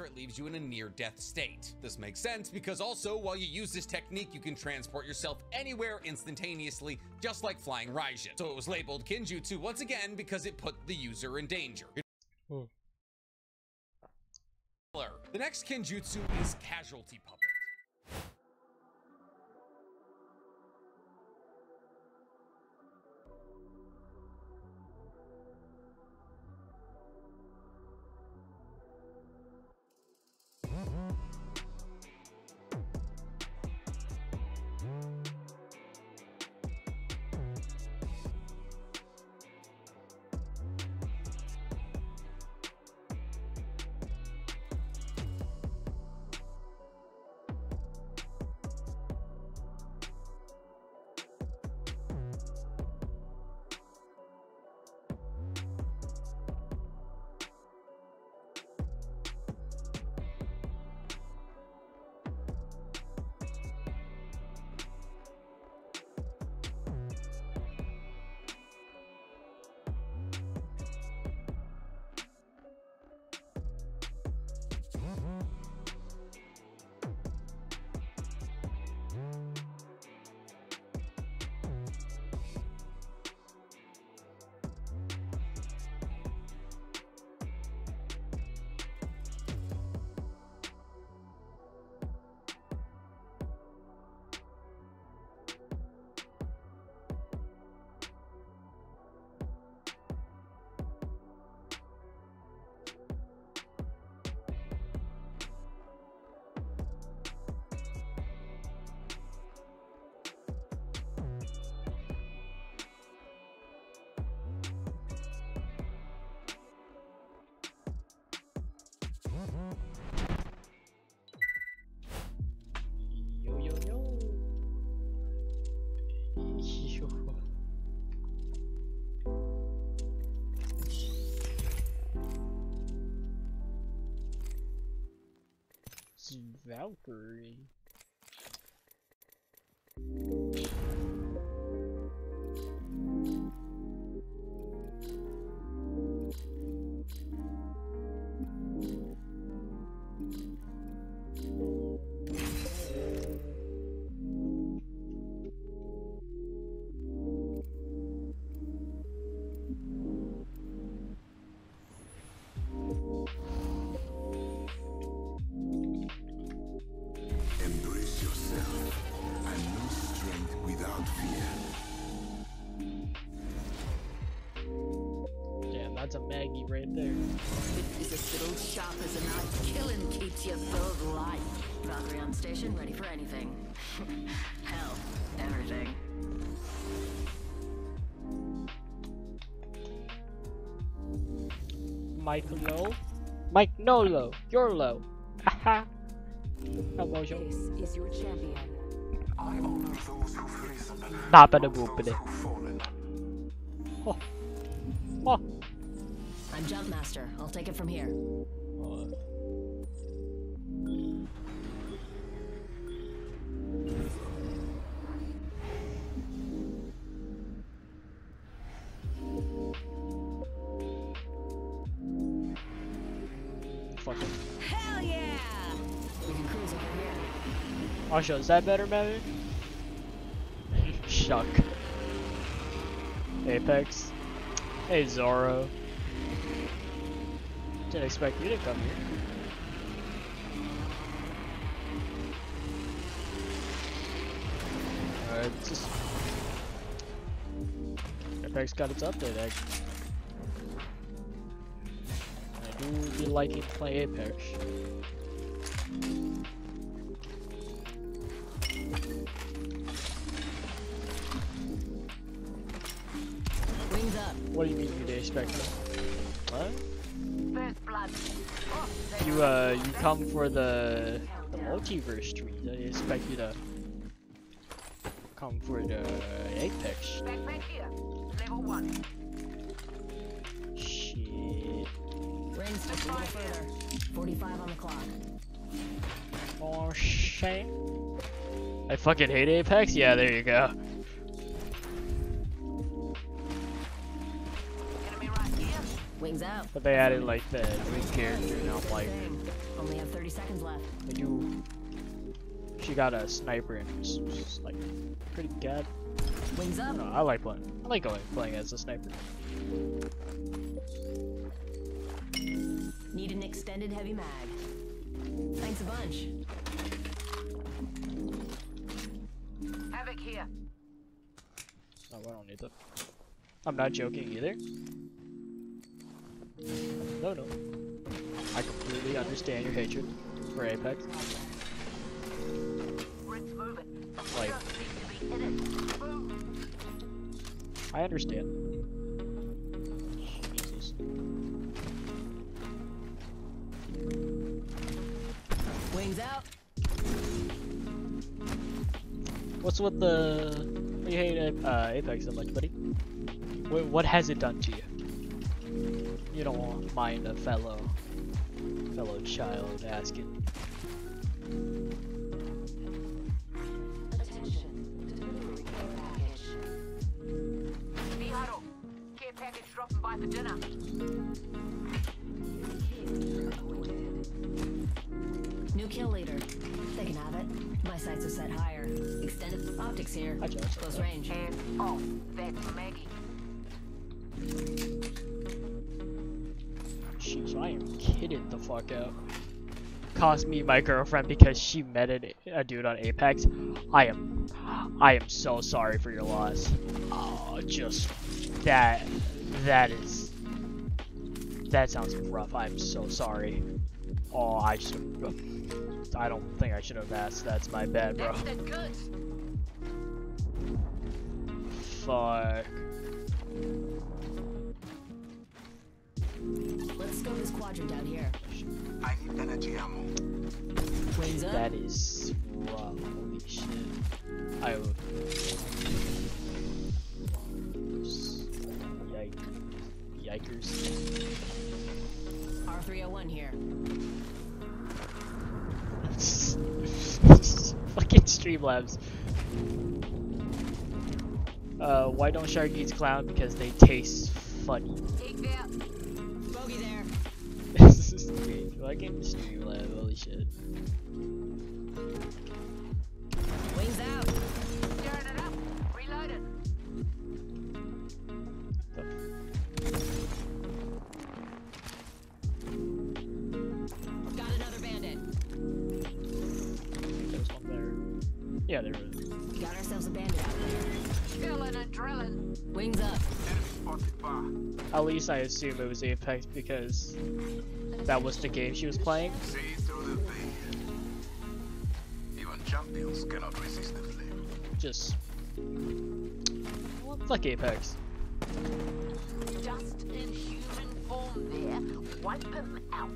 after it leaves you in a near-death state. This makes sense because also while you use this technique, you can transport yourself anywhere instantaneously, just like flying Raijin. So it was labeled Kinjutsu once again because it put the user in danger. Hmm. The next Kinjutsu is Casualty Puppet. Valkyrie. That's a Maggie right there. Is as little sharp as a knife. Killing keeps you full of life. Valkyrie on station, ready for anything. Hell, everything. Mike low. Mike no low. You're low. Haha. Hello, yo. This is your champion. I honor those who've risen, Not bad those boopity. who've fallen. Jumpmaster. I'll take it from here. Fuck it. Hell yeah! We can cruise over here. Asha, is that better, Melvin? Shuck. Apex. Hey, Zoro. I didn't expect you to come here. Uh, Alright, just. Apex got its update, I. I do be liking to play Apex. For the the multiverse tree. I expect you to come for the Apex. Backpack. Level one. Shit. Rings just a 45 on the clock. Oh shit. I fucking hate Apex. Yeah, there you go. Wings out. But they added like the new character now. I'm like, Thing. Only have 30 seconds left. the new. She got a sniper and it's just like pretty good. Wings I up. don't I like playing. I like going playing as a sniper. Need an extended heavy mag. Thanks a bunch. Havoc here. Oh, I don't need that. I'm not joking either. No, no. I completely understand your hatred for Apex. Like, Seems to be in it. Move. I understand. Jesus. Wings out. What's with the? You hate uh, Apex so much, buddy? What, what has it done to you? You don't mind a fellow, fellow child asking. Fuck out. Cost me my girlfriend because she met a, a dude on Apex. I am, I am so sorry for your loss. Oh, just that, that is, that sounds rough. I'm so sorry. Oh, I should, I don't think I should have asked. That's my bad, bro. Fuck. Let's scope this quadrant down here. I need energy ammo. Wings up. That is rough. Holy shit. I would. Yike. Yikers. R301 here. Fucking Streamlabs. Uh, why don't shark eats clown? Because they taste funny. Fucking Streamlab, holy shit. Wings out. Stirring it up. Reloading. Got another bandit. There's one there. Yeah, there was. Got ourselves a bandit out there. Killing and drilling. Wings up. Enemy spotted far. At least I assume it was Apex because that was the game she was playing. See through the. Even champions cannot resist the flame. Just. Fuck Apex. Just in human form there. Wipe him out.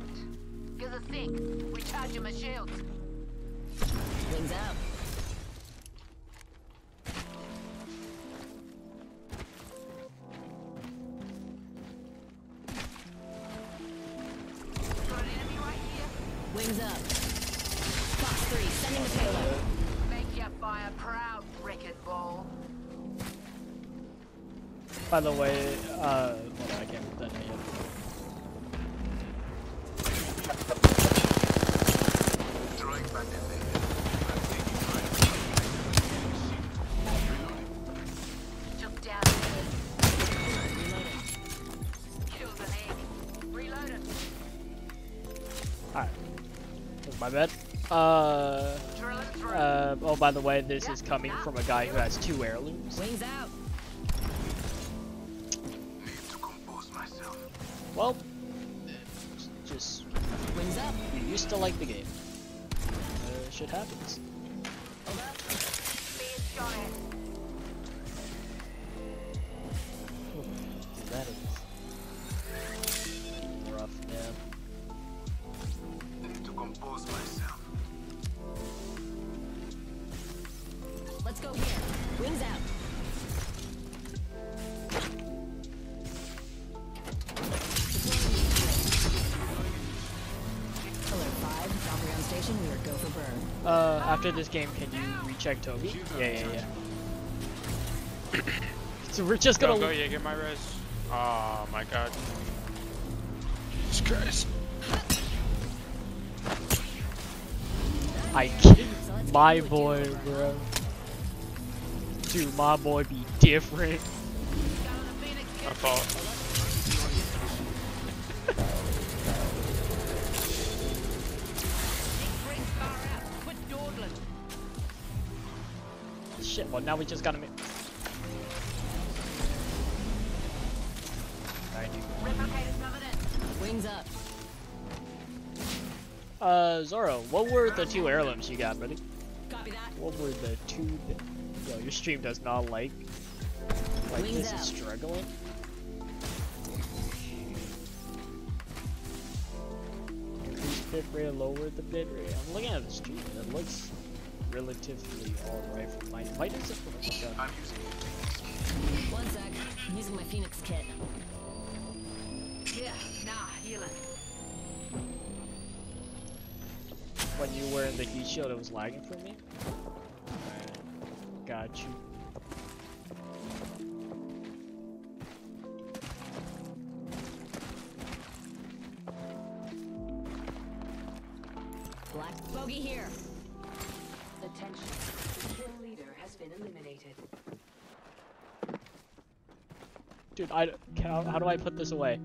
Give a think. Recharging my shields. Wings out. Wings up. Fox 3, sending the payload. Make your fire proud, wrecking ball. By the way, uh, hold on, I can't read that name yet. Drawing back the my bad. Uh, uh, oh, by the way, this is coming from a guy who has two heirlooms. Wings out. Need to compose myself. Well, just, Wings up. you used to like the game. Uh, shit happens. Being shot at. That is after this game, can you recheck Toby? Yeah, yeah, yeah. so we're just gonna. go, yeah, get my res. Oh my god. Jesus Christ. I can't. My boy, bro. Dude, my boy be different. My fault. Shit, well now we just gotta make. Replicators covered in. Wings up. Uh, Zoro, what were the two heirlooms you got, buddy? Copy that. What were the two. Yo, your stream does not like... Like, Wings this out. is struggling. Increase bit rate, lower the bit rate. I'm looking at the stream it looks relatively alright for my... Why does it look like that? One sec. I'm using my Phoenix kit. Yeah, nah, healing. When you were in the heat shield, it was lagging for me? Got you. I... How do I put this away?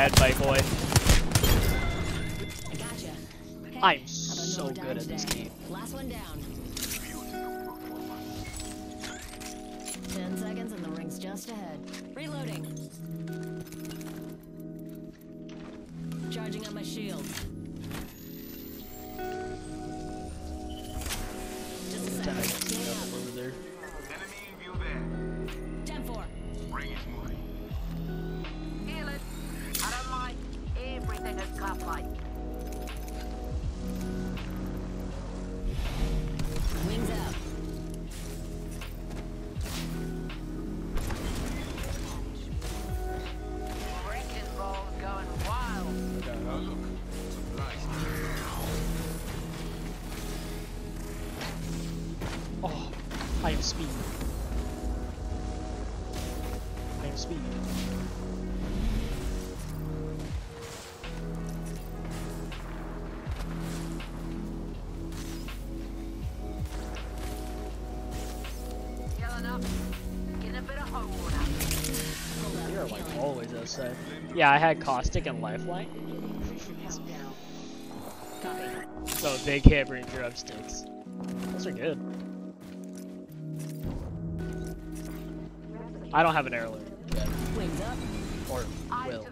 You're my boy. I gotcha. Hey, I'm so good at this Healing. always. Yeah, I had caustic and lifeline. So big hammer and drumsticks. Those are good. I don't have an heirloom yet, or will.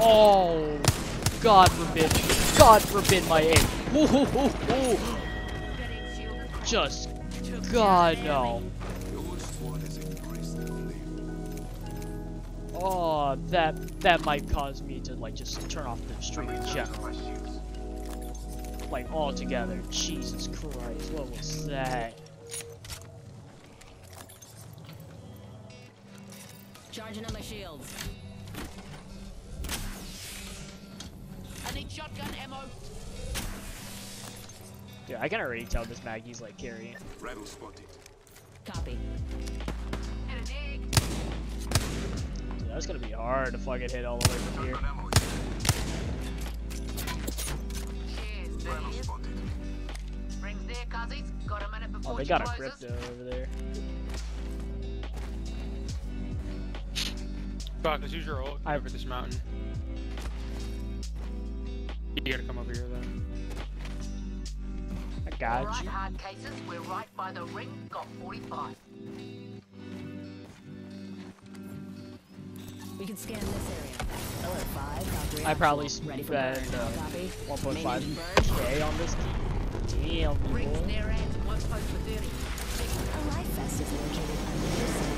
Oh, God forbid, God forbid my aim. Ooh, ooh, ooh. Just, God no. Oh, that that might cause me to like just turn off the stream in general, like altogether. Jesus Christ, what was that? Charging up my shields. I need shotgun ammo. Dude, I can already tell this Maggie's like carrying. Rattle spotted. Copy. Dude, that's gonna be hard to fucking hit all the way from here. Oh, they got a crypto over there. Fuck, let's use your ult over this mountain. You gotta come over here then. I got Alright, you. hard cases. We're right by the ring. Got 45. We can scan this area. Alert 5, I probably. Ready for spent burn. uh, 1.5k on this team. Damn, Rings near ends. One for 30. A life vest is located under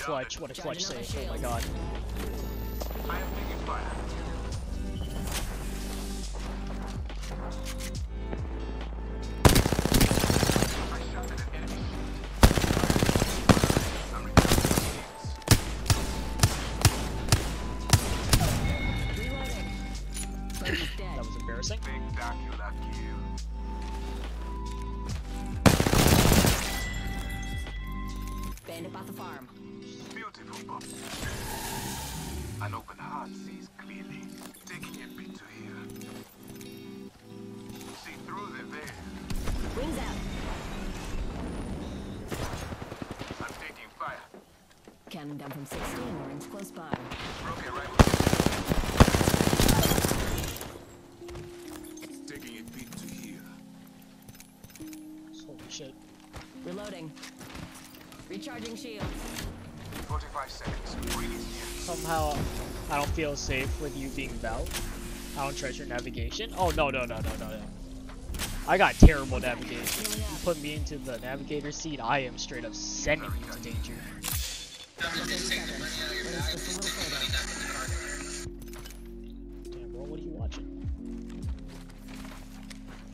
clutch, what a clutch save. Oh my god. Feel safe with you being Val. I don't trust your navigation. Oh, no, no, no, no, no, no. I got terrible navigation. You put me into the navigator seat, I am straight up sending you to danger. Damn, bro, what are you watching?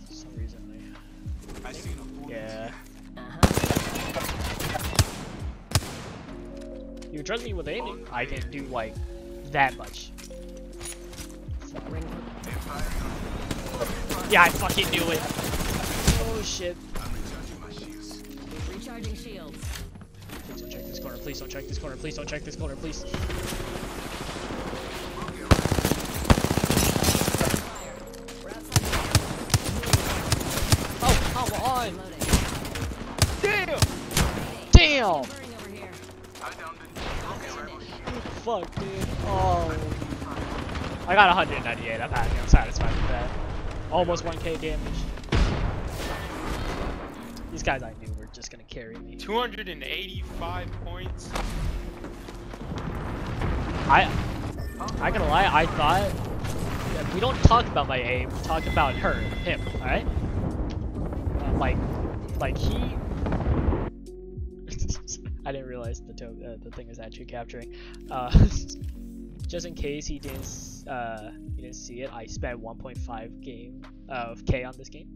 For some reason, I see no I... point. Yeah. You trust me with aiming? I can do, like, that much. Yeah, I fucking knew it. Oh, shit. I'm recharging shields. Recharging shields. Please don't check this corner. Please don't check this corner. Please don't check this corner. Please. Fire. We're outside the Oh, come on. Reloading. Damn. Damn. Burning over here. I downed the rocket rifle shield. Fuck, dude. Oh. I got 198. I'm happy. I'm satisfied with that. Almost 1k damage. These guys I knew were just gonna carry me. 285 points. I, I gonna lie. I thought yeah, we don't talk about my aim. We talk about her, him. All right. Uh, like, like he. I didn't realize the uh, the thing is actually capturing. Uh, just in case he didn't uh he didn't see it, I spent 1.5 game of K on this game.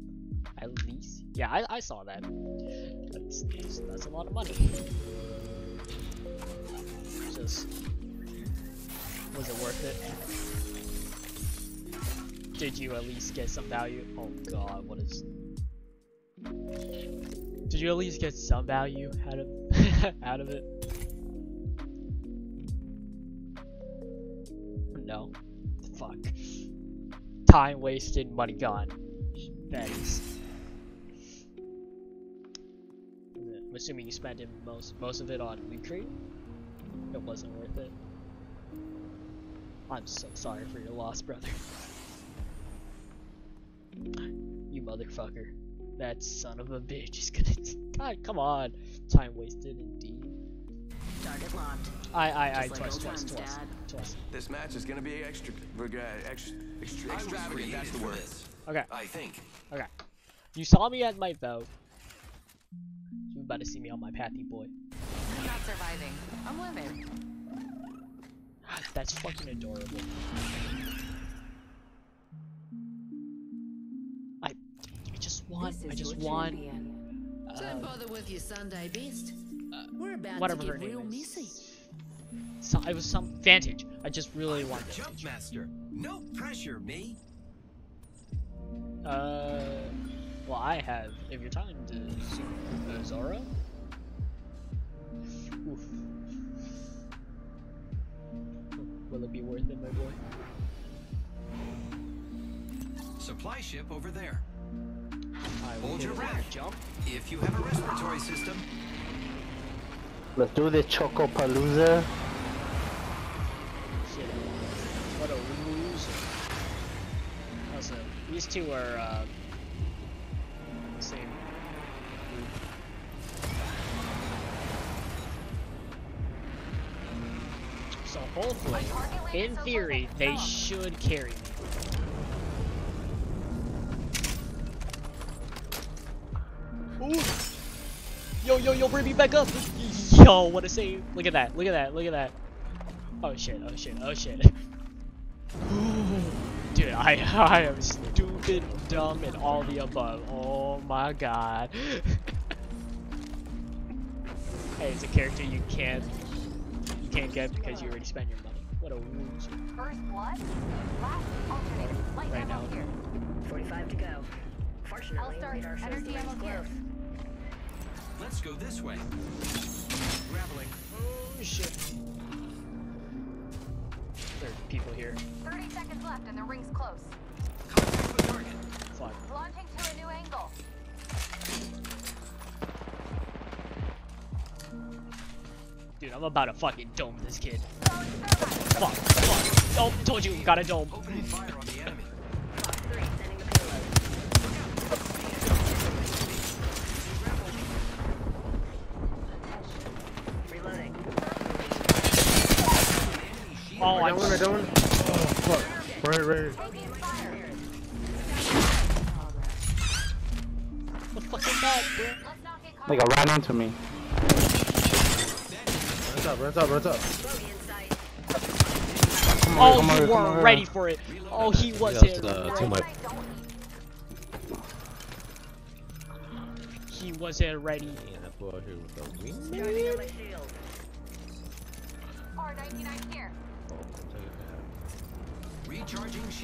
At least, yeah, I, I saw that. That's that's a lot of money. Just was it worth it? Did you at least get some value? Oh god, what is Did you at least get some value out of out of it? No. Fuck. Time wasted, money gone. Thanks. I'm assuming you spent it most most of it on Crate? It wasn't worth it. I'm so sorry for your loss, brother. You motherfucker. That son of a bitch is gonna. God, come on. Time wasted. Target locked. I, I, I, twice, twice, twice, twice. This match is gonna be extra, extra, extra, extravagant. That's the word. this. Okay, I think. okay. You saw me at my vote. You about to see me on my pathy boy. I'm not surviving. I'm living. That's fucking adorable. I, I just want, I just your want. champion. Don't Uh, bother with your Sunday best. We're about whatever to her get name real is. messy. So, it was some Vantage. I just really want The jump Vantage. master. No pressure, me. Uh, well, I have. If you're talking to Zu- uh, Zoro, oof. Will it be worth it, my boy? Supply ship over there. I will Hold your it with rack. Jump. If you have a respiratory system, Let's do this Choco Palooza. Shit. What a loser. Also, these two are, uh, same. So hopefully, in theory, they should carry me. Ooh. Yo, yo, yo, bring me back up! Yo, what a save! Look at that, look at that, look at that. Oh shit, oh shit, oh shit. Dude, I, I am stupid, dumb, and all the above. Oh my god. hey, it's a character you can't, you can't get because you already spent your money. What a loser. First blood? Last alternate. Light Right now. here. 45 to go. I'll start energy the ammo here. let's go this way. Grappling. Oh shit. There are people here. 30 seconds left and the ring's close. Contact with target. Fuck. Launching to a new angle. Dude, I'm about to fucking dome this kid. Fuck, fuck. Oh, told you, got a dome. Right, right. Taking the fuck is bro? Let's not get. Like, I ran into me. Runs up, runs up, runs up. Bogey in sight. Come Oh, over, come you over, come weren't ready for it. Oh, he was That's, hit. uh, right- too much. I don't need. He wasn't ready. Yeah,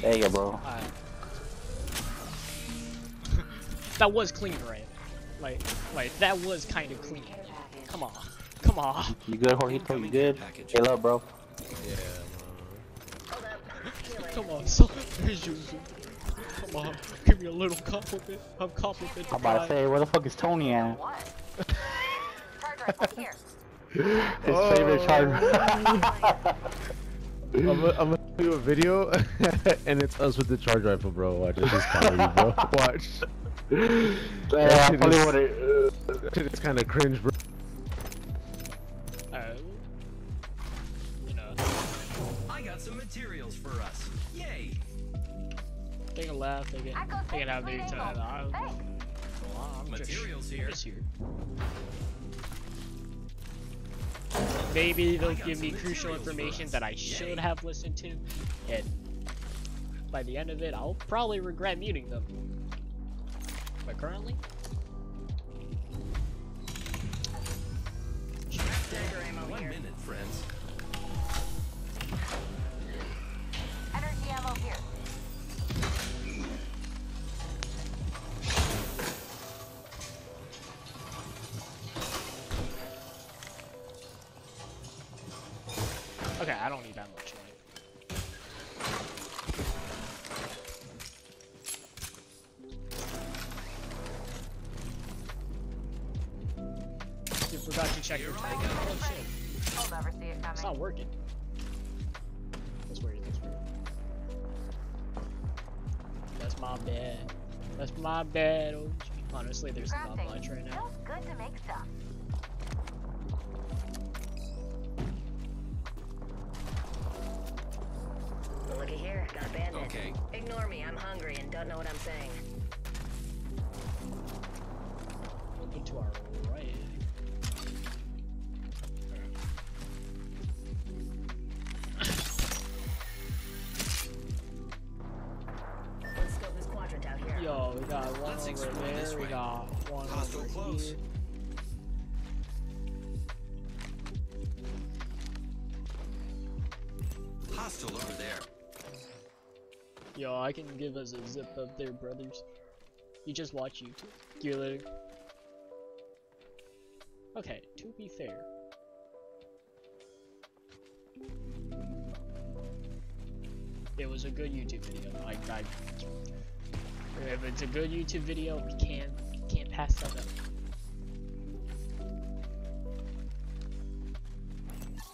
There you go, bro. Alright. that was clean, right? Like, like that was kind of clean. Come on, come on. You good, Jorgito? You good? Hey, love, bro. Yeah, Hold up. Healing. Come on, so as usual. Come on, give me a little compliment. I'm complimented. I'm about to say, where the fuck is Tony at? What? Charge here. His favorite oh. charger. I'm gonna I'm do a video, and it's us with the charge rifle, bro. Watch this comedy, bro. Watch. yeah, That I shit probably is- would have. that shit is kind of cringe, bro. Uh, you know, I got some materials for us. Yay! they can laugh, they can, I go they can have take their the time. I'm, Hey. well, I'm just, Materials I'm here. just here. Maybe they'll give me crucial information that I should have listened to, and by the end of it, I'll probably regret muting them. But currently, One minute, friends. Energy ammo here. I don't need that much light. You forgot to check your tank. I'll never see it coming. It's not working. That's. That's my bad. That's my bad. Honestly, there's not much right now. Feels good to make stuff. Looky here, got a bandit. Okay. Ignore me, I'm hungry and don't know what I'm saying. Looking to our right. Let's scope this quadrant out here. Yo, we got one Let's over explore this there. We got one Hostile over close. here. Yo, I can give us a zip up there, brothers. You just watch YouTube. See you later. Okay, to be fair. It was a good YouTube video. I, I, if it's a good YouTube video, we can't can't pass that up.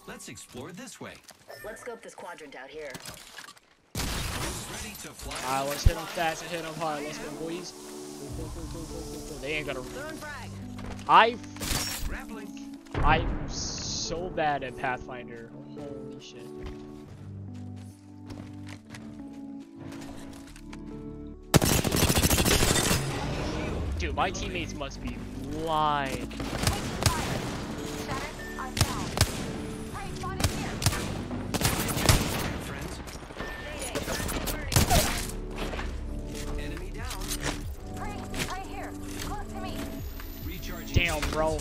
Let's explore this way. Let's scope this quadrant out here. Alright, let's hit them fast and hit them hard. Let's go, boys. They ain't gonna. I. I'm so bad at Pathfinder. Holy shit. Dude, my teammates must be lying. Bro.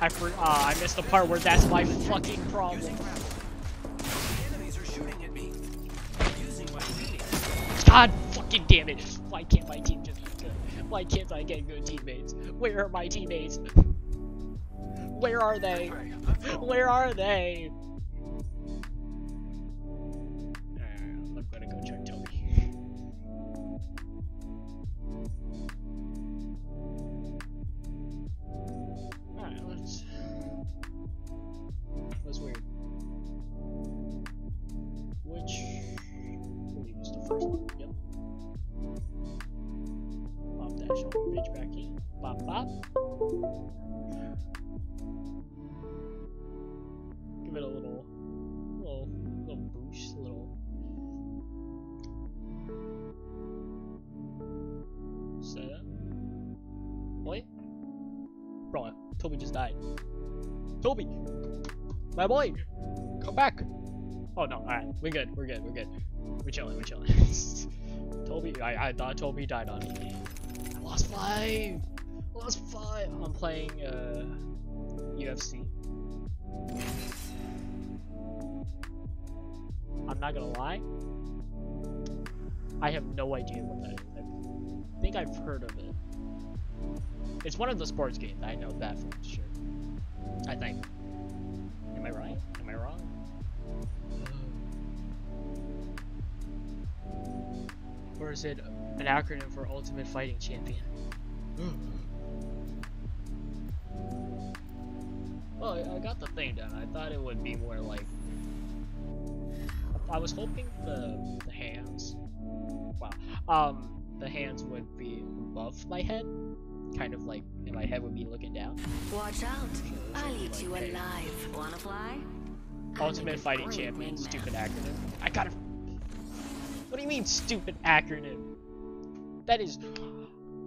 I for uh, I missed the part where that's my fucking problem. God fucking damn it! Why can't my team just be good? Why can't I get good teammates? Where are my teammates? Where are they? Where are they? Boy! Come back! Oh no, alright, we're good, we're good, we're good. We're chilling, we're chilling. Toby, I, I thought Toby died on me. I lost five! Lost five! I'm playing, uh, UFC. I'm not gonna lie. I have no idea what that is. I think I've heard of it. It's one of the sports games. I know that for sure. I think. Am I right? Am I wrong? Or is it an acronym for Ultimate Fighting Champion? well, I- I got the thing done. I thought it would be more like. I was hoping the the hands. Wow. Um, the hands would be above my head, kind of like, and my head would be looking down. Watch out. I'll eat you alive. Wanna fly? Ultimate Fighting Champion, stupid acronym. I gotta. What do you mean, stupid acronym? That is.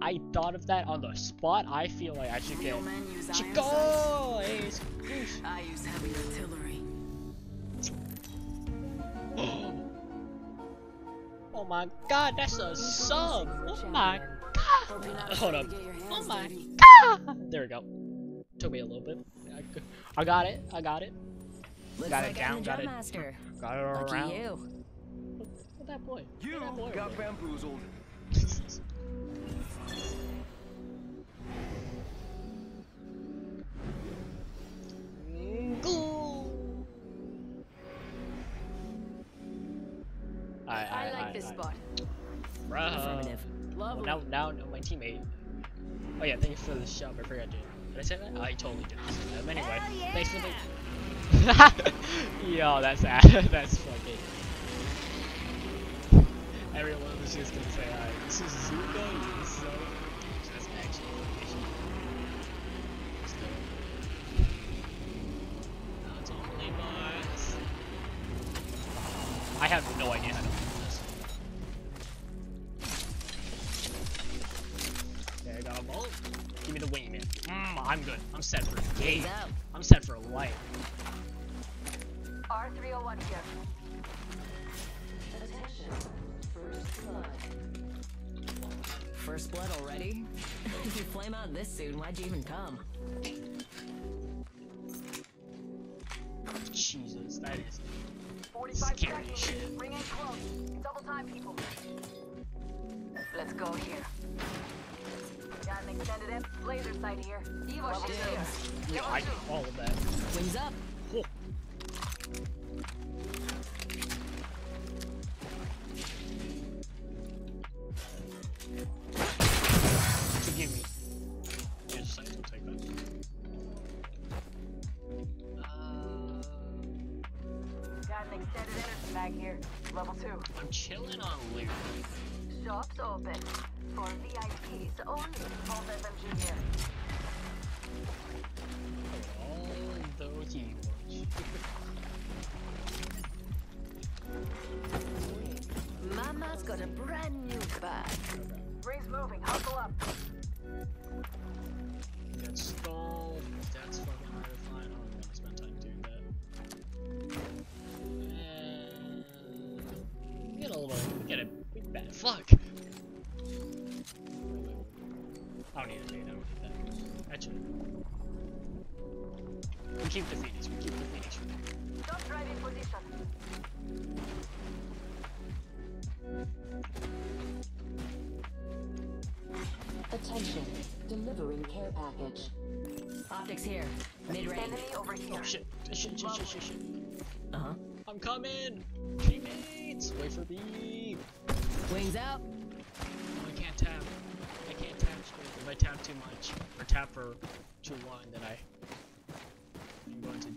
I thought of that on the spot. I feel like I should get. Real men use Chico! I use heavy artillery. Oh my god, that's a sub! Oh my Hope Hold up. To get your hands Oh my dirty. There we go. Took me a little bit. I, I got it. I got it. Looks got like it down. Got it. master. Got it Lucky around. you. What that boy? You that boy got over bamboozled. I, I, I like this spot. Bruh. Affirmative. Well, now, now, now my teammate. Oh yeah, thank you for the shop. I forgot to. Did I say that? Oh, I totally didn't say that. But anyway, thanks for the. Yo, that's that's fucking. Everyone was just gonna say hi. This is Zuka. So that's actually location. Let's go. Now it's only boys. I have no idea how to I'm good. I'm set for a game. I'm set for life. R301 here. Attention. First blood. First blood already? if you flame out this soon, why'd you even come? Jesus, that is 45 scary seconds. shit. Bring in close. Double time, people. Let's go here. Got an extended M laser sight here. Evo Level shit two. here. Yeah, I two. know all of that. Wings up. Oh. Forgive me. Yeah, just I'll take that. Uh, Got an extended energy mag here. Level two. I'm chilling on loot. Shops open. For VIPs only. Here. All those. Mama's got a brand new bag. Rings moving. Hustle up. Keep the Phoenix. We keep the Phoenix. Don't drive in position. Attention. Delivering care package. Optics here. Mid range. Enemy over here. Oh shit. Shit, shit, shit, shit, shit. Uh huh. I'm coming! Teammates! Wait for me! Wings out. Oh, I can't tap. I can't tap straight. If I tap too much, or tap for too long, then I...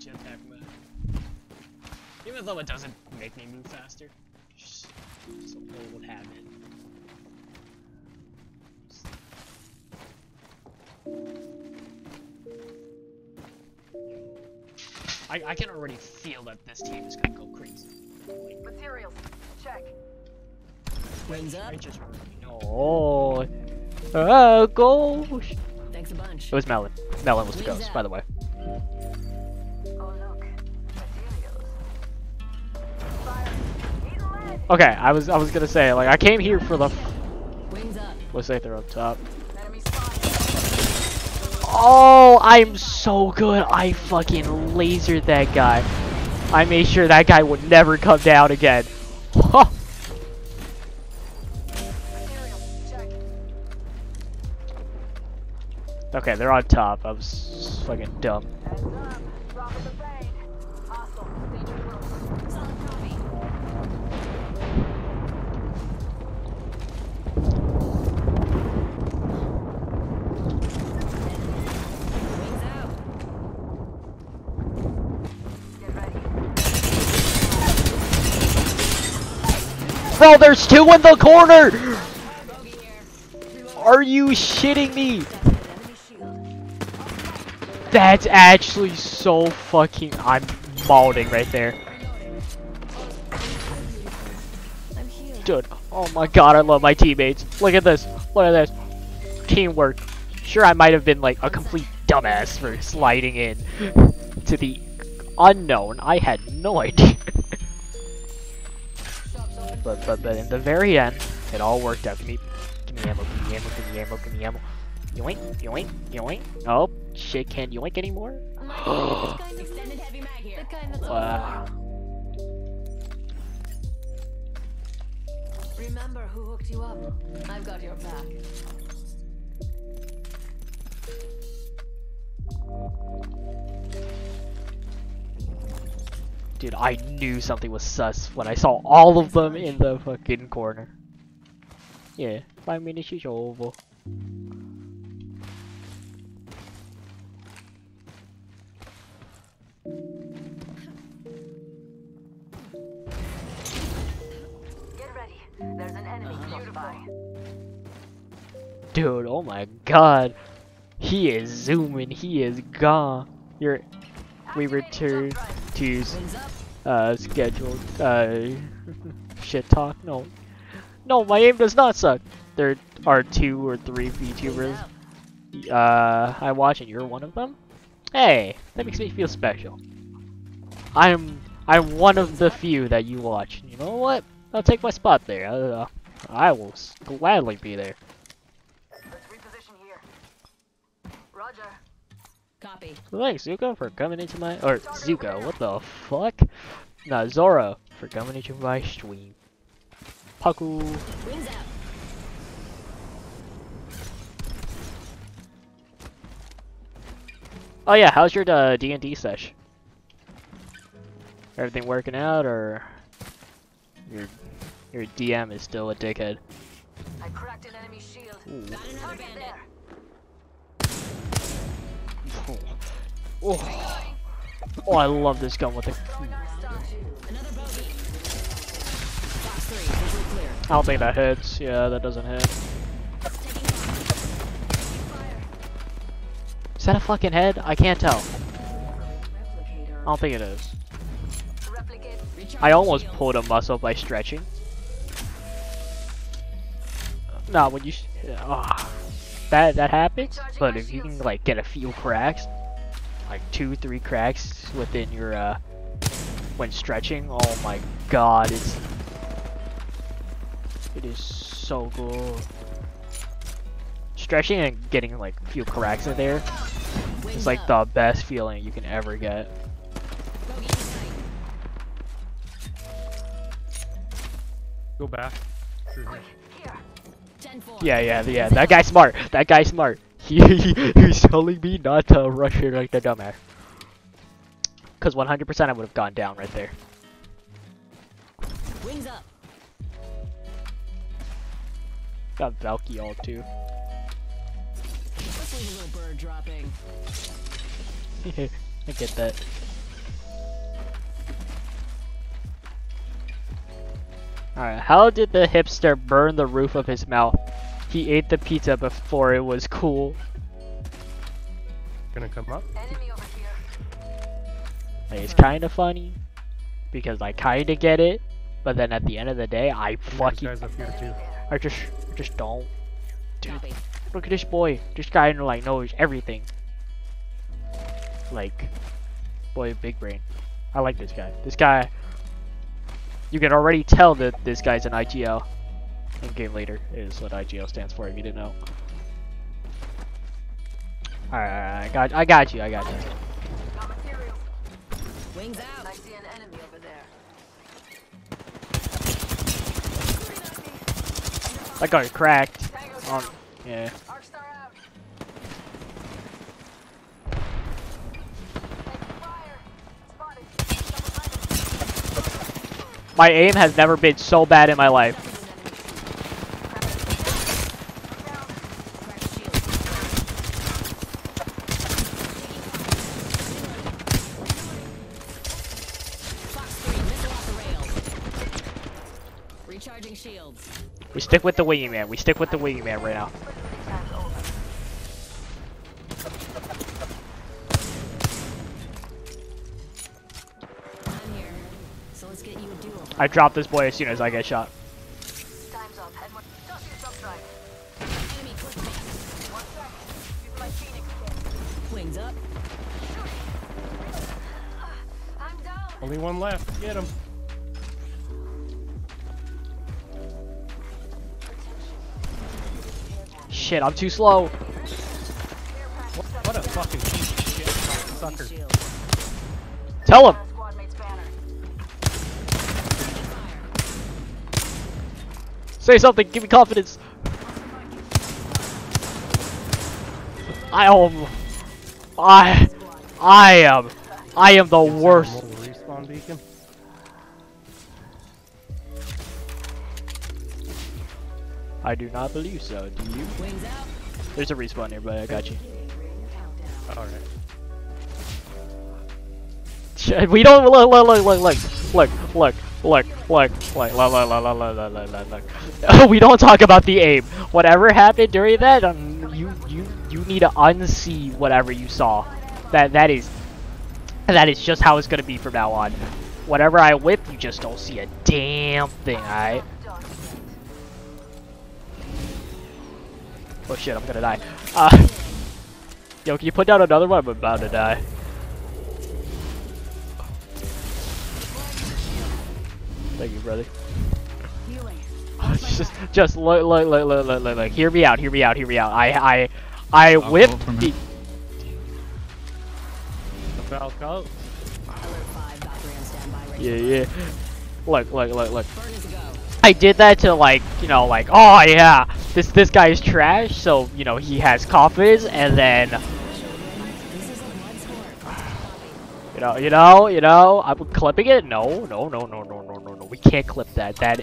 I'm going to jetpack mode. Even though it doesn't make me move faster. Just, just an old habit. I, I can already feel that this team is gonna go crazy. Like, Materials. Check. Wings up. I just Oh, oh gosh! Thanks a bunch. It was Melon. Melon was the Wings ghost, out. by the way. Okay, I was I was gonna say like I came here for the. Wings up. Let's say they're up top. Oh, I'm so good. I fucking lasered that guy. I made sure that guy would never come down again. Huh. Okay, they're on top. I was fucking dumb. There's two in the corner! Are you shitting me? That's actually so fucking. I'm molding right there. Dude, oh my god, I love my teammates. Look at this. Look at this. Teamwork. Sure, I might have been like a complete dumbass for sliding in to the unknown. I had no idea. But, but, but in the very end, it all worked out. Give me, give me ammo, give me ammo, give me ammo, give me ammo. Yoink, yoink, yoink. Oh, shit, can't yoink anymore? Oh extended heavy mag here. The kind that's Wow. Remember who hooked you up. I've got your back. Dude, I knew something was sus when I saw all of them in the fucking corner. Yeah, five minutes is over. Dude, oh my god. He is zooming, he is gone. You're we return to uh scheduled uh shit talk. No. No, my aim does not suck. There are two or three VTubers uh I watch and you're one of them? Hey, that makes me feel special. I'm I'm one of the few that you watch. You know what? I'll take my spot there. Uh, I will gladly be there. Let's reposition here. Roger. Copy. Thanks, Zuko, for coming into my or Zuko. What the fuck? Nah, Zoro for coming into my stream. Paku. Wings. Oh yeah, how's your uh, D and D sesh? Everything working out, or your your DM is still a dickhead? I cracked an enemy shield. Ooh. Got another bandit. Oh. oh, I love this gun with the. I don't think that hits. Yeah, that doesn't hit. Is that a fucking head? I can't tell. I don't think it is. I almost pulled a muscle by stretching. Nah, when you ah, that that happens. But if you can like get a few cracks, like two, three cracks within your uh, when stretching, oh my god, it's it is so cool. Stretching and getting like a few cracks in there Wings is like the best feeling you can ever get. Bogey in sight. Go back. Quick, here. here. Yeah, yeah, yeah. That guy's smart. That guy's smart. He, he's telling me not to rush it like the dumbass. Cause 100% I would have gone down right there. Wings up. Got Valky all too. Let's a little bird dropping. I get that. Alright, how did the hipster burn the roof of his mouth? He ate the pizza before it was cool. Gonna come up. Enemy over here. Like, it's kind of funny because I kind of get it, but then at the end of the day, I There's fucking guys up here too. I just I just don't. Dude, Copy. look at this boy. This guy like knows everything. Like, boy, big brain. I like this guy. This guy. You can already tell that this guy's an IGL. In game later is what IGL stands for. If you didn't know. Alright, I got, I got you. I got you. Wings out. I see an enemy over there. That guy cracked. On, oh, yeah. Arc star out. Taking fire. Spotted. Double timing. My aim has never been so bad in my life. Down. Cracked shield. Fox three. Missile off the rails. Recharging shields. We stick with the wingy man. We stick with the wingy man right now. I drop this boy as soon as I get shot. Only one left. Get Toss Shit, I'm too slow. What a fucking piece of shit. Sucker. Tell him. Squad mate's banner. Say something. Give me confidence. I am. I. I am. I am the worst. I do not believe so. Do you? There's a respawn nearby. I got you. Alright. We don't look. Look. Look. Look. Look. Look. look, look, look, look, look, look, look, look, look, look, look. we don't talk about the aim. Whatever happened during that, um, you, you, you need to unsee whatever you saw. That, that is, that is just how it's gonna be from now on. Whatever I whip, you just don't see a damn thing, alright? Oh shit, I'm gonna die. Uh, yo, can you put down another one? I'm about to die. Thank you, brother. just, just look, look, look, look, look, look, look. Hear me out. Hear me out. Hear me out. I, I, I whipped the. Falco. Alert 5, Valkyrie on standby, ready Yeah, yeah. Look, look, look, look. Burn is a go. I did that to like, you know, like, oh yeah, this this guy is trash, so you know he has confidence, and then, you know, you know, you know, I'm clipping it. No, no, no, no, no, no, no, no. We can't clip that. That,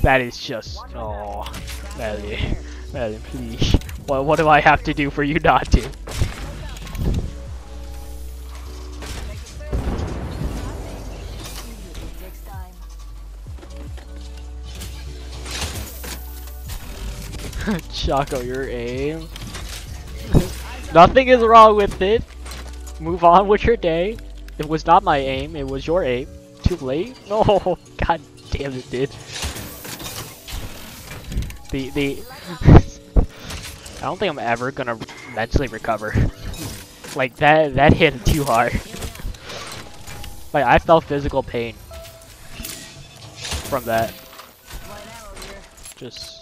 that is just, oh, Madeline, Madeline, please. What what do I have to do for you not to? Choco, your aim. Nothing is wrong with it. Move on with your day. It was not my aim, it was your aim. Too late? No, god damn it, dude. The, the... I don't think I'm ever gonna mentally recover. Like, that, that hit too hard. Like, I felt physical pain. From that. Just...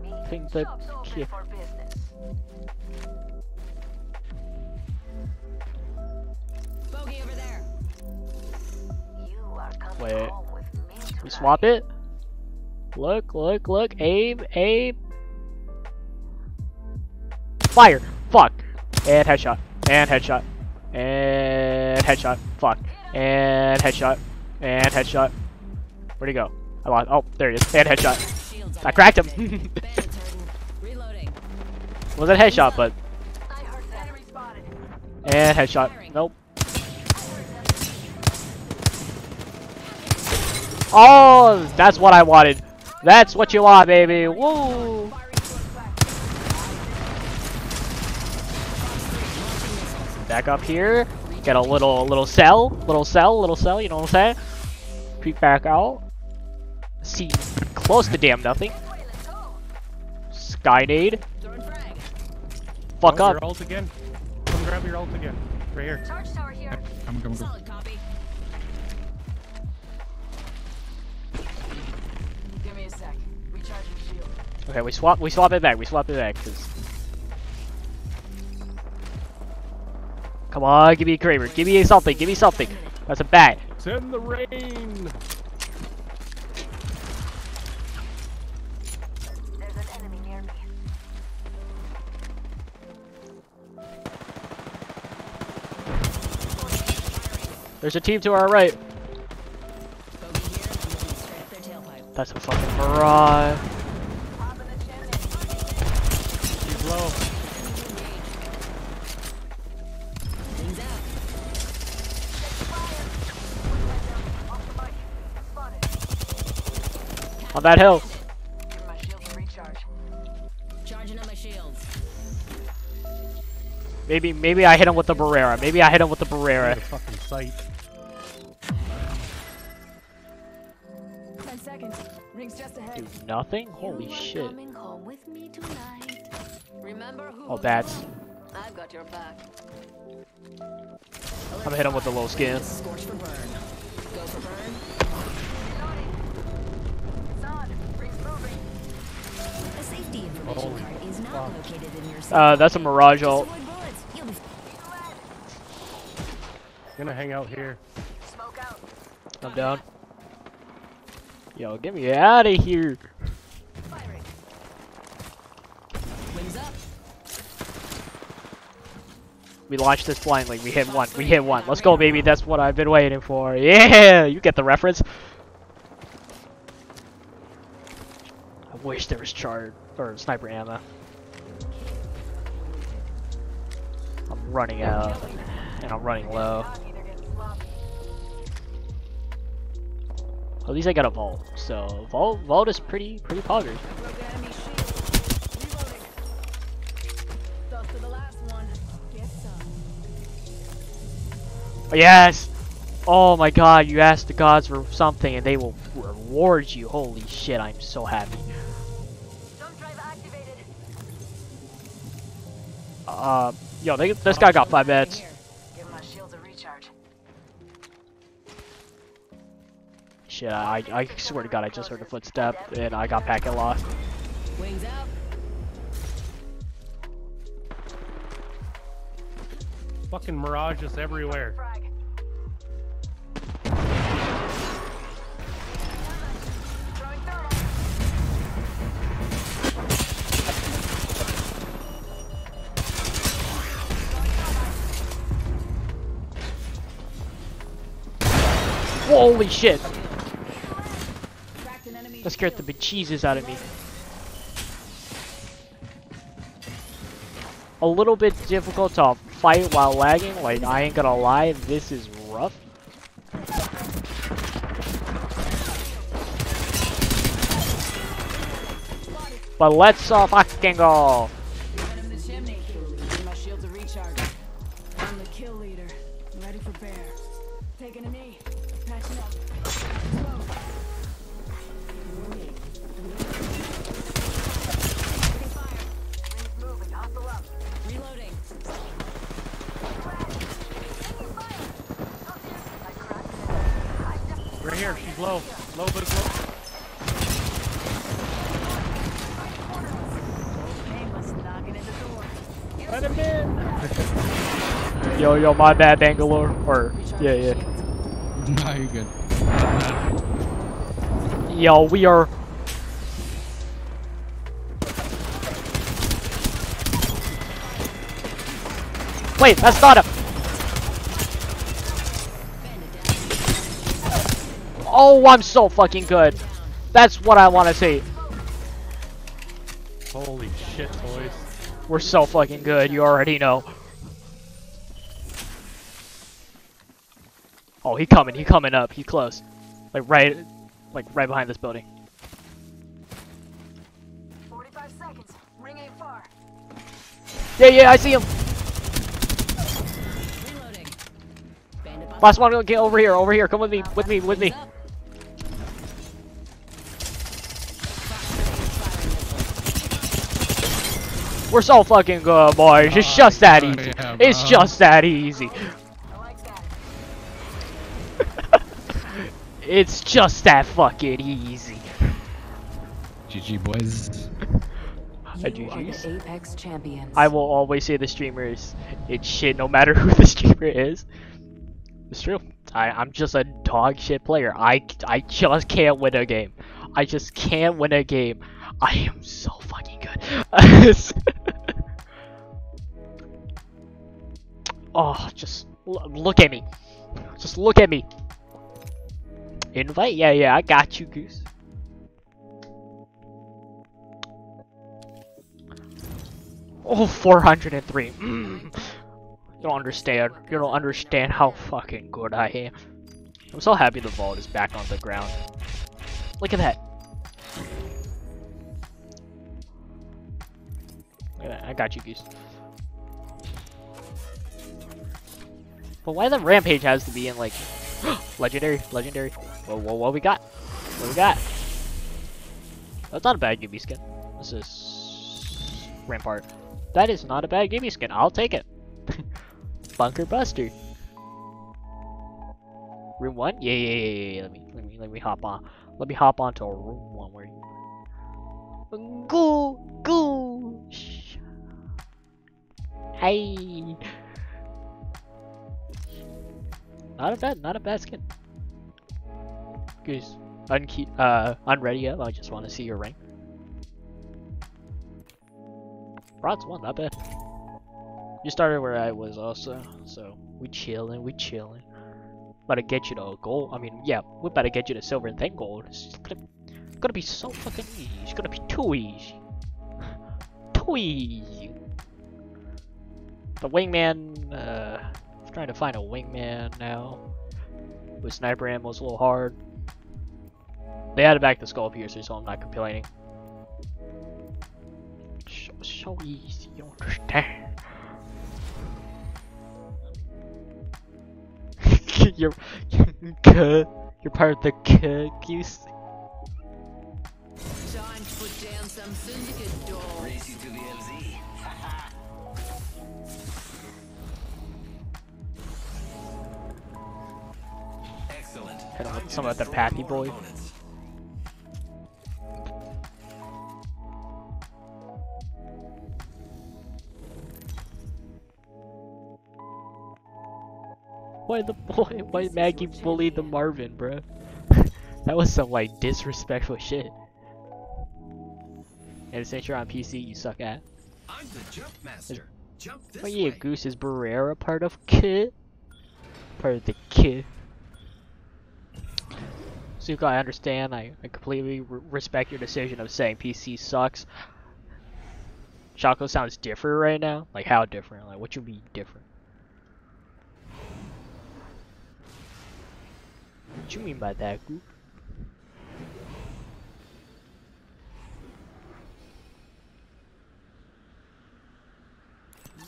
For me. thing the Shop's key. for business. Bogey over there. You are coming Wait. home with me We swap it. Look, look, look. Aim, aim. Fire. Fuck. And headshot. And headshot. And headshot. Fuck. And headshot. And headshot. Where'd he go? I lost. Oh, there he is. And headshot. I cracked him. Was a headshot, but that. And headshot. Nope. Oh, that's what I wanted. That's what you want, baby. Woo! Back up here. Get a little, little cell, little cell, little cell. You know what I'm saying? Peek back out. See close to damn nothing. Skynade. Throwing frag. Fuck oh, up. Your ult again. Come grab your ult again. Right here. Charge tower here. Come, come, come. Solid copy. Give me a sec. Recharging shield. Okay, we swap, we swap it back. We swap it back, cause. Come on, give me a Kraber. Give me something. Give me something. That's a bat. Send the rain. There's a team to our right. That's a fucking barrage. He's low. On that hill. Maybe, maybe I hit him with the Barrera. Maybe I hit him with the The Barrera. fucking sight. Ten seconds. Rings just ahead. Do nothing? Holy shit. Home with me. Remember who Oh, bats. I've got your back. I'm gonna hit him with the low skin. Scorch for burn. Go for burn. Zod, rings moving. A safety information Holy card is not fuck. located in your Uh, that's a Mirage Just ult. avoid bullets. You'll be Gonna hang out here. Smoke out. I'm down. Yo, get me out of here. Wings up. We launched this blindly. We hit one. We hit one. Let's go, baby. That's what I've been waiting for. Yeah, you get the reference. I wish there was chart or sniper ammo. I'm running out, and I'm running low. At least I got a vault. So vault, vault is pretty, pretty poggers. Yes! Oh my god, you asked the gods for something and they will reward you. Holy shit, I'm so happy. Uh, yo, they, this guy got five beds. Shit, I, I swear to god, I just heard a footstep and I got packet locked. Wings out. Fucking Mirage mirages everywhere. Frag. Throwing thermal. Holy shit! That scared the bejesus out of me. A little bit difficult to fight while lagging, like I ain't gonna lie, this is rough. But let's uh, fucking go! Low. Low, but low. painless knocking at the door. Let him in. Yo, yo, my bad, Bangalore. Or, yeah, yeah. No, you're good. Yo, we are. Wait, that's not a. Oh, I'm so fucking good. That's what I want to see. Holy shit, boys. We're so fucking good. You already know. Oh, he coming. He coming up. He close. Like right, like right behind this building. 45 seconds. Ring ain't far. Yeah, yeah, I see him. Reloading. Bandit bot- Last one, get over here, over here. Come with me, with me, with me. We're so fucking good, boys. It's oh, just that easy. It's just that easy. I like that. It's just that fucking easy. GG, boys. I You are the Apex champions. I will always say the streamers. It's shit no matter who the streamer is. It's true. I, I'm just a dog shit player. I, I just can't win a game. I just can't win a game. I am so fucking good. oh, just look at me. Just look at me. Invite? Yeah, yeah, I got you, Goose. Oh, 403. Mm. You don't understand. You don't understand how fucking good I am. I'm so happy the vault is back on the ground. Look at that. Look at that. I got you, Goose. But why the rampage has to be in like legendary, legendary? Whoa, whoa, what we got? What we got? That's not a bad Gibby skin. This is Rampart. That is not a bad Gibby skin. I'll take it. Bunker Buster. Room one? Yeah, yeah, yeah, yeah. Let me, let me, let me hop on. Let me hop onto room one where you. Go, go. Hey. Not a bad, not a bad skin. Goose, uh, unready yet. I just want to see your rank. Bronze one, not bad. You started where I was also, so we chilling, we chilling. About to get you to gold. I mean, yeah, we're about to get you to silver and then gold. It's gonna, gonna be so fucking easy. It's gonna be too easy. Too easy. The wingman, uh, trying to find a wingman now. With sniper ammo, it's a little hard. They added back the skull piercer, so I'm not complaining. So, so easy, you understand? you're, you're, you're part of the cookies. Time to put down some syndicate dogs. Excellent. Hit him Time with to some of the destroy pathy more boy. Why the boy? Why Maggie bullied the Marvin, bro? that was some like disrespectful shit. And since you're on PC, you suck at. I'm the jump master. Jump this Oh yeah, way. Goose is Barrera part of Kid? Part of the Kid. Suka, I understand. I, I completely re respect your decision of saying PC sucks. Choco sounds different right now. Like how different? Like what should be different? What you mean by that, Goop?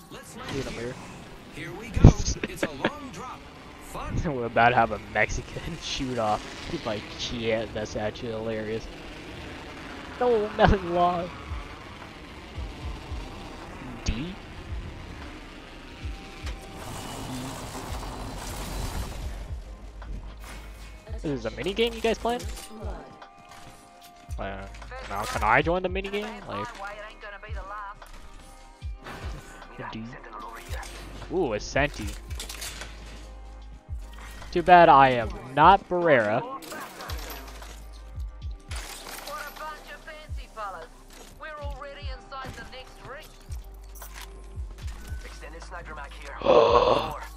Let's land him here. here. Here we go. It's a long drop. Fun. We're about to have a Mexican shoot off. Like, shit, that's actually hilarious. No, melon law. D? This is a mini game you guys playing? Uh, now can I join the mini game? Like, D? Ooh, a Senti. Too bad I am not Barrera. What a bunch of fancy fellas. We're already inside the next ring. Extended sniper mag here.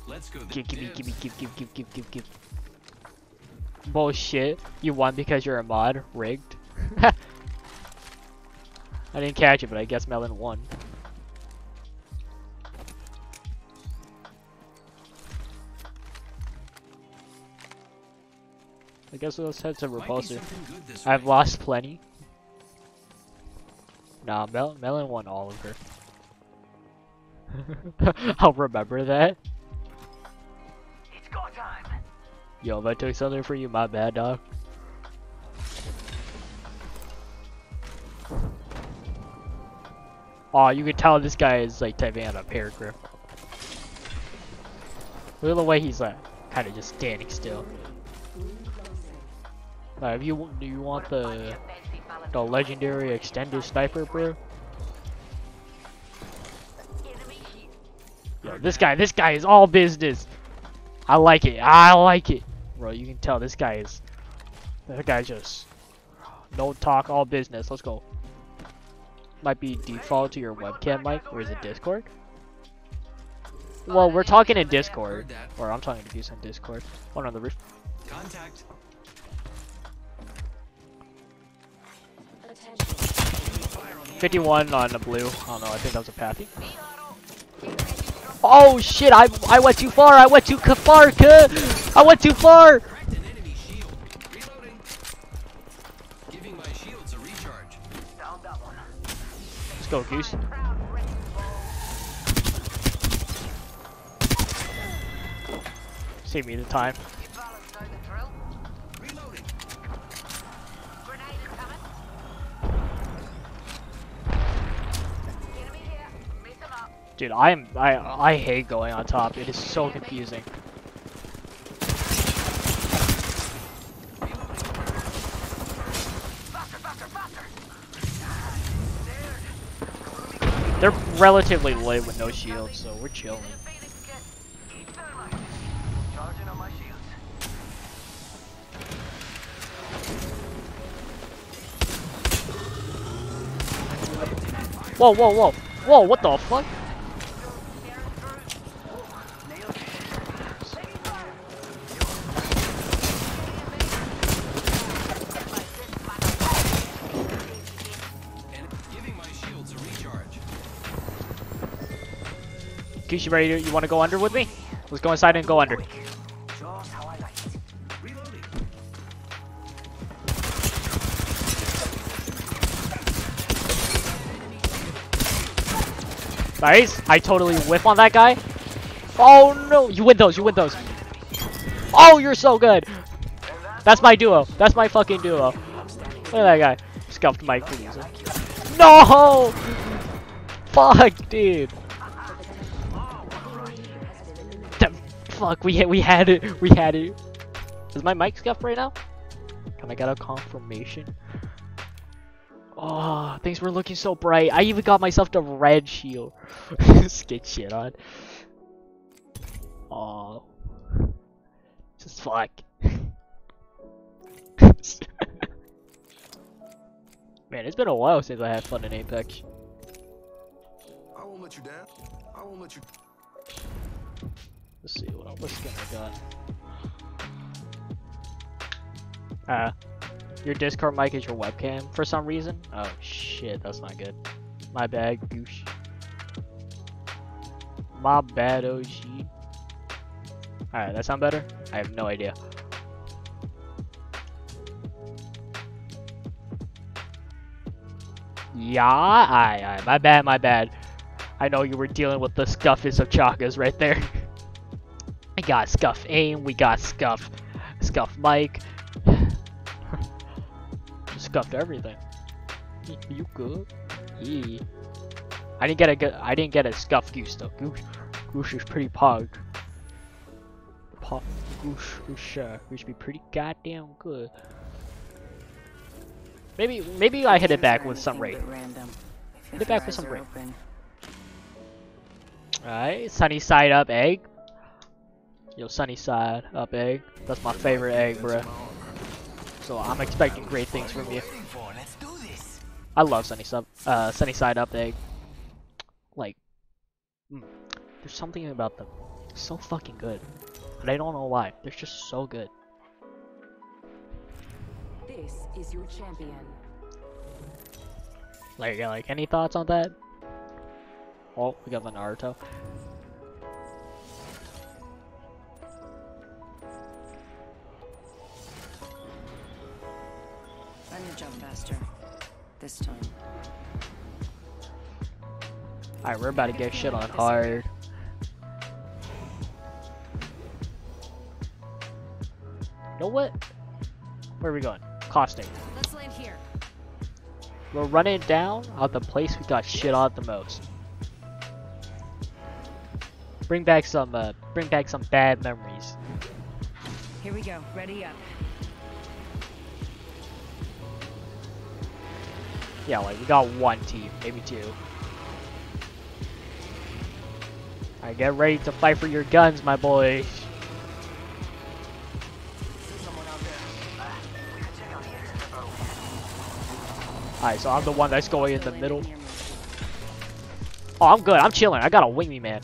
Let's go. Give, give me, give me, give, give, give, give, give, give. Bullshit. You won because you're a mod. Rigged. I didn't catch it, but I guess Melon won. I guess let's head to Repulsor. something good this I've way. lost plenty. Nah, Mel Melon won all of her. I'll remember that. It's go time. Yo, if I took something for you, my bad, dog. Aw, you can tell this guy is like typing out a paragraph. Look at the way he's like, kind of just standing still. Uh, if you do you want the the legendary extended sniper, bro? Yo, this guy, this guy is all business. I like it. I like it, bro. You can tell this guy is. That guy just no talk, all business. Let's go. Might be default to your webcam mic, or is it Discord? Well, we're talking in Discord, or I'm talking to Goose on Discord. One on the roof. Contact. 51 on the blue. Oh, I don't know. I think that was a pathy. Oh shit! I I went too far. I went too far. I went too far. Cracked an enemy shield. Reloading. Giving my shields a recharge. Down that one. Let's go, Goose. Save me the time. Dude, I'm I I hate going on top. It is so confusing. They're relatively late with no shields, so we're chilling. Whoa, whoa, whoa. Whoa, what the fuck? Kishi, ready? You want to go under with me? Let's go inside and go under. Nice. I totally whiff on that guy. Oh no! You win those. You win those. Oh, you're so good. That's my duo. That's my fucking duo. Look at that guy. Scuffed mic, please. No! Fuck, dude. Fuck, we we had it. We had it. Is my mic scuffed right now? Can I get a confirmation? Oh, things were looking so bright. I even got myself the red shield. Skid shit on. Oh. Just fuck. Man, it's been a while since I had fun in Apex. I won't let you down. I won't let you. Let's see what skin I got. Uh, your Discord mic is your webcam for some reason. Oh shit, that's not good. My bad, goosh. My bad, OG. Alright, that sound better? I have no idea. Yeah, aye. My bad, my bad. I know you were dealing with the scuffest of chakas right there. I got scuff aim, we got scuff, scuff mic. Scuffed everything. You good? Yeah. I didn't get a good. I didn't get a scuff goose though. Goose, goose is pretty pog. Pog, goose, goose, uh, goose be pretty goddamn good. Maybe, maybe I hit it back with some rate. Hit it back with some rate. Alright, sunny side up egg. Yo, sunny side up egg. That's my favorite egg, bruh. So I'm expecting great things from you. Let's do this. I love sunny sub, uh, sunny side up egg. Like, mm, there's something about them so fucking good, and I don't know why. They're just so good. This is your champion. Like, like any thoughts on that? Oh, we got the Naruto. Jump master. This time. Alright, we're about to get shit on hard. You know what? Where are we going? Costing. Let's land here. We're running down on the place we got shit on the most. Bring back some, uh, bring back some bad memories. Here we go. Ready up. Yeah, like we got one team, maybe two. Alright, get ready to fight for your guns, my boys. Alright, so I'm the one that's going in the middle. Oh, I'm good. I'm chilling. I got a wing me, man.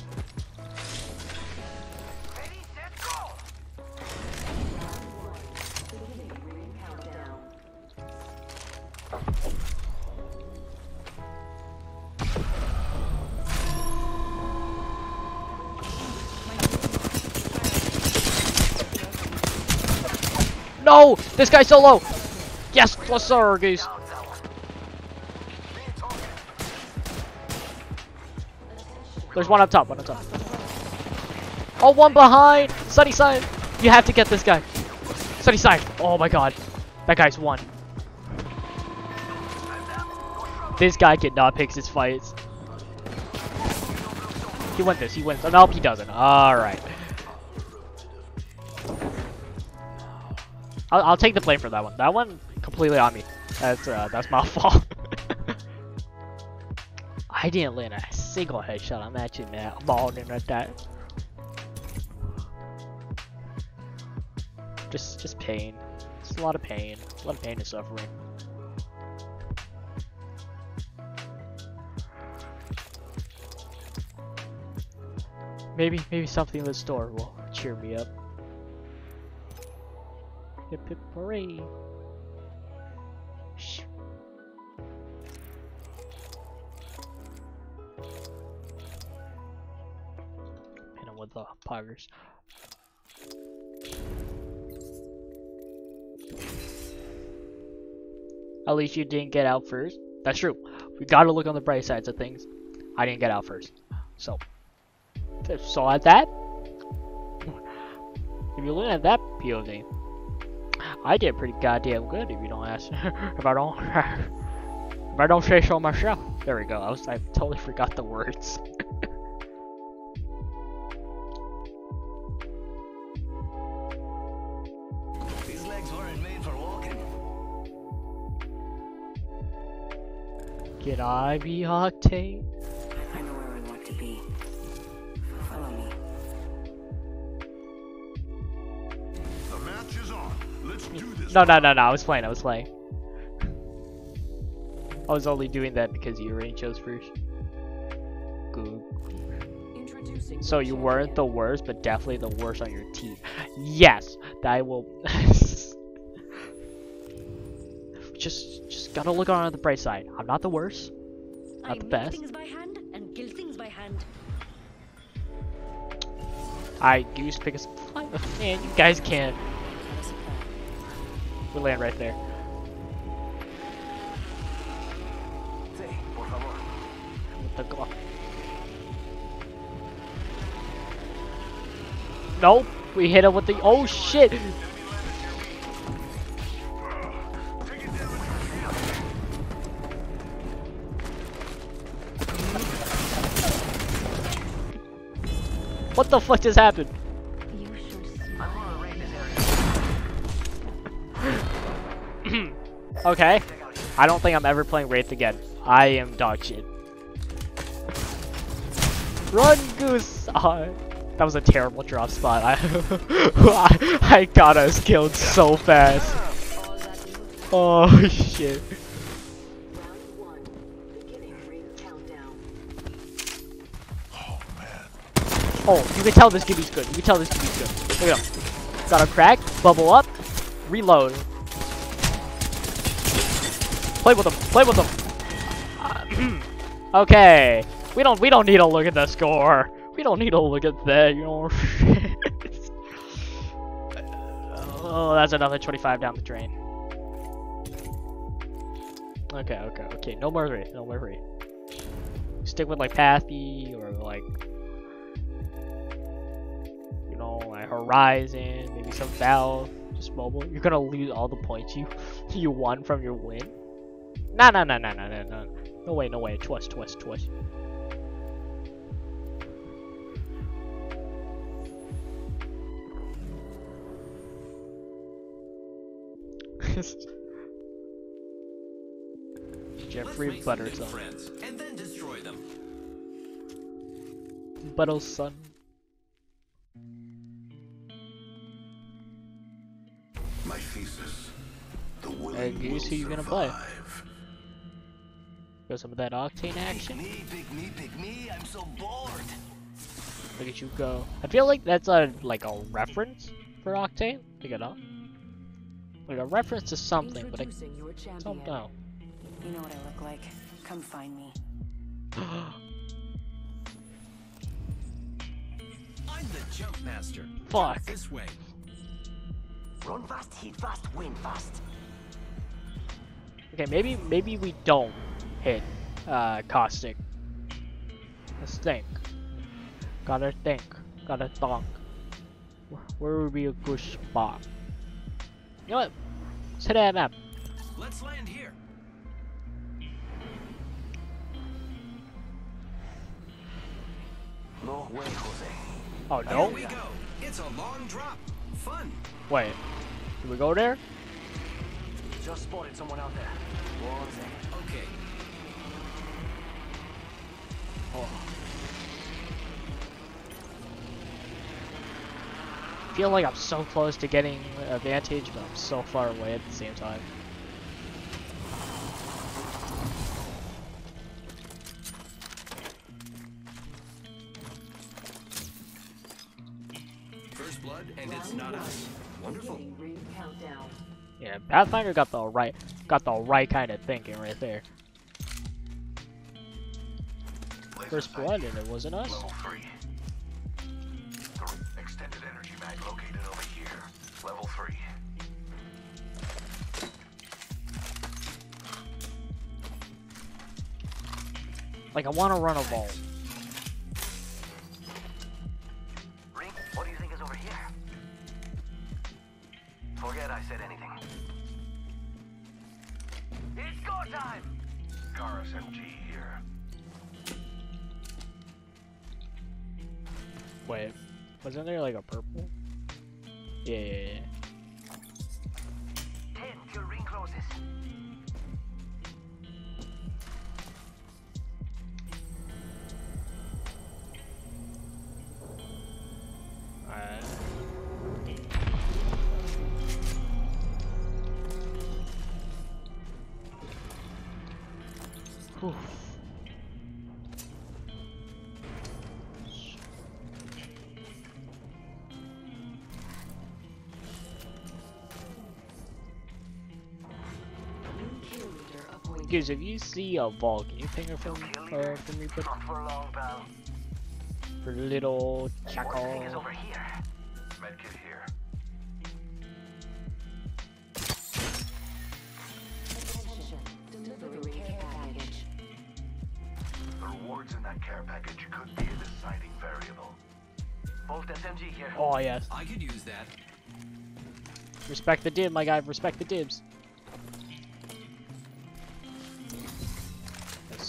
This guy's so low! Yes! Plus sir, goose. There's one up top, one up top. Oh, one behind! Sunny side! You have to get this guy. Sunny side! Oh my god. That guy's one. This guy cannot pick his fights. He went this, he wins. Oh, nope, he doesn't. Alright. I'll, I'll, take the blame for that one. That one completely on me. That's uh, that's my fault. I didn't land a single headshot. I'm actually mad. I'm in at that. Just just pain. It's a lot of pain. A lot of pain and suffering. Maybe maybe something in the store will cheer me up. Hip hip hooray! Shh. Hit him with the poggers. At least you didn't get out first. That's true. We gotta look on the bright sides of things. I didn't get out first. So, so at that, if you're looking at that POV, I did pretty goddamn good. If you don't ask, if I don't, if I don't say so myself. There we go. I was, I totally forgot the words. These legs weren't made for walking. Get Ivy Octane. No, no, no, no. I was playing. I was playing. I was only doing that because you already chose first. Good. So you weren't the worst, but definitely the worst on your team. Yes, that will. just, just gotta look on the bright side. I'm not the worst. I Not the best. things by hand and kill things by hand. I to pick a. Man, you guys can't. We land right there. Sí, por favor. With the Glock. Nope, we hit him with the. Oh shit! What the fuck just happened? Okay. I don't think I'm ever playing Wraith again. I am dog shit. Run, Goose! Oh, that was a terrible drop spot. I, I, I got us killed so fast. Oh shit. Oh, Countdown. Oh, you can tell this Gibby's good. You can tell this Gibby's good. Look at him. Got a crack, bubble up, reload. Play with them. Play with him. okay. We don't we don't need to look at the score. We don't need to look at that, you know. oh, that's another 25 down the drain. Okay, okay, okay. No more Wraith. No more Wraith. Stick with like Pathy or like you know, like Horizon, maybe some Valve, just mobile. You're gonna lose all the points you you won from your win. Nah, nah, nah, nah, nah, nah, nah. No way, no way. Twist, twist, twist. Jeffrey make some new Butterson. friends and then destroy them. Butterson. My thesis. The willing Hey, Goose, will who you gonna play? Survive. Got some of that octane action. Me, pick me, pick me. I'm so bored. Look at you go. I feel like that's a like a reference for Octane. Pick it up. Like a reference to something, but I Introducing your champion. don't know. You know what I look like. Come find me. I'm the jump master. Fuck. This way. Run fast, hit fast, win fast. Okay, maybe maybe we don't hit uh caustic. Let's think. Gotta think. Gotta think. Where would be a good spot? You know what? Let's hit that map. Let's land here. No way, Jose. Oh Here no? we go. It's a long drop. Fun. Wait. Did we go there? Just spotted someone out there. One second. Okay. I feel like I'm so close to getting advantage, but I'm so far away at the same time. first blood, and it's not us. Wonderful. Ring countdown. Yeah, Pathfinder got the right, got the right kind of thinking right there. First blood, and it wasn't us. Level three. Extended energy mag located over here. Level three. Like I want to run a vault. Ring, what do you think is over here? Forget I said anything. It's go time! Car SMG here. Wait, wasn't there like a purple? Yeah, yeah, yeah. Ten till ring closes. Alright. Giz, if you see a vault, can you ping her from, uh, for me, please? Not for long, pal. For little What do you think is over here? Medkit here. Delivering care package. The rewards in that care package could be a deciding variable. Volt SMG here. Oh yes. I could use that. Respect the dib, my guy. Respect the dibs.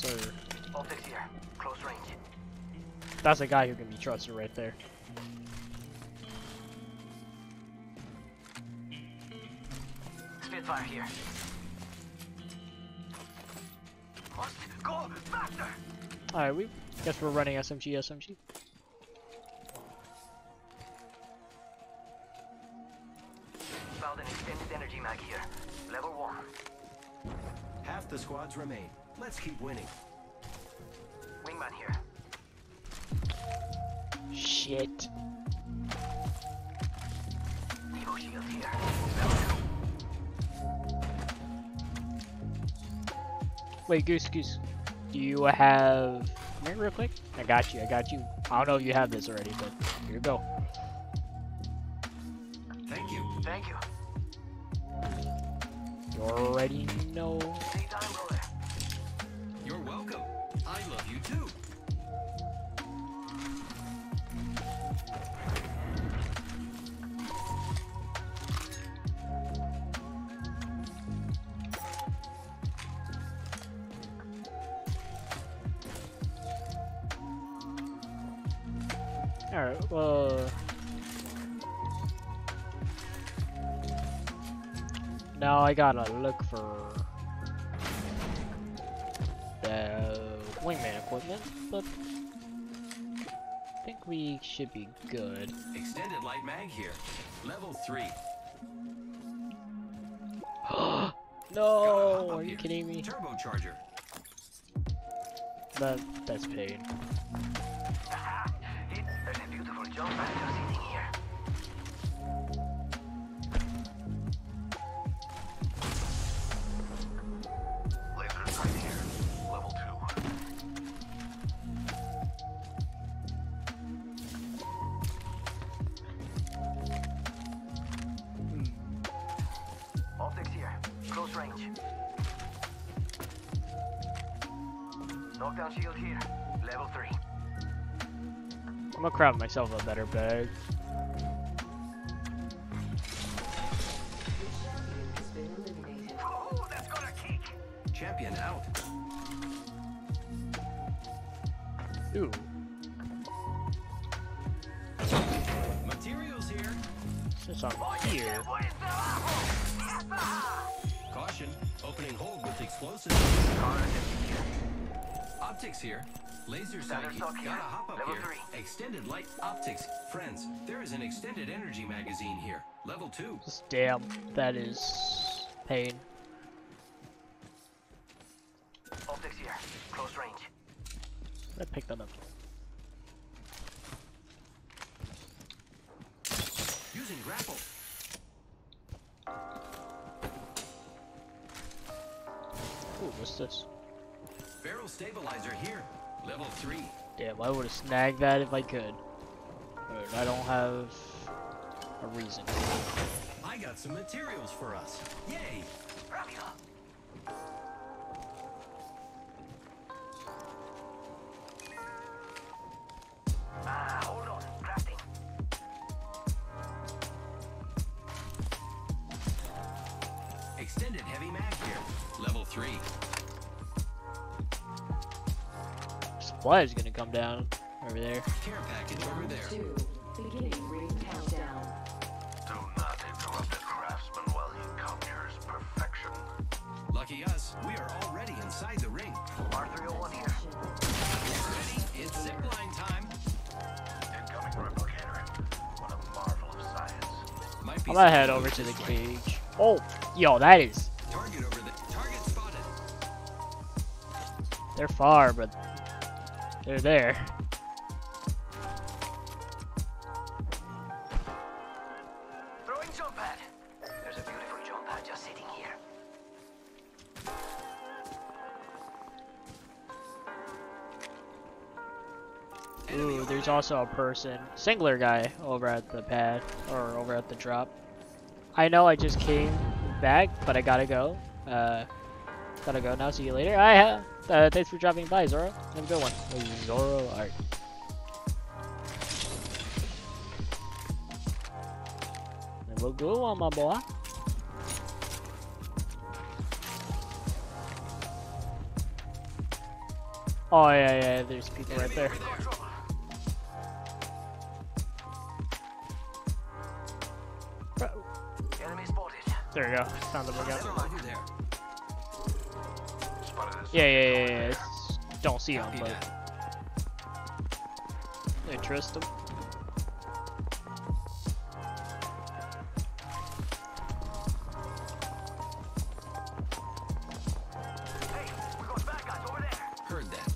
Sir. Optics here. Close range. That's a guy who can be trusted right there. Spitfire here. Must go faster! Alright, we guess we're running SMG, SMG. Found an extended energy mag here. Level one. Half the squads remain. Let's keep winning. Wingman here. Shit. Evo shield here. Level two. Wait, Goose, Goose. Do you have... Come here real quick. I got you, I got you. I don't know if you have this already, but here you go. Thank you. Thank you. You already know. I love you too. Alright, well... Now I gotta look for... wingman equipment, but... I think we should be good. Extended light mag here. Level three. no! Are you here. kidding me? Turbocharger. That, that's pain. It, there's a beautiful jump manager Knockdown shield here. Level three. I'm gonna craft myself a better bag. Energy magazine here. Level two. Damn, that is pain. Optics here. Close range. I picked that up. Using grapple. Ooh, what's this? Barrel stabilizer here. Level 3. Damn, I would have snagged that if I could. But I don't have a reason. I got some materials for us. Yay! Ah, hold on. Crafting. Extended heavy mag here. Level 3. Supply is gonna come down over there. Care package over there. Two. Lucky us, we are already inside the ring. R301 here. Ready? It's zipline time. Incoming replicator. What a marvel of science. Might be I'm gonna head over to the cage. Oh, yo, that is. Target over there. Target spotted. They're far, but they're there. There's also a person, singler guy, over at the pad or over at the drop. I know I just came back, but I gotta go. Uh, gotta go now. See you later. I ha uh, thanks for dropping by, Zoro. Have a good one. Zoro, alright. Have a good one, my boy. Oh yeah, yeah. There's people right there. There you go. Found the bug out. Over. Yeah, yeah, yeah, yeah. it's- Don't see him, but that. I trust him. Hey, we got bad guys over there. Heard that.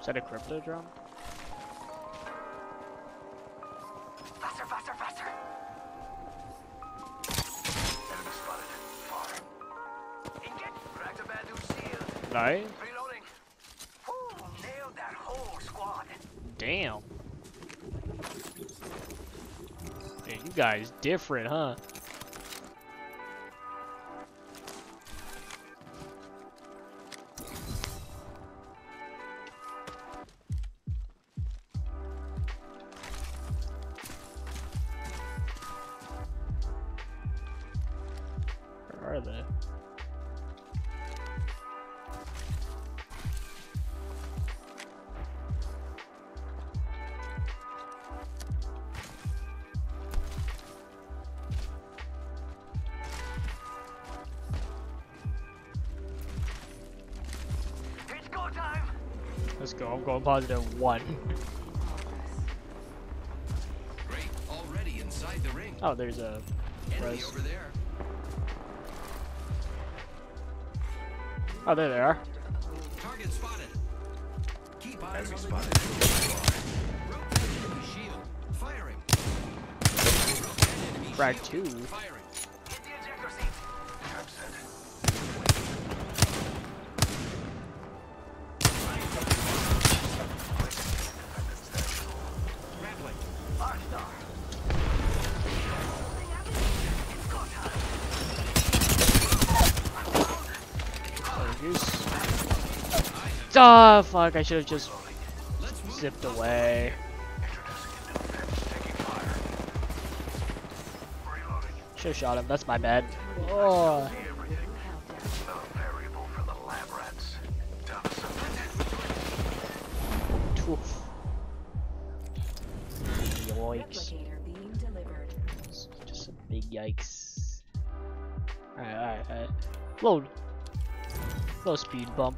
Is that a crypto drum? Shield. Nice. Reloading. Whew, nailed that whole squad. Damn. Man, you guys different, huh? Positive one. Great. Already inside the ring. Oh, there's a res. over there. Oh, there they are. Target spotted. Keep eyes on spotted. Frag two. Firing. Oh, juice. Ah, fuck! I should have just zipped away. Taking Should have shot him. That's my bad. Oh, Everything. A variable for the lab rats. Done something. Oof. Yikes. Replicator being delivered. It's Just a big yikes. Alright, alright, alright. Load. Little speed bump.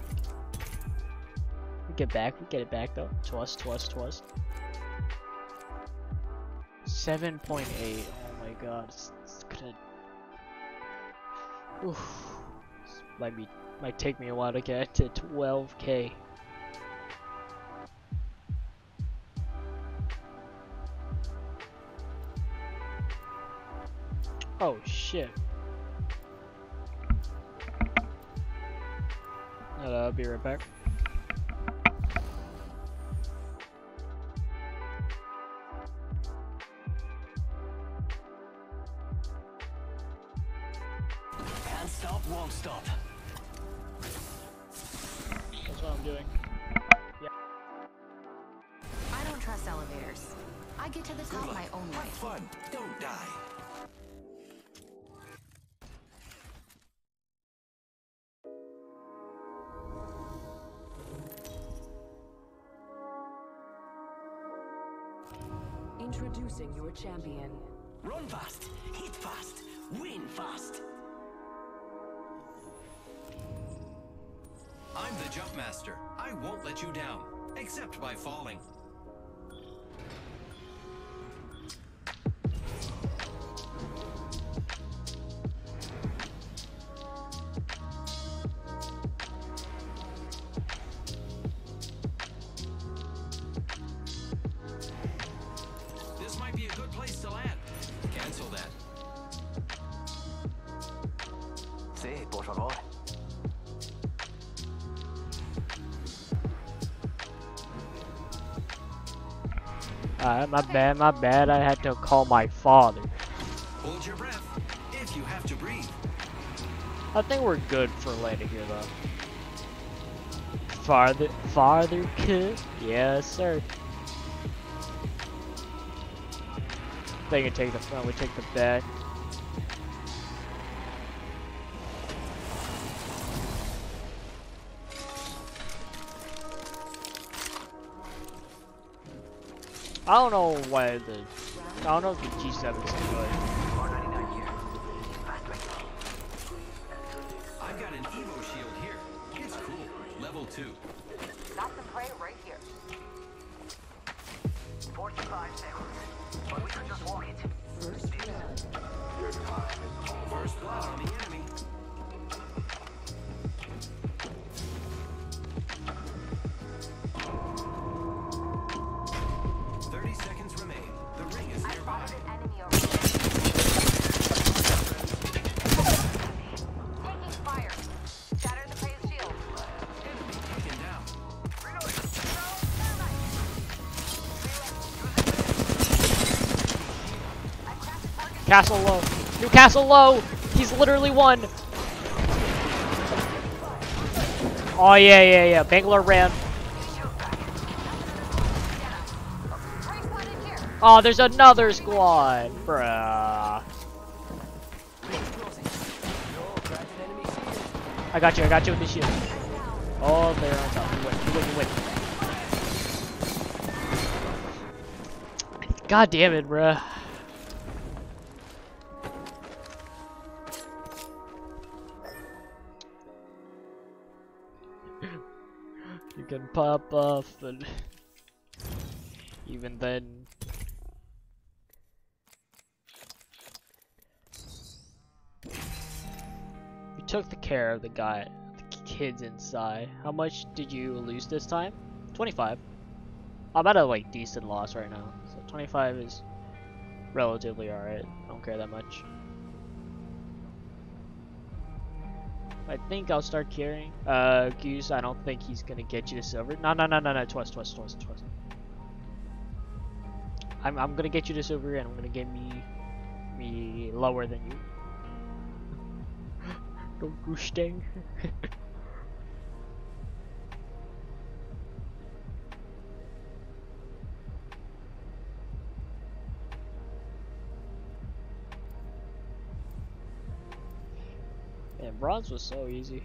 We get back, we get it back though. Twas, twas, twas. 7.8, oh my god, it's, it's gonna... Oof. This might be, might take me a while to get to 12k. Oh shit. I'll be right back. Can't stop, won't stop. That's what I'm doing. I don't trust elevators. I get to the top my own way. Have fun. Don't die. Introducing your champion. Run fast, hit fast, win fast. I'm the jump master. I won't let you down, except by falling. My bad, my bad. I had to call my father. Hold your breath if you have to breathe. I think we're good for landing here though. Farther, farther, kid. Yes, sir. They can take the front, we take the back. I don't know why the I don't know if the G7 is good. Castle low. Newcastle low. He's literally won. Oh yeah, yeah, yeah. Bangalore ran. Oh, there's another squad, bruh. I got you. I got you with the shield. Oh, there on top. You win. You win. You win. God damn it, bruh. Pop off and even then You took the care of the guy the kids inside. How much did you lose this time? 25. I'm at a like decent loss right now. So 25 is relatively alright. I don't care that much. I think I'll start carrying. Uh, Goose, I don't think he's gonna get you to silver. No, no, no, no, no, twist, twist, twist, twist. I'm, I'm gonna get you to silver and I'm gonna get me, me lower than you. Don't goose sting. bronze was so easy.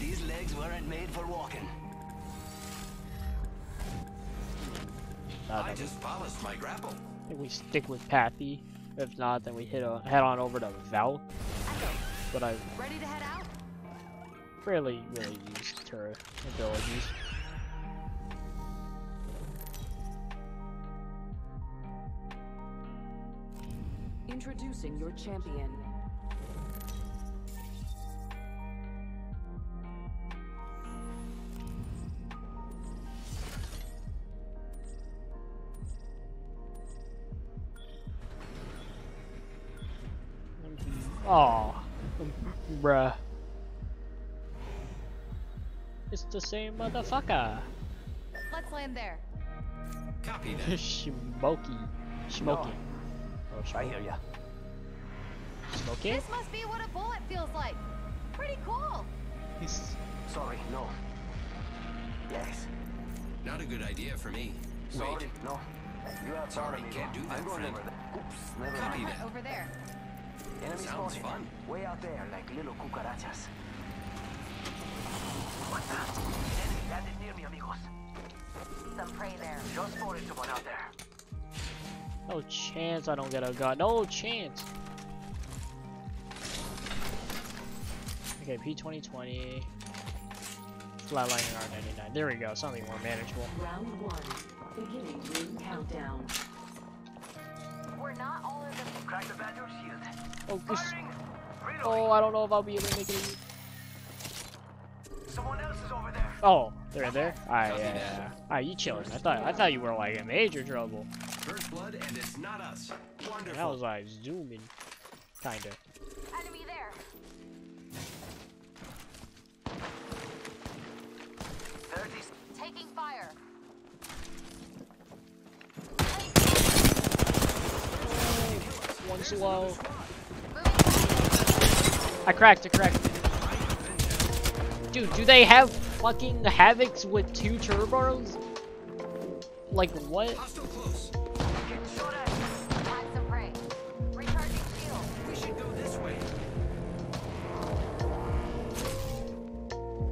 These legs weren't made for walking. Nah, I just polished my grapple. I think we stick with Pathy. If not, then we hit on, head on over to Val. But I Ready to head out? rarely really use turret abilities. Introducing your champion. Oh, bruh. The same motherfucker. Let's land there. Copy that. Smoky. Smoky. Oh, I hear ya. Smoky? This must be what a bullet feels like. Pretty cool. Sorry, no. Yes. Not a good idea for me. Sorry, Wait. no. You outside Sorry, amigo. can't do that, I'm going friend. over there. Oops, never Copy mind. that. Over there. Enemy Sounds spotted. fun. Way out there, like little cucarachas. What the? Enemy landed near me, amigos. Some prey there. Just spotted someone out there. No chance I don't get a gun. No chance. Okay, P2020. Flatlining R99. There we go. Something more manageable. Round one. Beginning ring countdown. We're not all in the. Crack the bad news shield. Oh, this. Oh, I don't know if I'll be able to make it. Someone else is over there. Oh, they're there. Ah, Alright, yeah, yeah. Alright, you chilling? I thought I thought you were like in major trouble. First blood, and it's not us. Wonderful. That was like zooming, kinda. Enemy there. Taking fire. One slow. I cracked. I cracked. Dude, do they have fucking havocs with two turbos? Like what? Hostile close. Find some. Recharging. We should go this way.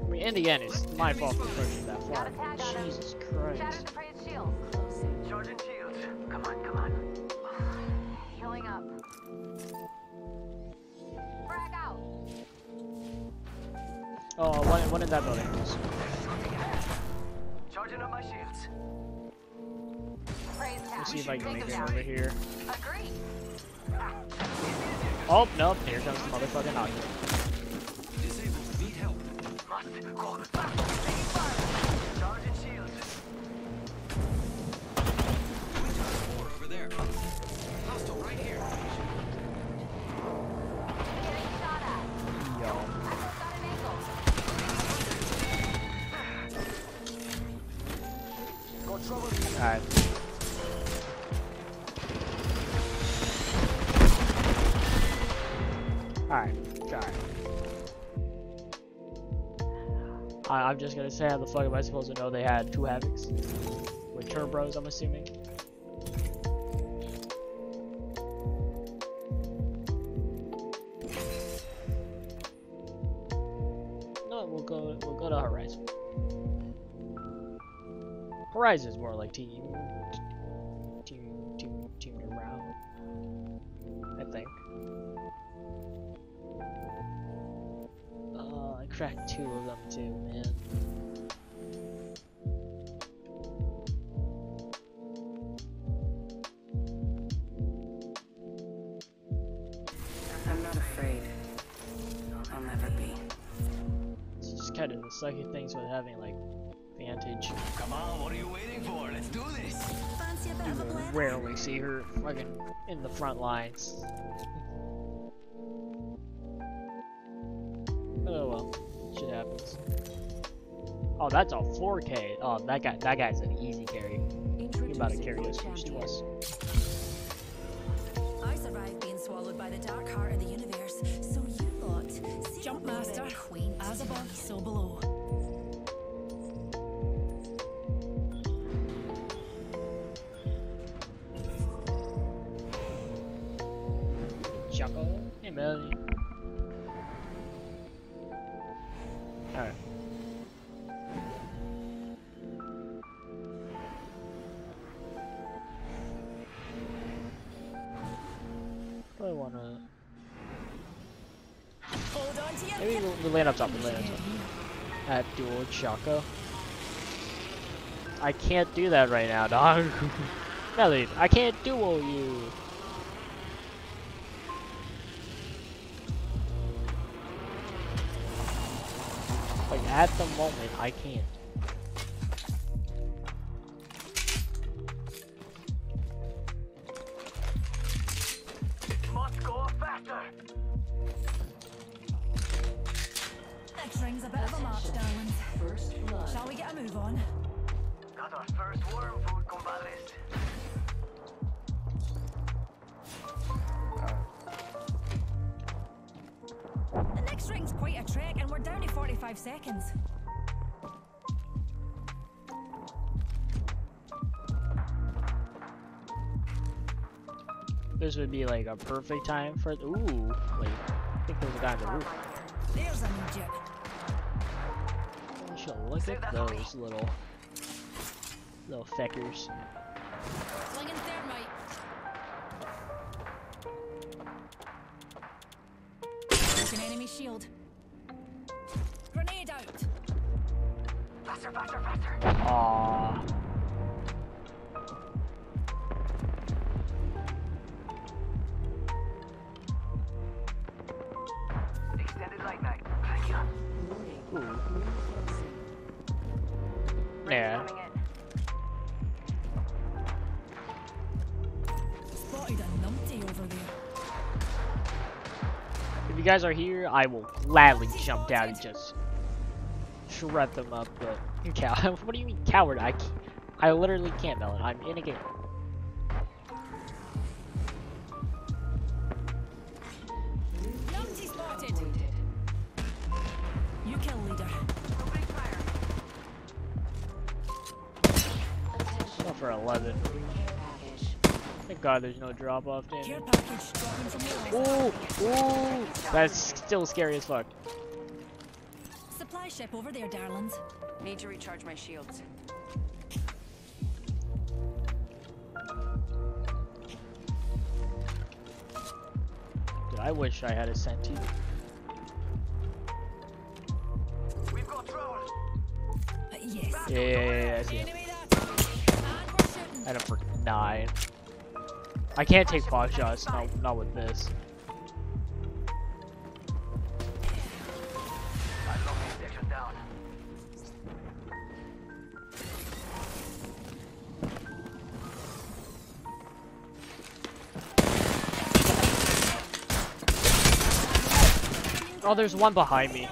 I mean, in the end, it's my fault for pushing that far. Got a tag on him. Jesus Christ. the prey's shield. Charging shields. Come on, come on. Oh, one, one in that building. Charging up my shields. Prey's Let's see if I can make it over here. Agree. Oh, nope. Here comes the motherfucking Aki. Disabled. Need help. Must go fast. I, I'm just gonna say, how the fuck am I supposed to know they had two Havocs? With turbos, I'm assuming. No, we'll go, we'll go to Horizon. Horizon's more like team, team, team, team around. I think. Cracked two of them too, man. I'm not afraid. I'll never be. It's just kind of the sucky things with having like Vantage. Come on, what are you waiting for? Let's do this. Fancy You of a will blend? rarely see her fucking in the front lines. Oh well, shit happens. Oh, that's a 4K. Oh, that guy, that guy's an easy carry. You're about to carry us reach to us. I survived being swallowed by the dark heart of the universe. So you lot, Jump master. that quaint As above, so below. Chuckle. Hey, Melly. Alright. Probably wanna. Hold on to your Maybe we'll, we'll land up top. We'll land up top. At dual Chaka. I can't do that right now, dog. Melly, I can't duel you. At the moment, I can't. Perfect time for. Ooh, wait. I think there's a guy on the roof. There's a new jig. We should look at those little little feckers. Slinging thermite. Broken enemy shield. Guys are here, I will gladly jump down and just shred them up. But cow, what do you mean coward? I, I literally can't, Melon. I'm in a game. God there's no drop off damage. Care package dropping from the Ooh, ooh, that's still scary as fuck. Supply ship over there, darlings. Need to recharge my shields. Dude, I wish I had a senti. We've got trouble. Uh, yes. Yeah, yeah, yeah, I can't take pot shots, not, not with this. Oh, there's one behind me.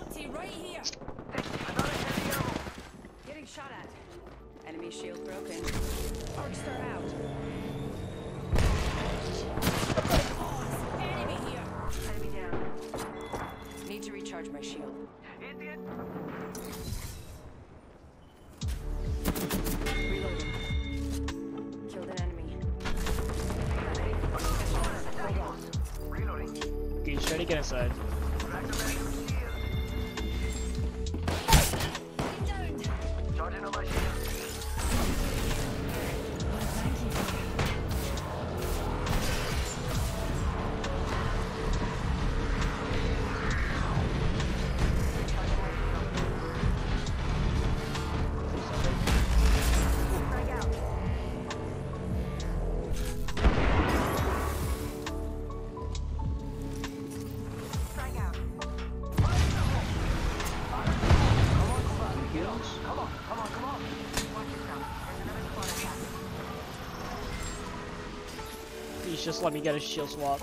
Let me get a shield swap.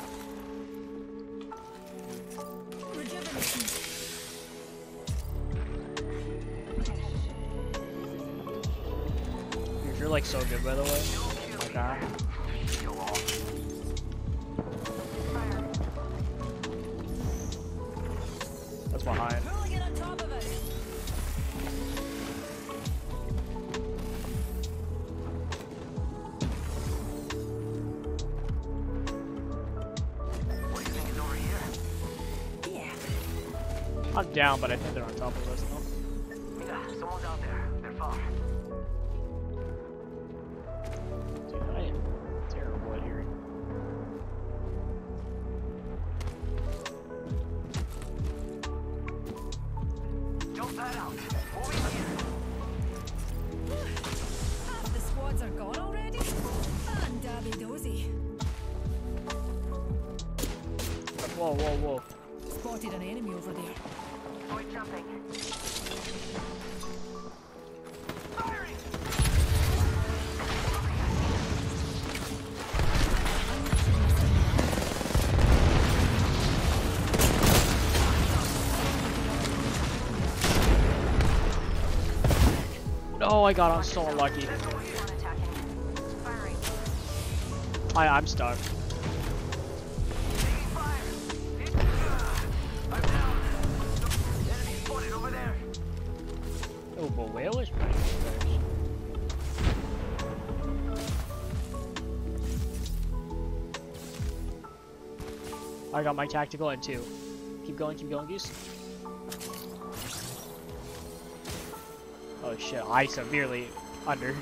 Down, but I think they're on top of us now. Mira, someone's out there. They're far. Dude, I am terrible at hearing. Jump that out. Moving here. Half the squads are gone already. And Dozy. Whoa, whoa, whoa. Spotted an enemy over there. Oh I got! I'm so lucky. I, I'm starved. But where was my first? I got my tactical and two. Keep going, keep going, Goose. Oh shit, I severely under.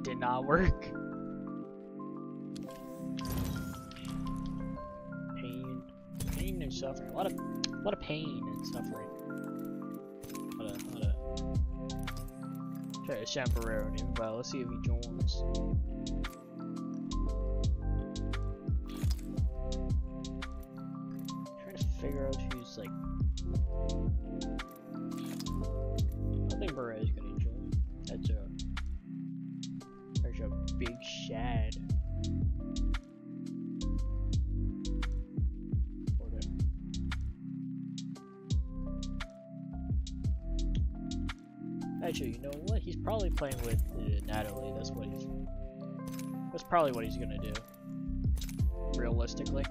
That did not work. Pain, pain and suffering. A lot of, a lot of pain and suffering. A lot of, a lot of. Let's see if he joins. Probably what he's gonna do. Realistically.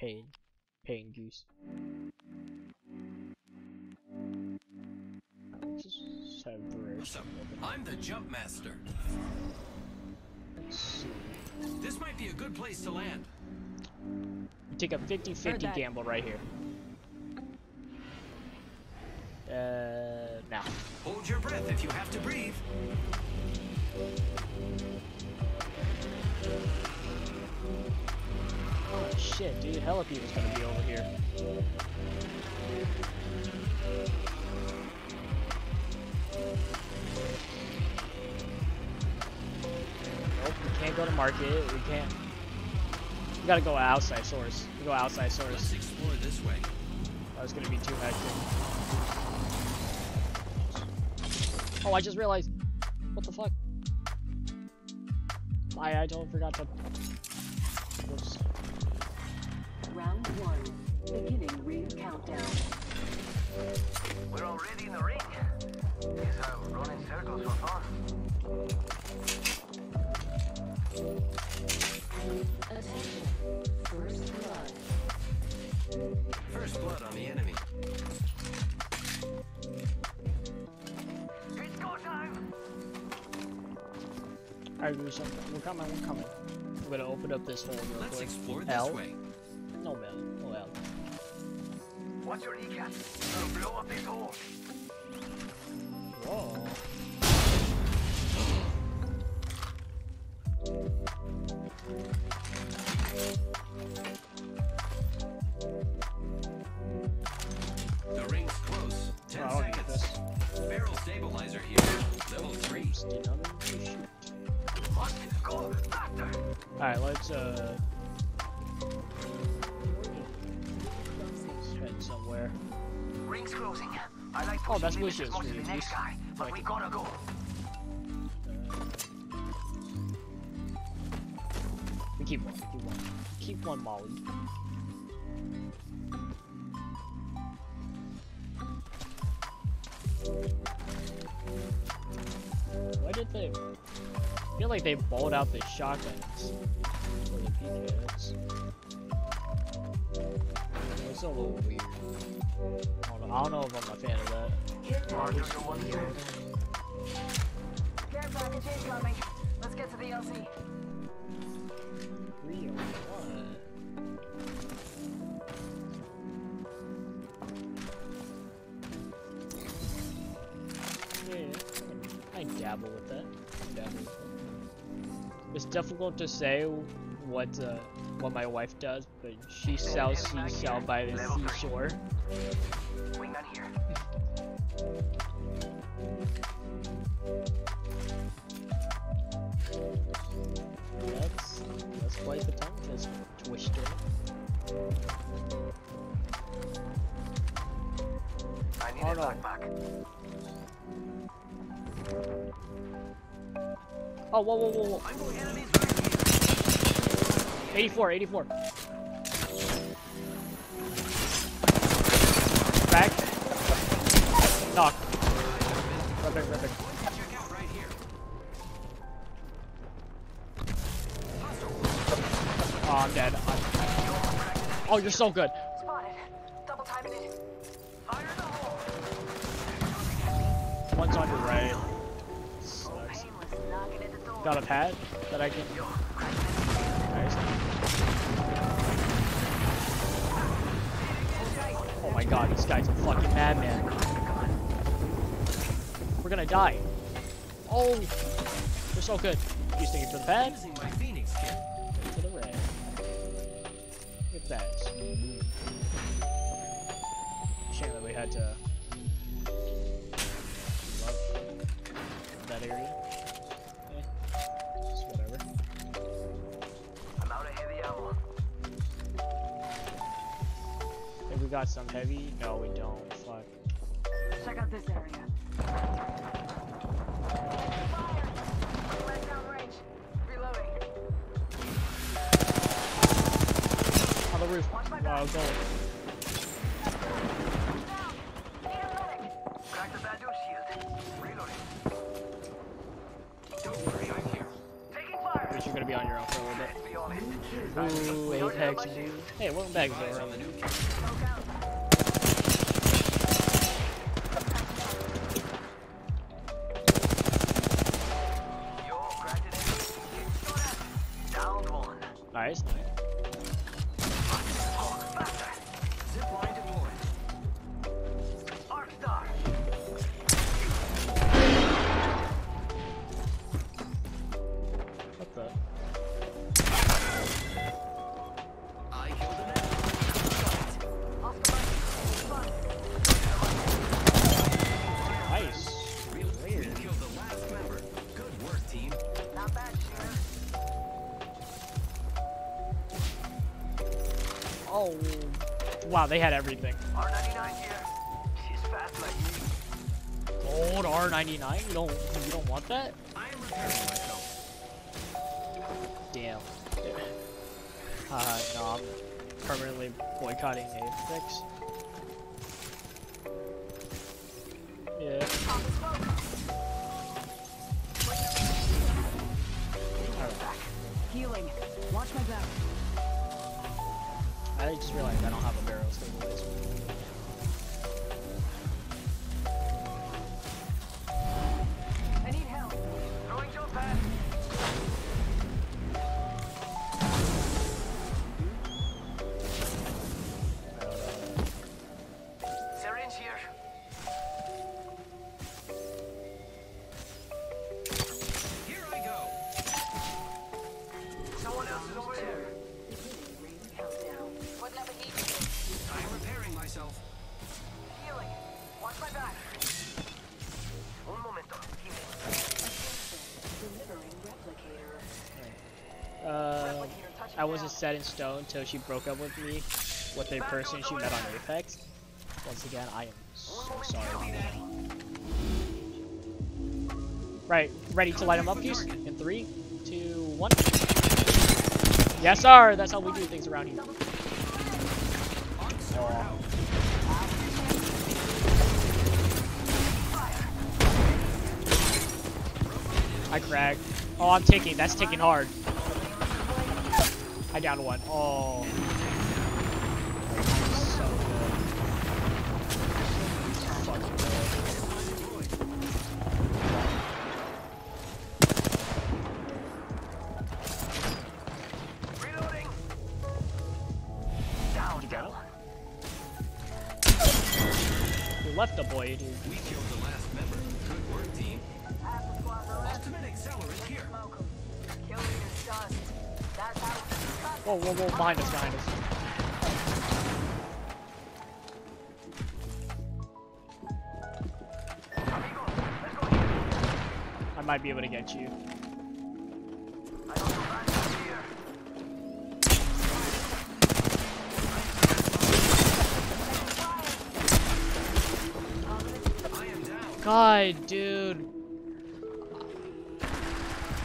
Pain. Pain goose. I'll just have Barrera Awesome. I'm the jump master. This might be a good place to land. Take a 50-50 gamble right here. Uh, now. Hold your breath if you have to breathe. Oh shit, dude, Helipede was gonna be over here. Nope, we can't go to market, we can't. We gotta go outside source. We go outside Let's source. explore this way. That was gonna be too hectic. Oh, I just realized. What the fuck? I I totally forgot to. Whoops. Round one. Beginning ring countdown. We're already in the ring. Guess I'm running circles for fun. Attention. First blood. First blood on the enemy. It's go time! Alright, do something. We're coming, we're coming. I'm gonna open up this hole real Let's quick. explore this L? way. Your kneecap? I'll blow up this hole. Whoa. As the next guy, but we gotta go. We keep one, keep one. Keep one Molly. Why did they I feel like they balled out the shotguns for the PKs. It's a little weird. I don't know if I'm a fan of that. Care package incoming. Let's get to the LZ. Or what? Yeah, I dabble with that. I dabble with that. It's difficult to say what uh, what my wife does, but she sells seashell by the seashore. That's that's quite the tongue twist- twister. I need Oh, a no. backpack. Oh, whoa, whoa, whoa, whoa. 84, 84. Back. Knock. Right back, right back. Oh, I'm dead. I'm... Oh, you're so good. Spotted. Double timing it. One's on your right. Sucks. Got a pad that I can. Nice. Oh my god, this guy's a fucking madman. We're gonna die. Oh, we're so good. You sticking for the pad? Using my Phoenix kit. To the red. Look at that. Shame that we had to that area. Just whatever. I'm out of heavy ammo. Hey, we got some heavy? No, we don't. Fuck. Check out this area. Right down range. Reloading. On the roof. Wow, the bad dude shield. Reloading. Don't worry, I'm here. Taking fire. But you're gonna be on your own for a little Let's be honest. bit. Ooh, Apex. Hey, welcome back, Zora. Nice. They had everything. R99 here. She's fast like me. Gold R99? You don't you don't want that? I am repairing myself. Damn. Uh, no, I'm permanently boycotting Apex. Yeah. Healing. Watch my back. I just realized I don't have a barrel stabilizer. Set in stone until she broke up with me with a person she met on Apex. Once again, I am so sorry. Right, ready to light him up, Goose? In three, two, one. Yes, sir. That's how we do things around here. I cracked. Oh, I'm taking. That's taking hard. I downed one. Oh. Behind us. I might be able to get you. God, dude.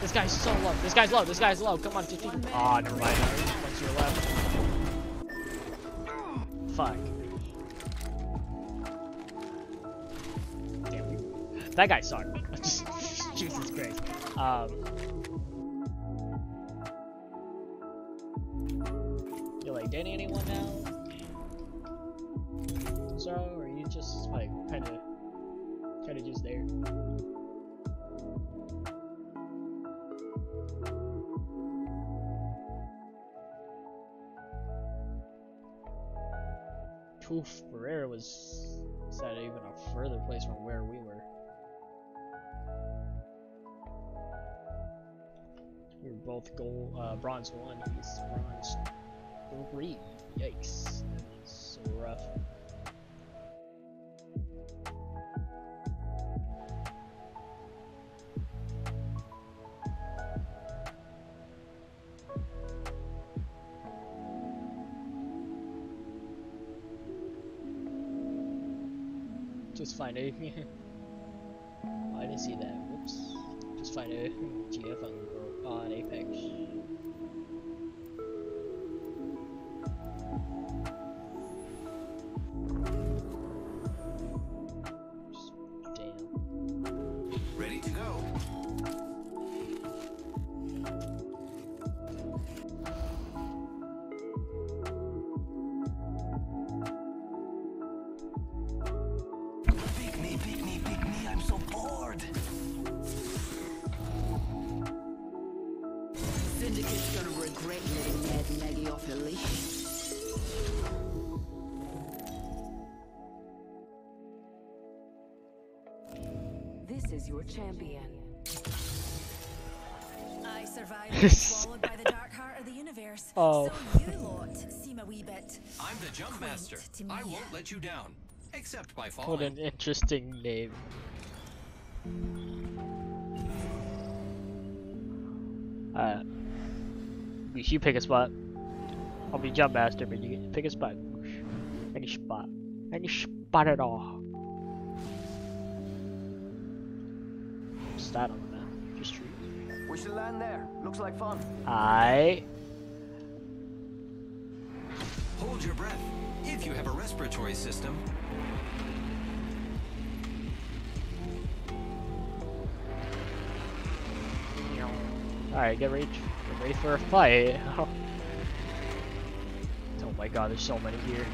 This guy's so low. This guy's low. This guy's low. Come on, 50. Aw, oh, never mind. Once you're left. Fuck. Damn. That guy sucked. Jesus Christ. Um. You like dating anyone now? So, or are you just like kind of, kind of just there? Oof, Barrera was set even a further place from where we were. We were both gold, uh, bronze one. He's bronze three. Yikes, that's so rough. Just find a. I didn't see that. Whoops. Just find a GF on, on Apex. Oh. So you lot seem a wee bit. I'm the jump master. I won't let you down. Except by What falling. an interesting name. Uh, you you pick a spot. I'll be jump master, but you can pick a spot. Any spot. Any spot at all. What's that on the map? Just trees. We should land there. Looks like fun. I. Hold your breath. If you have a respiratory system, Alright, get ready. Get ready for a fight. Don't oh my god, there's so many here.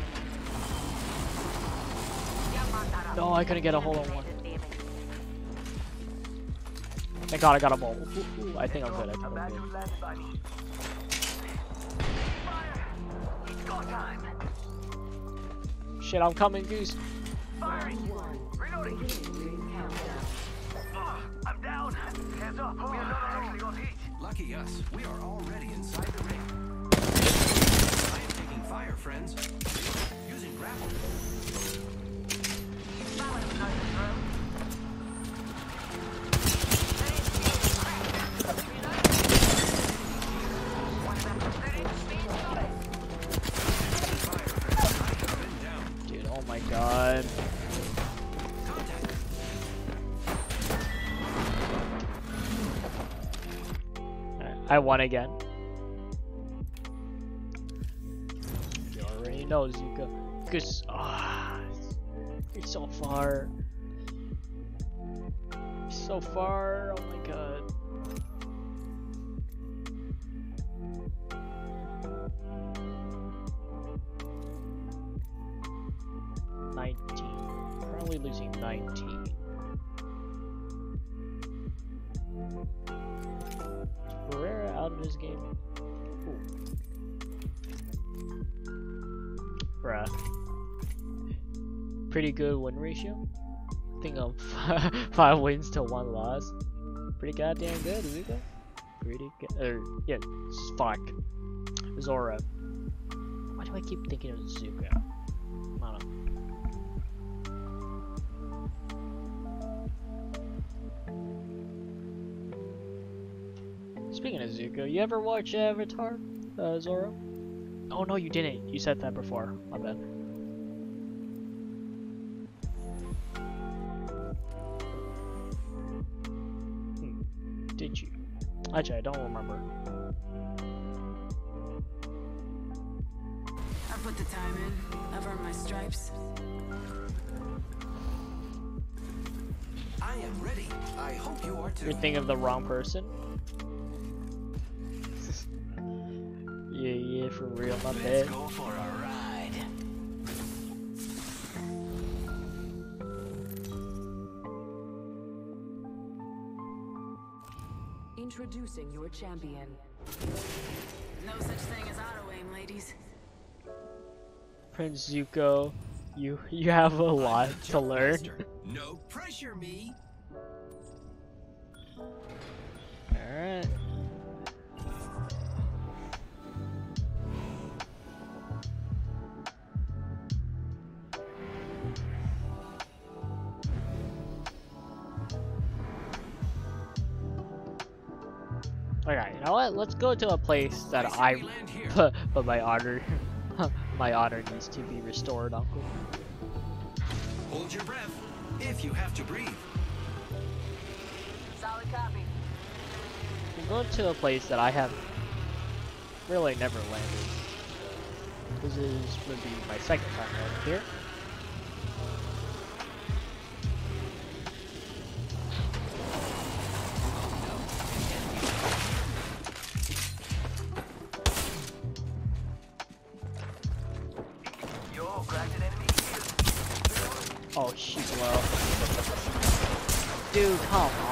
No, I couldn't get a hold in one. Thank god I got a ball. I think I'm good. I think I'm good. It's time. Shit, I'm coming, Goose. Firing. Reloading. I'm down. Hands up. We are not actually on heat. Lucky us, we are already inside the ring. I am taking fire, friends. Using grapple. I won again. You already knows you Zuka. Cause, ah, you're so far. So far, oh good win ratio. I think I'm five wins to one loss. Pretty goddamn good, Zuko. Pretty good. Er, yeah, fuck. Zora. Why do I keep thinking of Zuko? I don't know. Speaking of Zuko, you ever watch Avatar, uh, Zoro? Oh no, you didn't. You said that before. My bad. Actually, I don't remember. I put the time in. I've earned my stripes. I am ready. I hope you are too. You're thinking of the wrong person. yeah, yeah, for real, my Let's bad. Introducing your champion. No such thing as auto aim, ladies. Prince Zuko, you you have a lot to learn. No pressure me. Alright. You know what? Let's go to a place that I but, but my honor my honor needs to be restored, Uncle. Hold your breath if you have to breathe. Solid copy. I'm going to a place that I have really never landed. This is would be my second time landing here.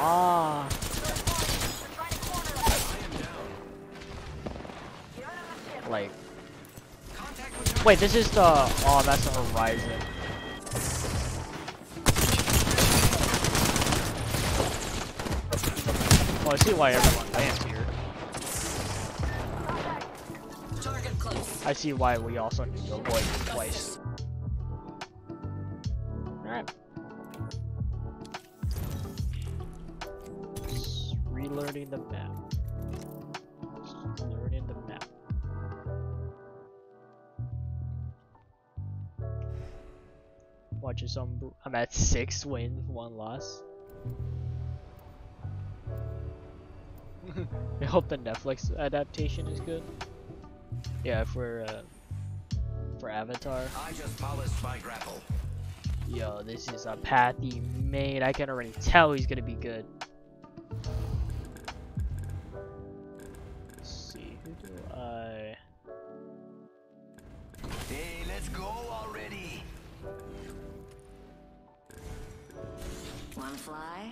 On. Like. Wait, this is the. Oh, that's the horizon. Well, I see why everyone lands here. I see why we also need to avoid this place. Relearning the map. Learning the map. Watch some. I'm at six wins, one loss. I hope the Netflix adaptation is good. Yeah, for uh, for Avatar. I just polished my grapple. Yo, this is a path he made. I can already tell he's gonna be good. Go already. One fly,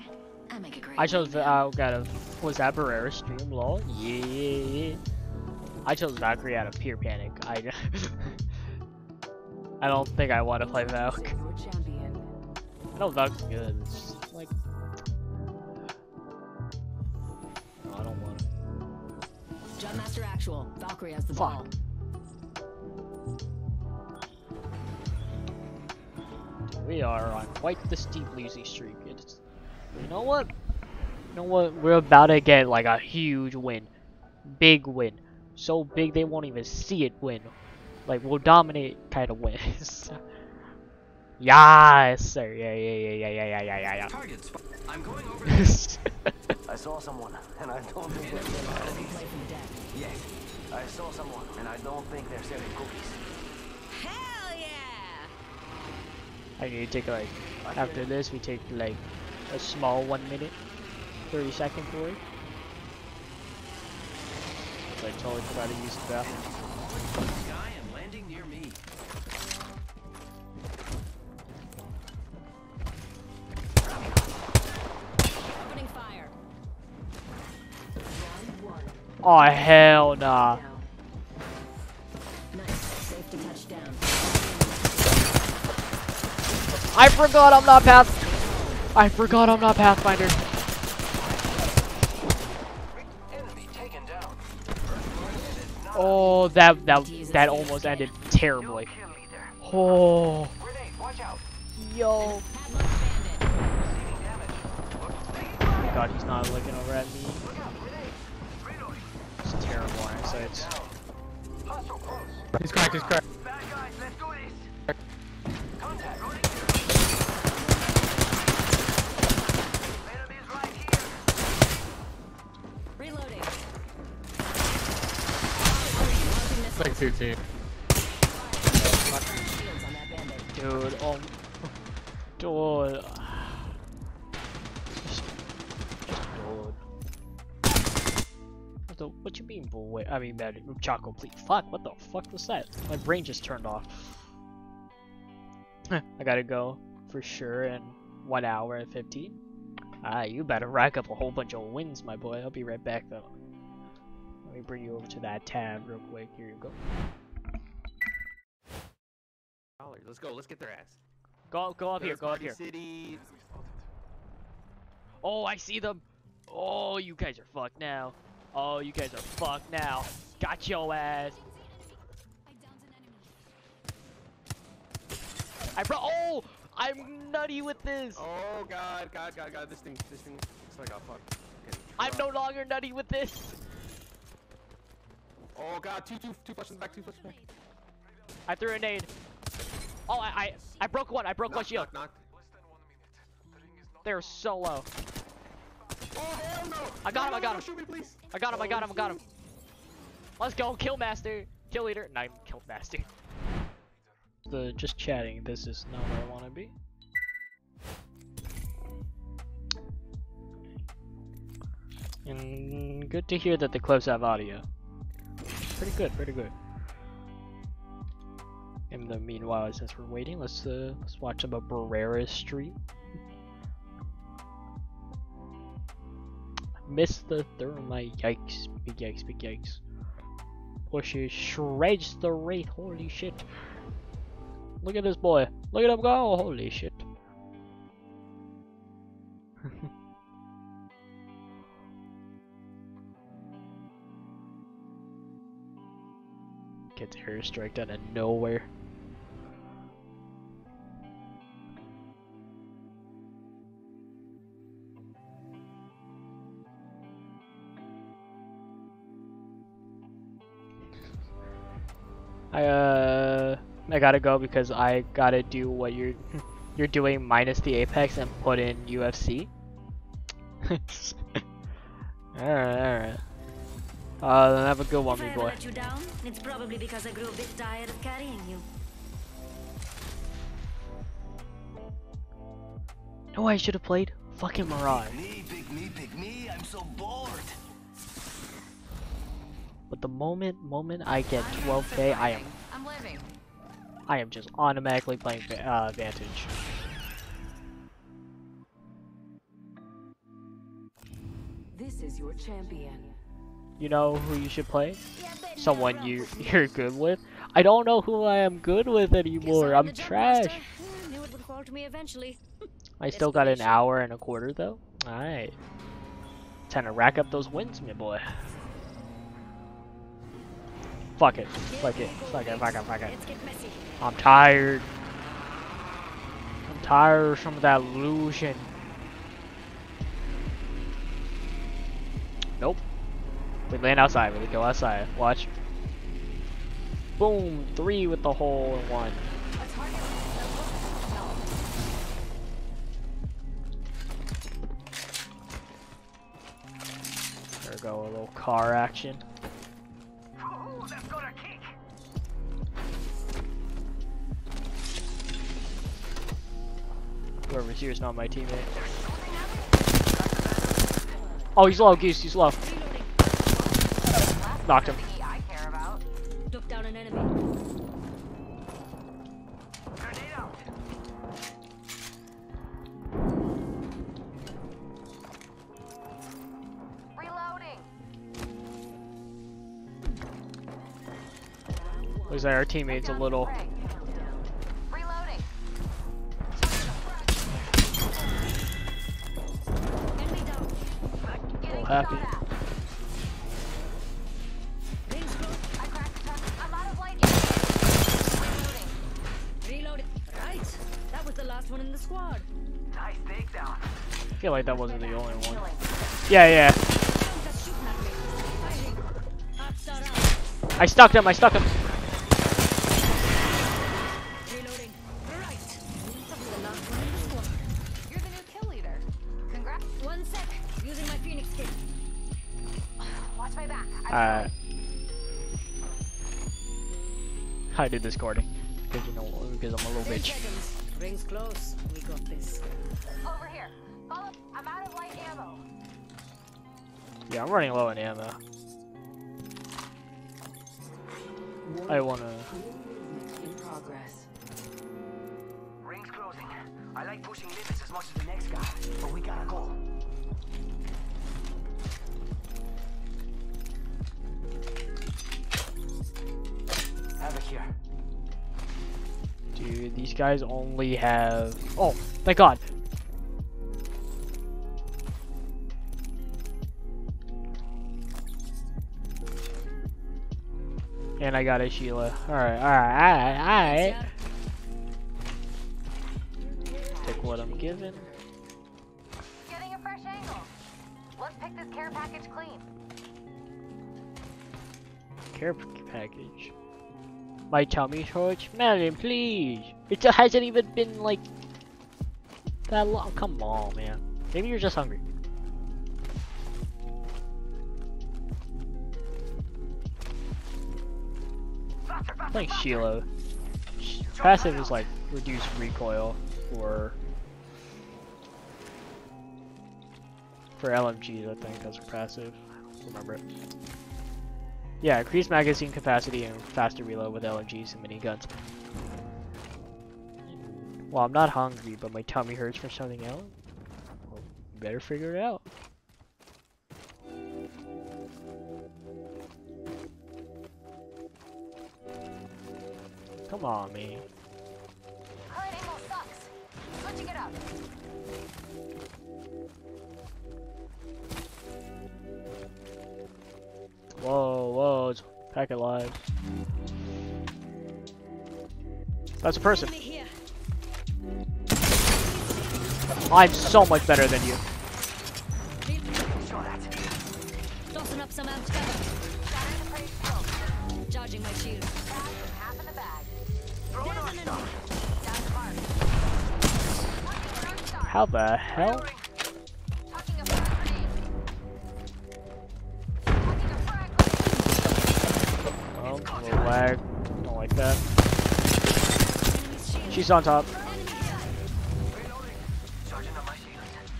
I make a great I chose wingman. uh, out of was that Barrera stream lol? Yeah. I chose Valkyrie out of pure panic. I I don't think I want to play Valk. Your champion. I know Valk's good. It's just like no, I don't want. Jump Master Actual. Valkyrie has the Fuck. ball. We are on quite the steep losing streak. It's, you know what? You know what? We're about to get like a huge win, big win, so big they won't even see it win. Like we'll dominate kind of wins. yes, sir. Yeah, yeah, yeah, yeah, yeah, yeah, yeah, yeah, Target spot. I'm going over yeah. I saw someone, and I don't think they're selling cookies. Yes, I saw someone, and I don't think they're selling cookies. Hell yeah! I need to take like after this we take like a small one minute, thirty second break. I totally forgot to use the bathroom. and landing near me. Opening fire. Oh hell nah. I forgot I'm not Path. I forgot I'm not Pathfinder. Enemy taken down. Oh, that that that almost ended terribly. Oh, Grenade, watch out. yo. Padlock bandit. Oh God, he's not looking over at me. Look out, grenade. Reloading. It's terrible eyesight. Hostile. He's cracked, he's cracked. Two. Dude, oh, dude. Dude. What, what you mean, boy? I mean, man, Choco, please. Fuck, what the fuck was that? My brain just turned off. I gotta go for sure in one hour and 15. Ah, you better rack up a whole bunch of wins, my boy. I'll be right back, though. Let me bring you over to that tab real quick. Here you go. Let's go, let's get their ass. Go, go up here, go up here. City. Oh, I see them. Oh, you guys are fucked now. Oh, you guys are fucked now. Got your ass. I bro. Oh, I'm nutty with this. Oh god, god, god, god. This thing, this thing looks like a fuck. I'm no longer nutty with this. Oh god, two, two, two flushes back, two flushes back. I threw a nade. Oh, I, I, I broke one. I broke one shield. knock, knock. They're so low. Oh hell no! I got No, him, I got no, him. Shoot me, please. I got him. I got him. I got him. Oh, Let's go, kill master, kill leader. No, kill master. The just chatting. This is not where I want to be. And good to hear that the clips have audio. Pretty good, pretty good. In the meanwhile, since we're waiting, let's uh, let's watch some of Barrera's stream. Missed the thermite. Yikes! Big yikes! Big yikes! Pushes, shreds the wraith. Holy shit! Look at this boy. Look at him go. Holy shit. Gets airstrike out of nowhere. I uh I gotta go because I gotta do what you're you're doing minus the apex and put in UFC. alright, alright. Uh then have a good one, If I me boy. you down, it's probably because I grew a bit tired of carrying you. No, I should have played fucking Mirage. Me, pick me, pick me. I'm so bored. But the moment moment I get 12k, I am I'm living. I am just automatically playing uh, Vantage. This is your champion. You know who you should play? Someone you you're good with. I don't know who I am good with anymore. I'm trash. Knew it would fall to me eventually. I still got an hour and a quarter though. Alright. Time to rack up those wins, my boy. Fuck it. Fuck it. Fuck it. Fuck it. Fuck it. I'm tired. I'm tired of some of that illusion. We land outside. We go outside. Watch. Boom. Three with the hole in one. There go. A little car action. Whoever's here is not my teammate. Oh, he's low, Goose. He's low. Knocked him. I care about. Took down an enemy. Grenade out. Reloading. Looks like our teammate's a little. Reloading. Enemy down. Getting happy. Like that wasn't the only one. Yeah, yeah. I stuck him, I stuck him. are out. I stuck him. Yeah, I'm running low on ammo. I wanna. In progress. Ring's closing. I like pushing limits as much as the next guy, but we gotta go. Havoc here. Dude, these guys only have. Oh, thank God. And I got a Sheila. Alright, alright, alright, alright. Take what I'm given. Getting a fresh angle. Let's pick this care package clean. Care package. My tummy hurts. Madam, please. It hasn't even been like that long. Come on, man. Maybe you're just hungry. Playing Shiloh. Sh- Passive is like reduced recoil for for LMGs. I think that's passive. I don't remember it. Yeah, increased magazine capacity and faster reload with LMGs and miniguns. Well, I'm not hungry, but my tummy hurts from something else. Well, better figure it out. Come on, ammo sucks. Switching it up. Whoa, whoa, it's packet lives. That's a person. I'm so much better than you. Tossing up some. Charging my shield. How the hell? Oh, lag. Don't like that. She's on top.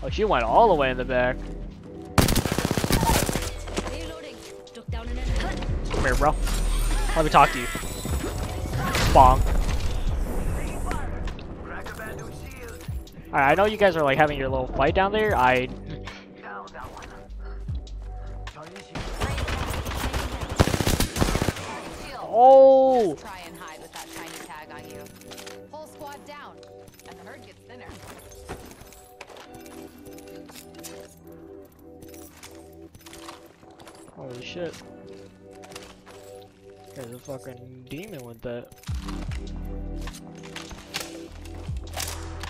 Oh, she went all the way in the back. Come here, bro. Let me talk to you. Bong. Alright, I know you guys are like having your little fight down there. I Oh! Try and hide with that shiny tag on you. Whole squad down, and the herd gets thinner. Holy shit. There's a fucking demon with that.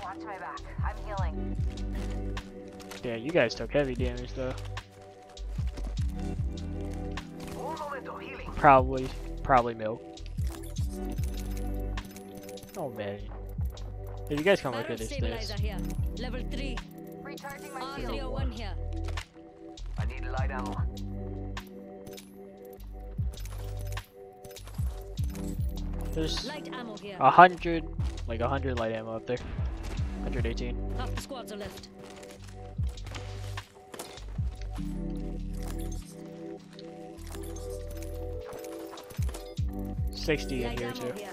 Watch my back. I'm healing. Yeah, you guys took heavy damage though. Probably, probably milk. Oh man. Hey, you guys come look at this. this. stabilizer here. Level 3. Recharging my R301 here. I need light ammo. There's Light ammo here. a hundred, like a hundred light ammo up there. 118. Half the squads are left. Sixty in here too. here.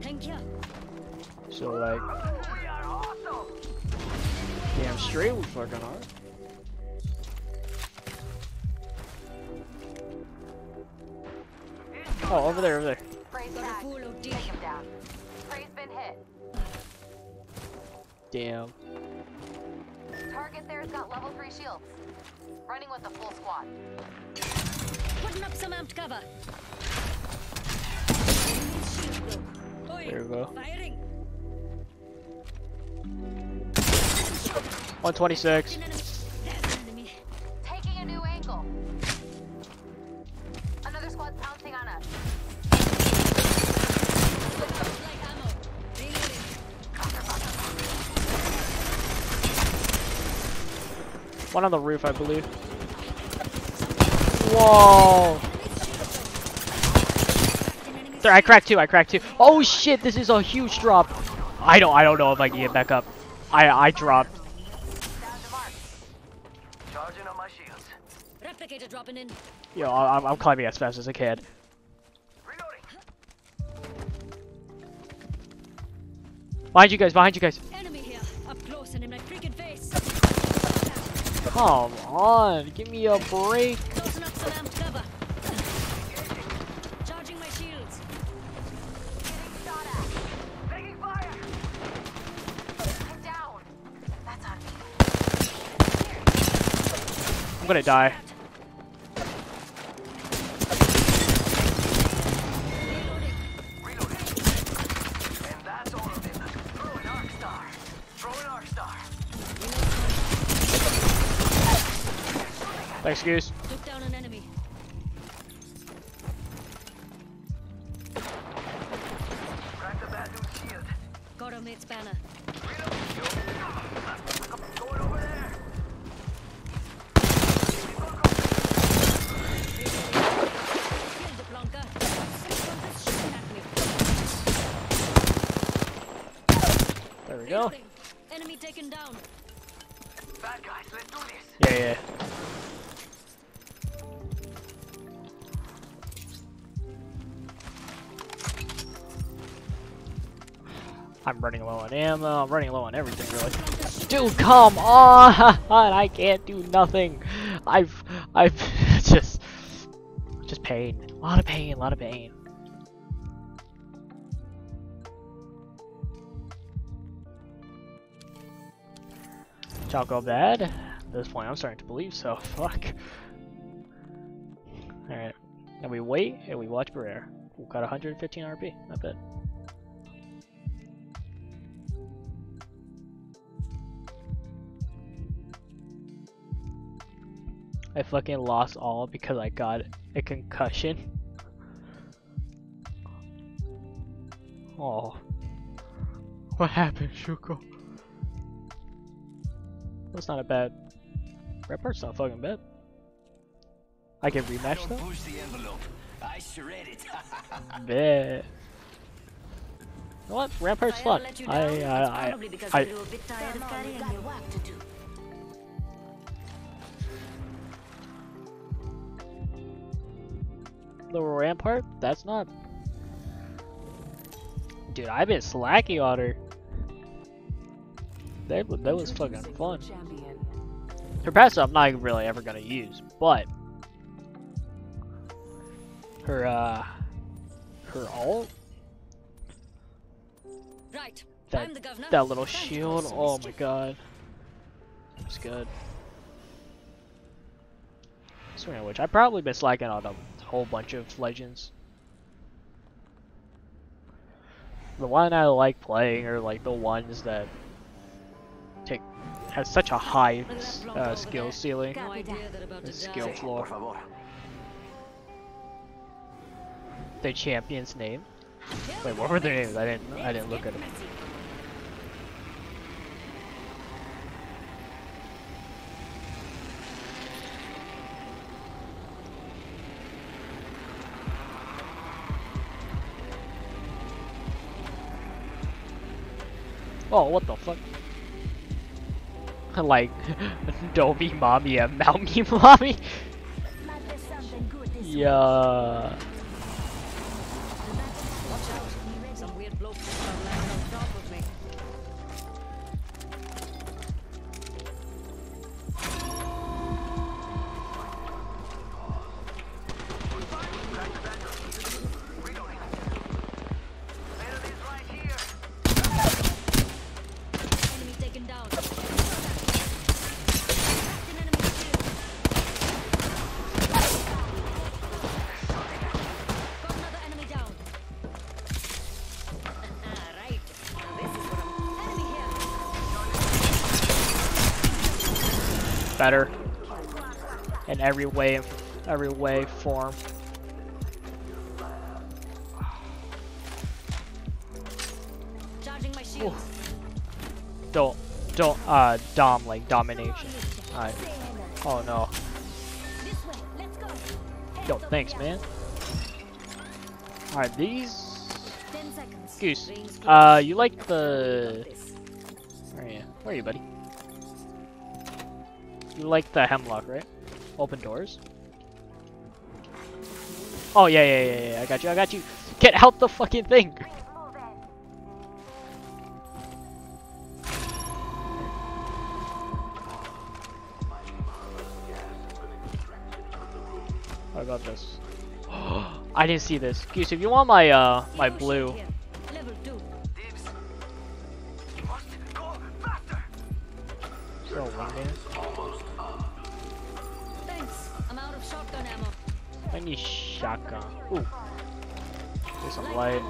Thank you. So like, damn straight we fucking are. Oh, over there, over there. Hit. Damn. Target there's got level 3 shields. Running with the full squad. Putting up some amped cover. Shield broke. Oi, There we go. Firing. 126. One on the roof, I believe. Whoa! There, I cracked two. I cracked two. Oh shit! This is a huge drop. I don't. I don't know if I can get back up. I I dropped. Charging on my shields. Replicator dropping in. Yo, I'm, I'm climbing as fast as I can. Behind you guys. Behind you guys. Come on, give me a break. I'm gonna some Thanks, ammo. I'm uh, running low on everything, really. Dude, come on! I can't do nothing. I've, I've just, just pain. A lot of pain. A lot of pain. Choco bad? At this point, I'm starting to believe so. Fuck. Alright. And we wait and we watch Barrera. Ooh, got 115 RP. Not bad. I fucking lost all because I got a concussion. Oh. What happened, Shuko? That's not a bad. Red part's not fucking bad. I can rematch though. Push the envelope. I shred it. Bet. You know what? Rampart's fun. I, I, I, I, a bit tired of carrying you. work to do. The Rampart, that's not Dude, I've been slacking on her. That, that was fucking fun. Her passive I'm not really ever gonna use, but her uh her ult Right. that I'm the governor. that little shield, oh my god. It's good. Speaking of which, I've probably been slacking on a whole bunch of legends. The one I like playing are like the ones that take has such a high uh, skill ceiling, No idea they're about the to skill floor. The champion's name. Wait, what were their names? I didn't I didn't look at them. Oh, what the fuck? like, Dobby mommy and Mount me mommy? Yeah. Every way every way form. Charging my shield. don't don't uh dom like domination. Alright. oh no. This way. Let's go. yo thanks man. Alright these goose uh you like the where are you? Where are you buddy? You like the Hemlok right open doors oh yeah yeah yeah yeah I got you I got you get out the fucking thing I got this. I didn't see this. Goose, if you want my uh my blue, Ooh. There's some Light.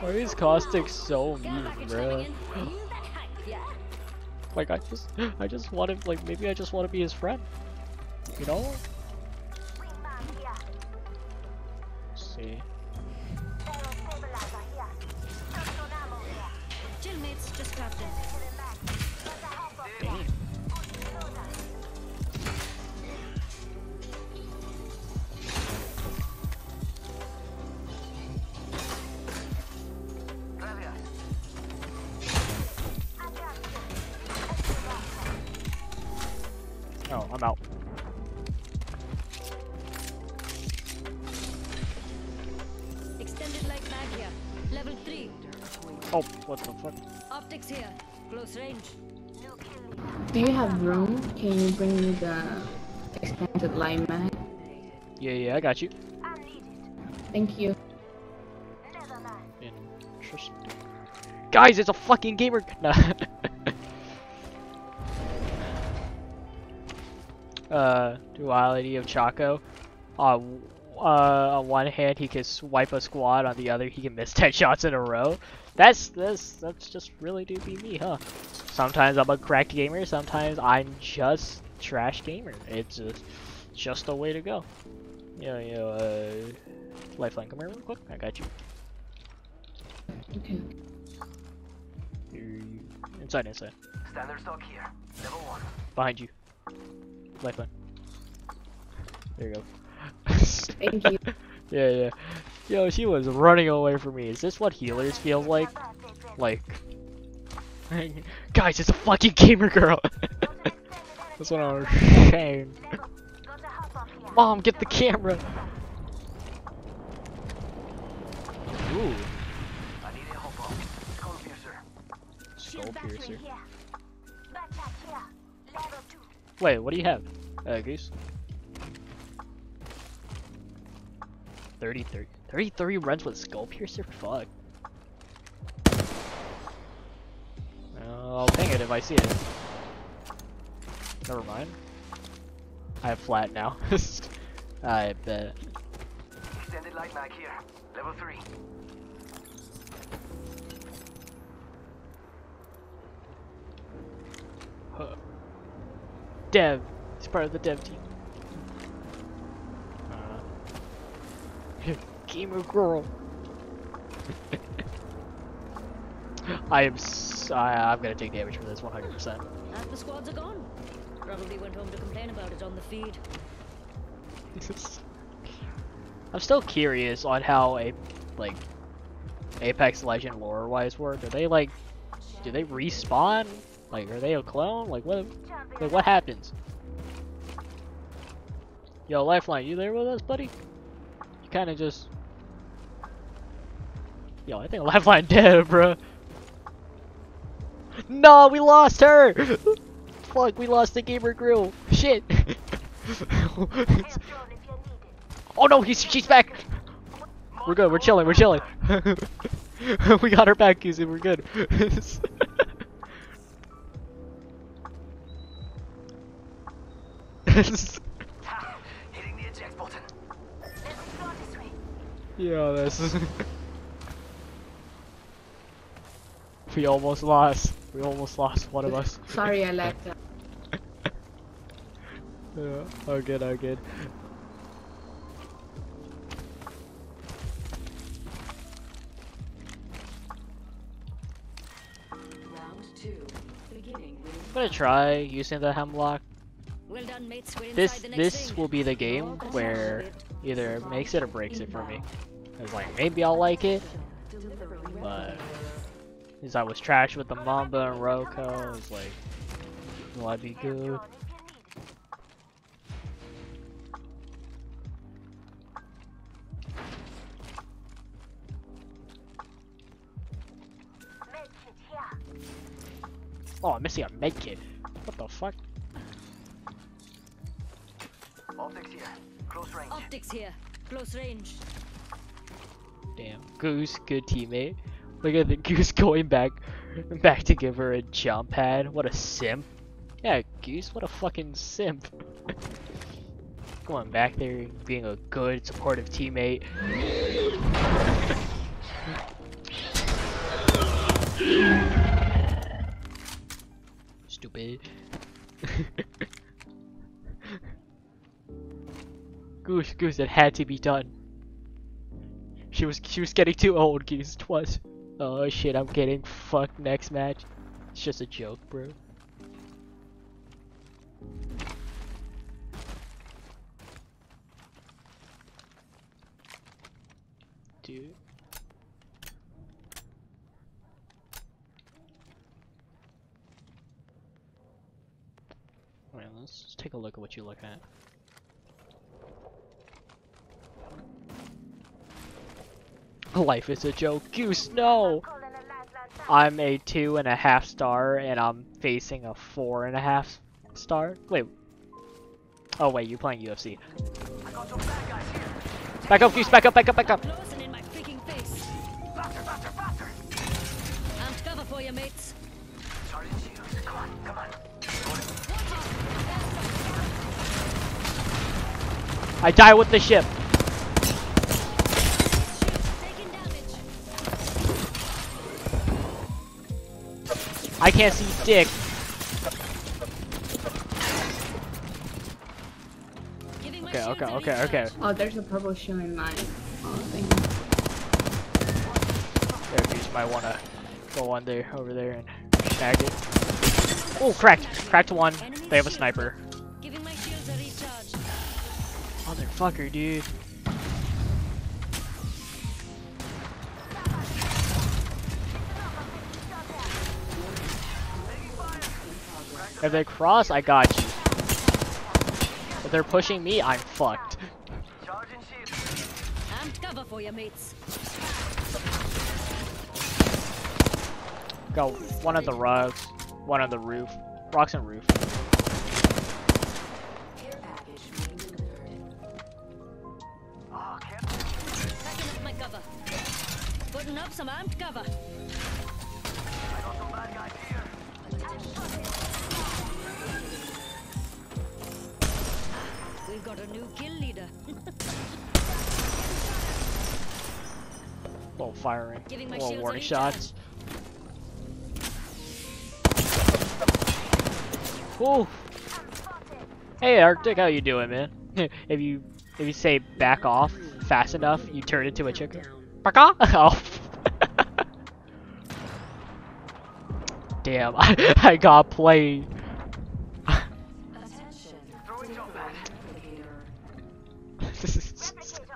Why is Caustic so mean, bro? Like I just, I just want to, like maybe I just want to be his friend. You know? Yeah, yeah, I got you. Thank you. Interesting. Guys, it's a fucking gamer. Nah. uh, duality of Choco. Uh, uh, on one hand he can swipe a squad, on the other he can miss ten shots in a row. That's that's that's just really do be me, huh? Sometimes I'm a cracked gamer, sometimes I'm just trash gamer. It's just just the way to go. You know, you know, uh, lifeline, come here real quick. I got you. Okay. Here you- Inside, inside. Standard stock here. Level one. Behind you. Lifeline. There you go. Thank you. yeah, yeah. Yo, she was running away from me. Is this what healers feel like? Like... Guys, it's a fucking gamer girl! That's what I'm ashamed. Mom, get the camera. Ooh. I need a hobo. Skull piercer. Skull piercer. Wait, what do you have? Uh, Goose? 33. 33 runs with Skull Piercer? Fuck. Uh, I'll ping it if I see it. Never mind. I have flat now. I bet. Extended light mag here. Level 3. Huh. Dev. He's part of the dev team. Uh, gamer girl. I am. S I, I'm gonna take damage from this 100%. Half the squads are gone. Probably went home to complain about it on the feed. I'm still curious on how a like Apex Legend lore wise work. Are they like do they respawn? Like are they a clone? Like what like what happens? Yo, Lifeline, you there with us, buddy? You kinda just Yo, I think Lifeline dead, bro. No, we lost her! Fuck, we lost the gamer grill. Shit. oh no, he's she's back. We're good. We're chilling. We're chilling. we got her back, Kizzy. We're good. Hitting the eject button. yeah, this is. we almost lost. We almost lost one of us. Sorry, I lagged out. Yeah, oh good, oh good. Round two. I'm gonna try using the Hemlok. Well done, mates. We're This the next this ring. will be the game where either makes it or breaks it for me. It's like maybe I'll like it, but as I was trash with the Mamba and Roko, was like will I be good? Oh, I'm missing a med kit. What the fuck? Optics here. Close range. Optics here. Close range. Damn, Goose, good teammate. Look at the Goose going back, back to give her a jump pad. What a simp. Yeah, Goose, what a fucking simp. Going back there, being a good, supportive teammate. Stupid. Goose, Goose, it had to be done. She was she was getting too old, Goose. It was. Oh shit, I'm getting fucked next match. It's just a joke, bro. Dude. Alright, let's just take a look at what you look at. Life is a joke. Goose, no! I'm a two and a half star and I'm facing a four and a half star. Wait. Oh wait, you're playing UFC. Back up, Goose, back up, back up, back up! Cover for you, mates. I die with the ship. I can't see dick. Okay, okay, okay, okay. Oh, there's a purple shoe in mine. Oh, thank you. There, Goose might wanna go on there, over there and snag it. Oh, cracked! Cracked one. They have a sniper. Giving my shields a recharge. Motherfucker, dude. If they cross, I got you. If they're pushing me, I'm fucked. Amped cover for you, mates. Go one on the rocks, one on the roof. Rocks and roof. Packing up my cover. Putting up some amped cover. We've got a new kill leader. Little firing. Little warning shots. Ooh. Hey Arctic, how you doing, man? if you if you say back off fast enough, you turn into a chicken. Back off! Oh. Damn, I, I got played.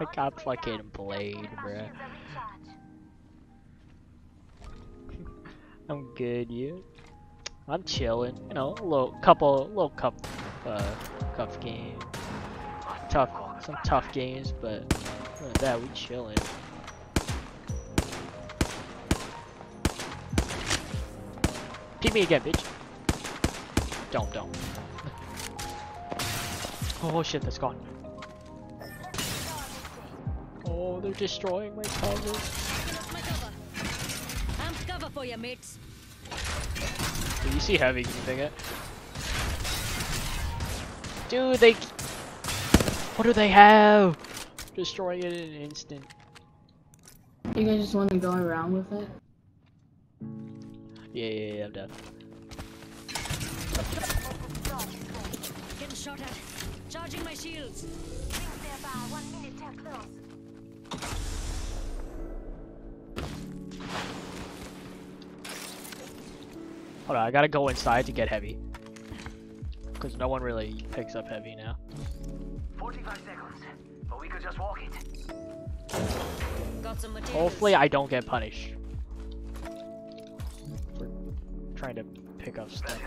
I got fucking played, bruh. I'm good, you. I'm chilling. You know, a little couple, little cup, uh, cup game. Tough, some tough games, but that, we chilling. Keep me again, bitch. Don't, don't. Oh shit, that's gone. Oh, they're destroying my cover. Packing up my cover. Amped cover for you, mates. Dude, you see heavy, can you think it? Dude, they... What do they have? Destroying it in an instant. You guys just want to go around with it? Yeah, yeah, yeah, I'm done. Getting shot at. Charging my shields. Hold on, I gotta go inside to get heavy. Because no one really picks up heavy now. 45 seconds, but we could just walk it. Got some. Hopefully I don't get punished. For trying to pick up stuff.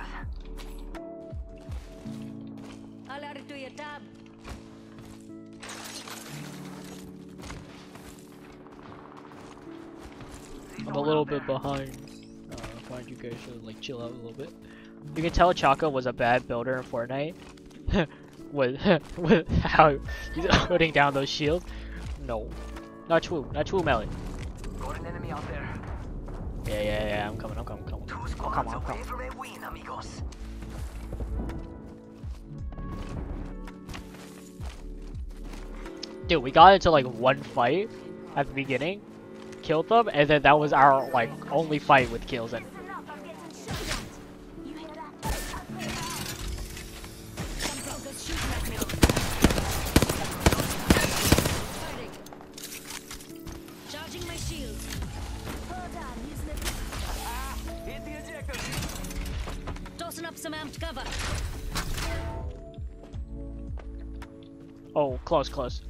I'll add it to your tab. I'm a little bit behind. Uh, I find you guys should like chill out a little bit. You can tell Choco was a bad builder in Fortnite. with with how he's putting down those shields. No, not true, not true, Melly. Got an enemy out there. Yeah, yeah, yeah. I'm coming. I'm coming. Come on. Two squads come on. away from a win, amigos. Dude, we got into like one fight at the beginning, killed them, and then that was our like only fight with kills. And Some buggers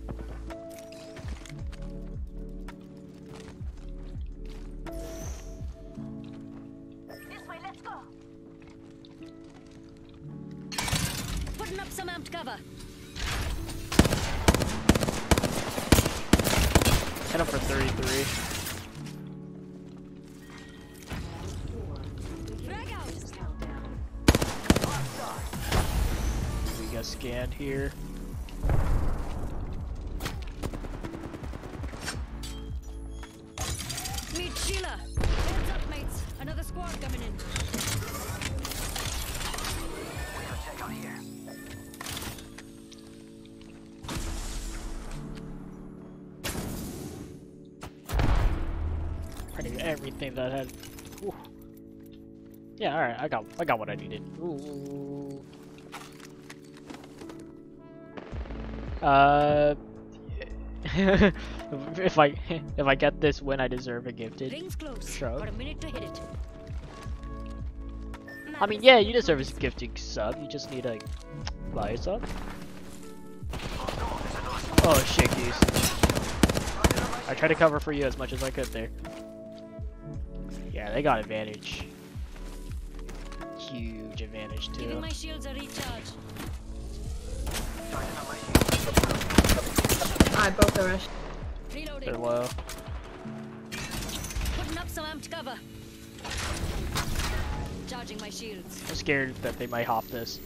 right. I got. I got what I needed. Ooh. Uh. if I if I get this win, I deserve a gifted. Rings close. Shrug. Got a minute to hit it. I mean, yeah, you deserve a gifted sub. You just need to buy a sub. Oh shit, geese. I tried to cover for you as much as I could there. Yeah, they got advantage. Huge advantage Giving too. my shields a recharge. I broke the rush. They're low. Putting up some amped cover. Charging my shields. I'm scared that they might hop this.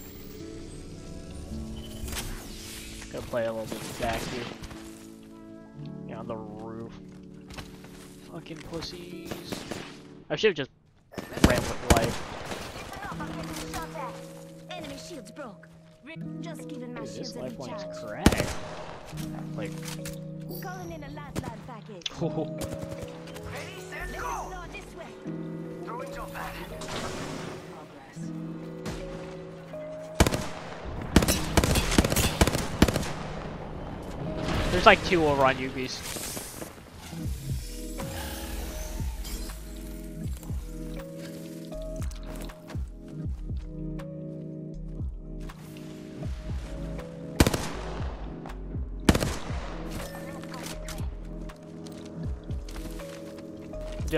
Gonna play a little bit back here. Yeah, on the roof. Fucking pussies. I should have just ran with life. Enemy shields broke. Just giving my Dude, this shields a lifeline's recharge. cracked. Like, Calling in a lifeline package. cool. Ready, set, Let go! us know this way. Throwing jump pad. There's like two over on UBs.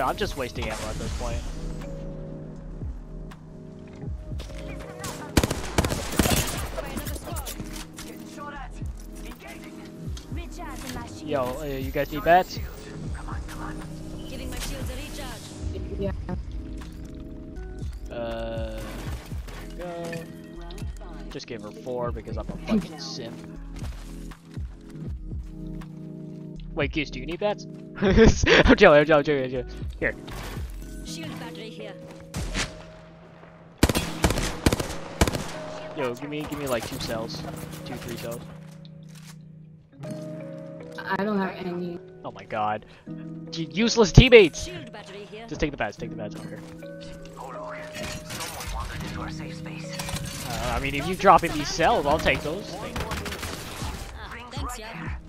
I'm just wasting ammo at this point. Yo, uh, you guys need bats? Yeah. Uh. Just gave her four because I'm a fucking simp. Wait, Goose, do you need bats? I'm joking, I'm joking, I'm joking, I'm joking. Here. Shield battery here. Yo, give me, give me like two cells. Two, three cells. I don't have any. Oh my god. You useless teammates! Shield battery here. Just take the bats, take the bats over here. Oh look, someone wandered into our safe space. Uh, I mean, if you drop in these cells, I'll take those. Thank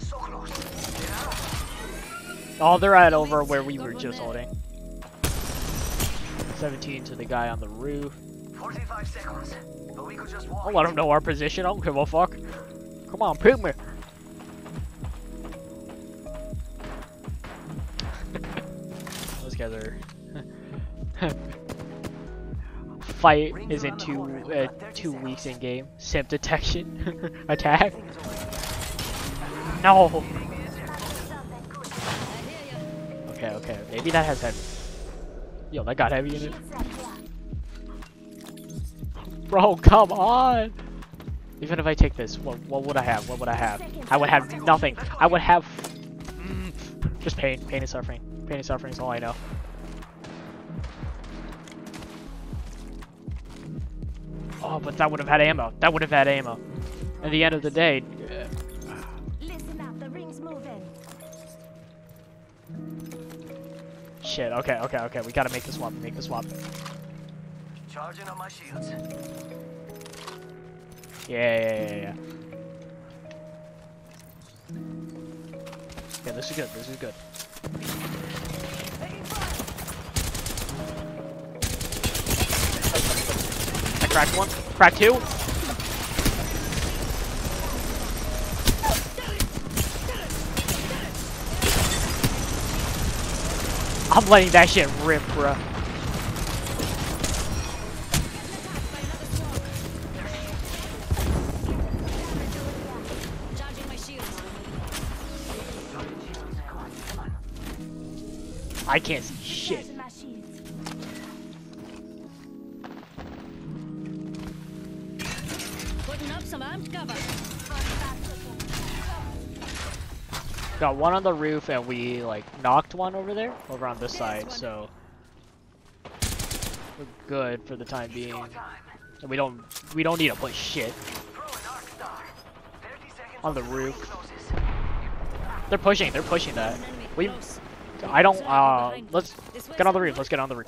Oh, they're at over where we were just holding. 17 to the guy on the roof. 45 seconds. But we could just walk. I'll let him know our position. I don't give a fuck. Come on, pick me. Those guys are. Fight is in two uh, two weeks in game. Simp detection attack. No. Okay, okay. Maybe that has heavy. Yo, that got heavy in it. Bro, come on. Even if I take this, what, what would I have? What would I have? I would have nothing. I would have mm, just pain. Pain and suffering. Pain and suffering is all I know. Oh, but that would have had ammo. That would have had ammo. At the end of the day, shit. Okay, okay, okay. We gotta make the swap. Make the swap. Charging on my shields. Yeah, yeah, yeah, yeah. Yeah, this is good. This is good. I cracked one. Cracked two. I'm letting that shit rip, shields. I can't see Got one on the roof, and we like knocked one over there, over on this side. So we're good for the time being. And we don't, we don't need to push shit on the roof. They're pushing. They're pushing that. We, I don't. Uh, let's get on the roof. Let's get on the roof.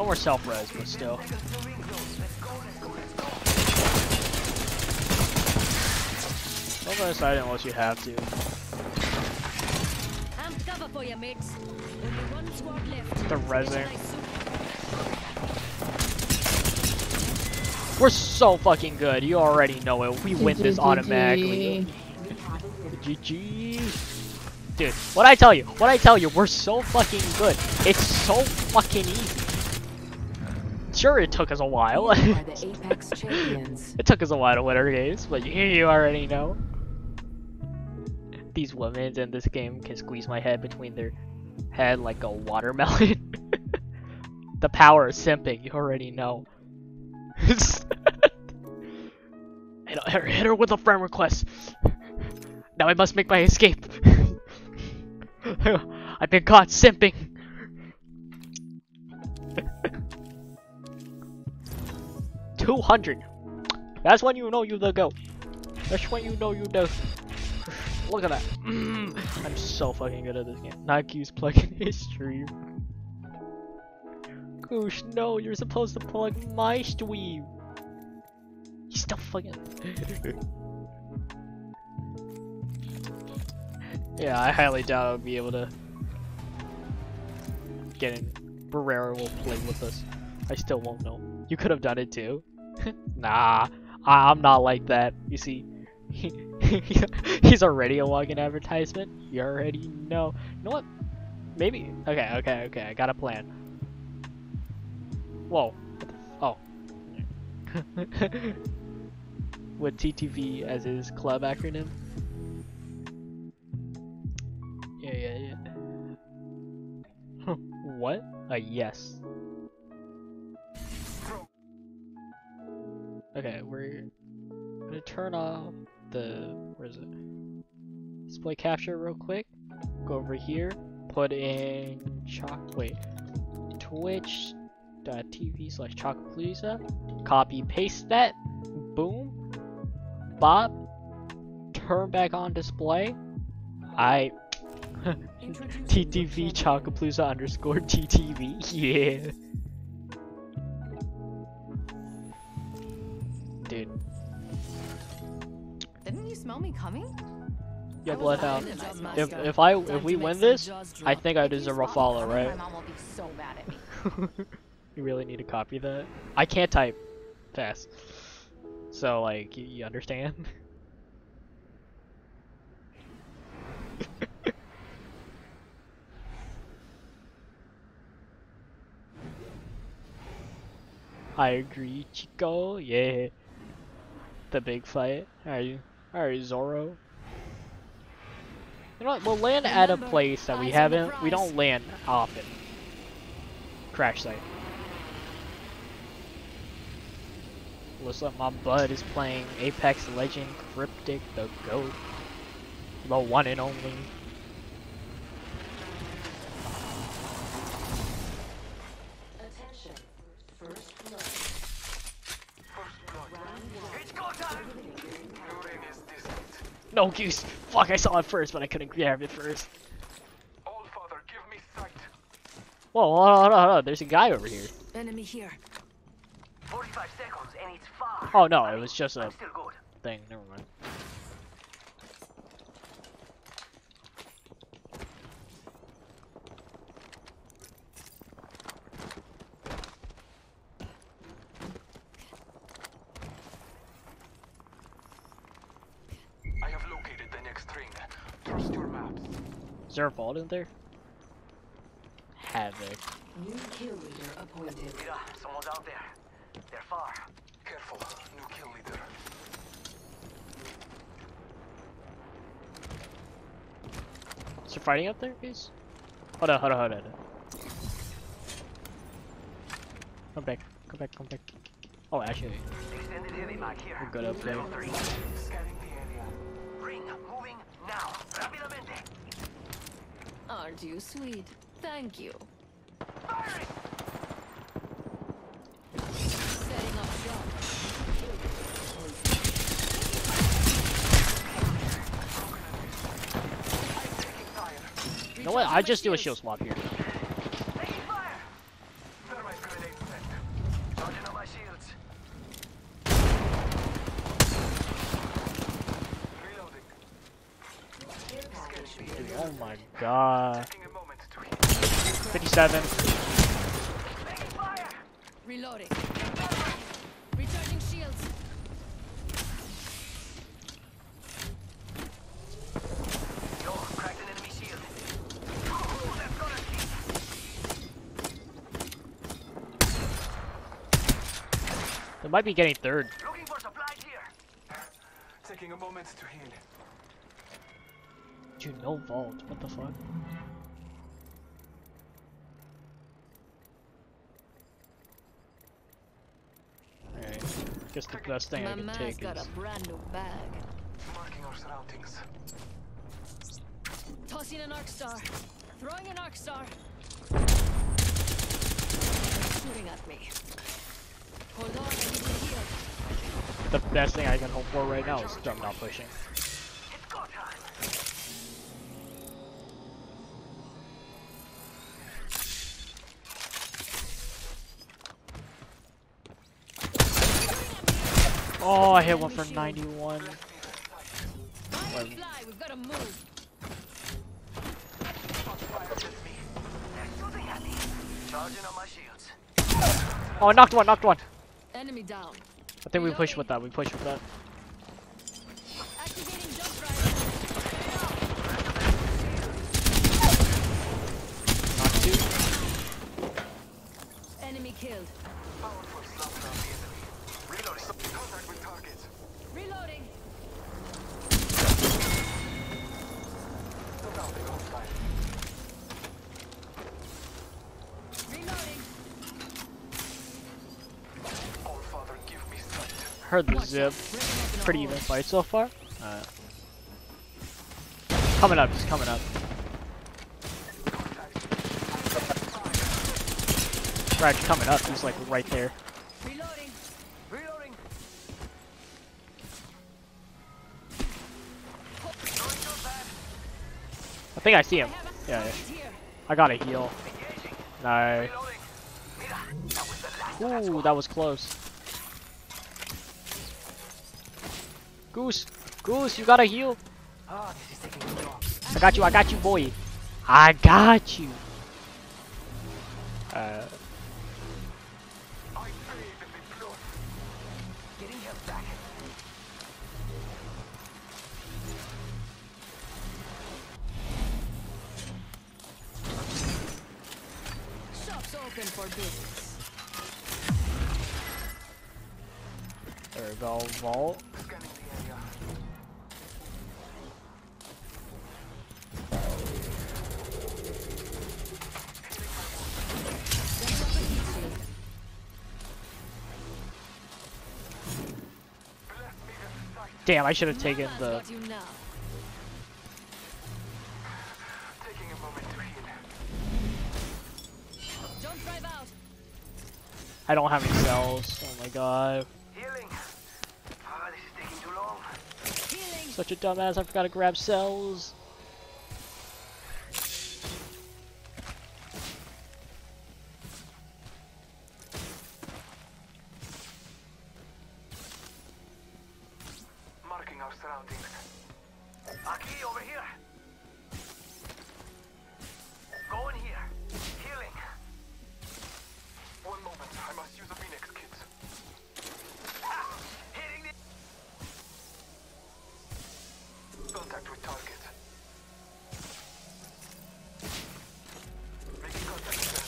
No more self-res, but still. Don't go inside unless you have to. Amped cover for you, mates. Only one squad left. The Get resin. We're so fucking good. You already know it. We win this automatically. GG. Dude, what I tell you, what I tell you, we're so fucking good. It's so fucking easy. Sure, it took us a while. You are the Apex champions. it took us a while to win our games, but you, you already know. These women in this game can squeeze my head between their head like a watermelon. the power of simping, you already know. hit her with a friend request. Now I must make my escape. I've been caught simping. Two hundred. That's when you know you the goat. That's when you know you the. Look at that. I'm so fucking good at this game. Nike's plugging history. Goosh, no, you're supposed to plug my stream. He's still fucking. yeah, I highly doubt I would be able to get in. Barrera will play with us. I still won't know. You could have done it too. nah, I I'm not like that. You see, he's already a walking advertisement. You already know. You know what? Maybe. Okay, okay, okay. I got a plan. Whoa. Oh. With TTV as his club acronym. Yeah, yeah, yeah. what? A yes. Okay, we're gonna turn off the where is it? Display capture real quick. Go over here, put in chalk wait twitch.tv slash chocopalooza. Uh, copy paste that. Boom. Bob. Turn back on display. I TTV Chocopalooza underscore TTV. Yeah. Smell me coming? Yo, Bloodhound. If if I if we win this, I think I deserve a follow, right? My mom will be so mad at me. you really need to copy that. I can't type fast, so like you, you understand. I agree, Chico. Yeah. The big fight. Alright, alright, Zoro. You know what? We'll land at a place that we haven't. We don't land often. Crash site. Looks like my bud is playing Apex Legend Cryptic the GOAT. The one and only. Attention. First blood. It's go time! Luring is distant. No goose. Fuck, I saw it first, but I couldn't grab it first. All father, give me sight. Whoa, hold on, hold on, hold on. There's a guy over here. Enemy here. 45 seconds and it's far. Oh no, it was just a I'm still good. thing. Never mind. I have located the next ring. Trust your maps. Is there a vault in there? Havoc. New kill leader appointed. Mira, someone's out there. They're far. Careful, new kill leader. Is there fighting up there, guys? Hold on, hold on, hold on. Come back, come back, come back. Oh, actually, Extended heavy mag here. we're good up there. Aren't you sweet? Thank you. You know what? I just do a shield swap here. Might be getting third. Looking for supplies here. Taking a moment to heal. Dude, no vault. What the fuck? Alright. Guess the best thing My I can take got is... a brand new bag. Marking our surroundings. Tossing an arc star. Throwing an arc star. Shooting at me. The best thing I can hope for right now is them not pushing. Oh, I hit one for 91. Eleven. Fly, we've got to move. Charging on my shields. Oh, knocked one, knocked one. Enemy down. I think we push with that, we push with that. Activating jump drive. Knocked two. Enemy killed. Powerful slap around the enemy. Reloading. Contact with targets. Reloading. Look out, they're on fire. Reloading. All father, give me sight. Heard the zip. Pretty even fight so far. Coming up, just coming up. Right, coming up. He's like right there. Reloading. Reloading. I think I see him. Yeah, yeah. I got a heal. Nice. Ooh, that was close. Goose, Goose, you got a heal. Ah, this is taking too long. I got you. I got you, boy. I got you. Uh, I pray that they blow. Getting him back. Shops open for business. there we go. Vault. Damn, I should have taken the. got you now. Taking a moment to heal. Jump drive out. I don't have any cells. Oh my god. Healing. Ah, this is taking too long. Healing. Such a dumbass. I forgot to grab cells.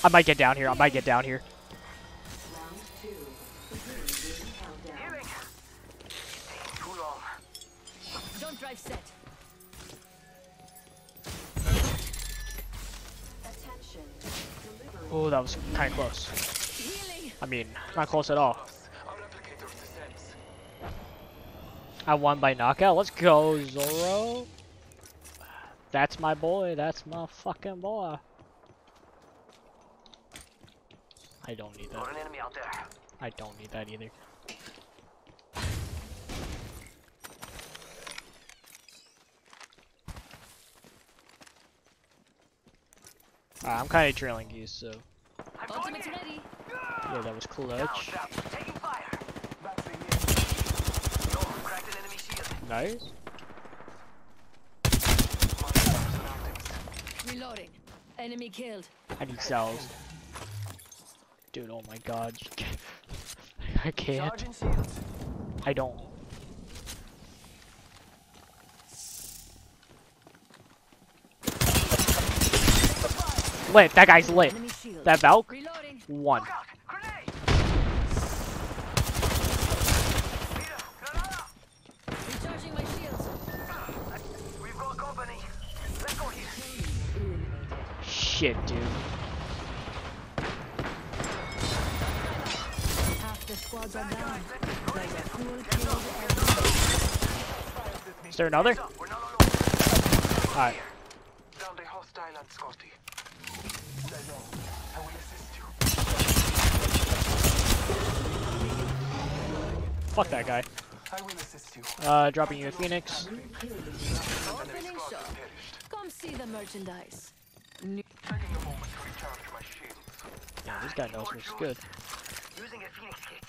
I might get down here. I might get down here. Healing. Taking too long. Jump drive set. Oh, that was kind of close. I mean, not close at all. Our replicator's descends. I won by knockout. Let's go, Zoro. That's my boy. That's my fucking boy. I don't need that. an enemy out there. I don't need that either. Alright, I'm kind of trailing you, so Ultimate's ready. yeah, that was clutch. Down, down. Taking fire. That's the end. Yo, cracked an enemy shield. Nice. Marking our surroundings. Reloading. Enemy killed. I need cells. Dude, oh my god. I can't. I don't. Lit, that guy's lit. That Valk? One. Shit, dude. Is there another? Alright. Down the hostile and Scotty. I will assist you. Fuck that guy. I will assist you. Uh, dropping you a phoenix. Come see the merchandise. Taking a moment to recharge my shields. Yeah, this guy knows what's good. Using a phoenix kit.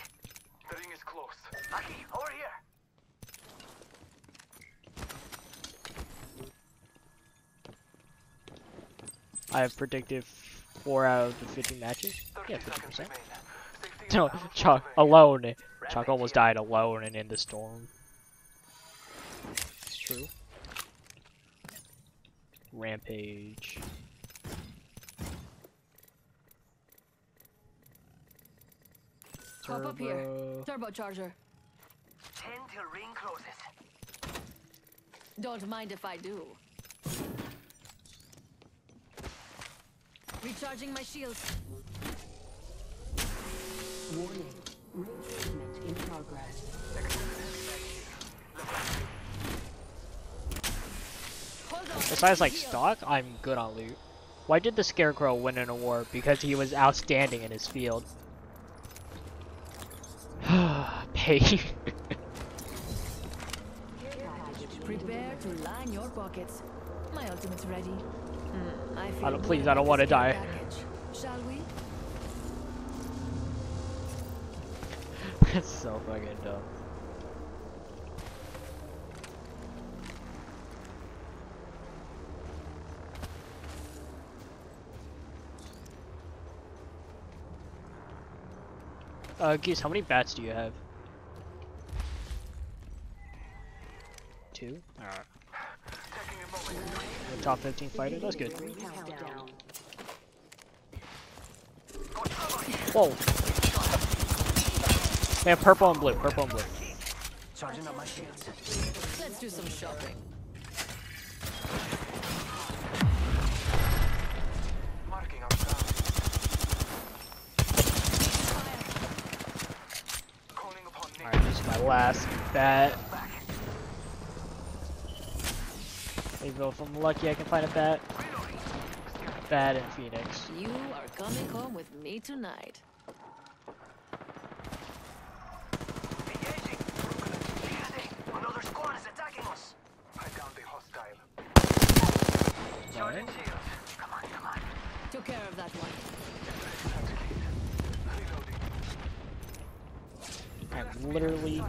The ring is close. Aki, over here. I have predicted 4 out of the 50 matches. Yeah, 50%. No, Chuck, alone. Chuck almost died alone and in the storm. It's true. Rampage. Hop up here. Turbo. Turbocharger. Ten till ring closes. Don't mind if I do. Recharging my shields. Warning. Reinforcement in progress. Hold on. Besides like stock, I'm good on loot. Why did the Scarecrow win an award? Because he was outstanding in his field. Pay. Prepare to line your pockets. My ultimate's ready. Hmm, I, I don't- please, I don't wanna die. package. Shall we? That's so fucking dumb. Uh, Goose, how many bats do you have? Two? Alright. The top 15 fighter? That's good. Whoa! They have purple and blue, purple and blue. Charging up my shields. Let's do some shopping. Marking our ground. Calling upon Alright, this is my last bat. Maybe if I'm lucky I can find a bat. Bat and Phoenix. You are coming home with me tonight. Engaging. Easy. Another squad is attacking us. I down the hostile. Charging shields. Come on, come on. Took care of that one. I'm literally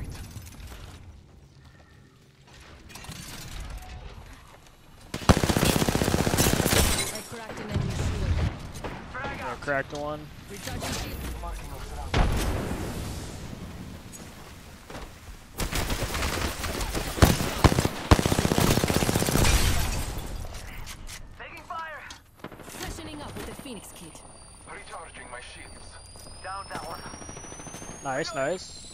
cracked an enemy shield. I cracked one. Recharging. Taking fire. Freshening up with the Phoenix kit. Recharging my shields. Down that one. Nice, nice.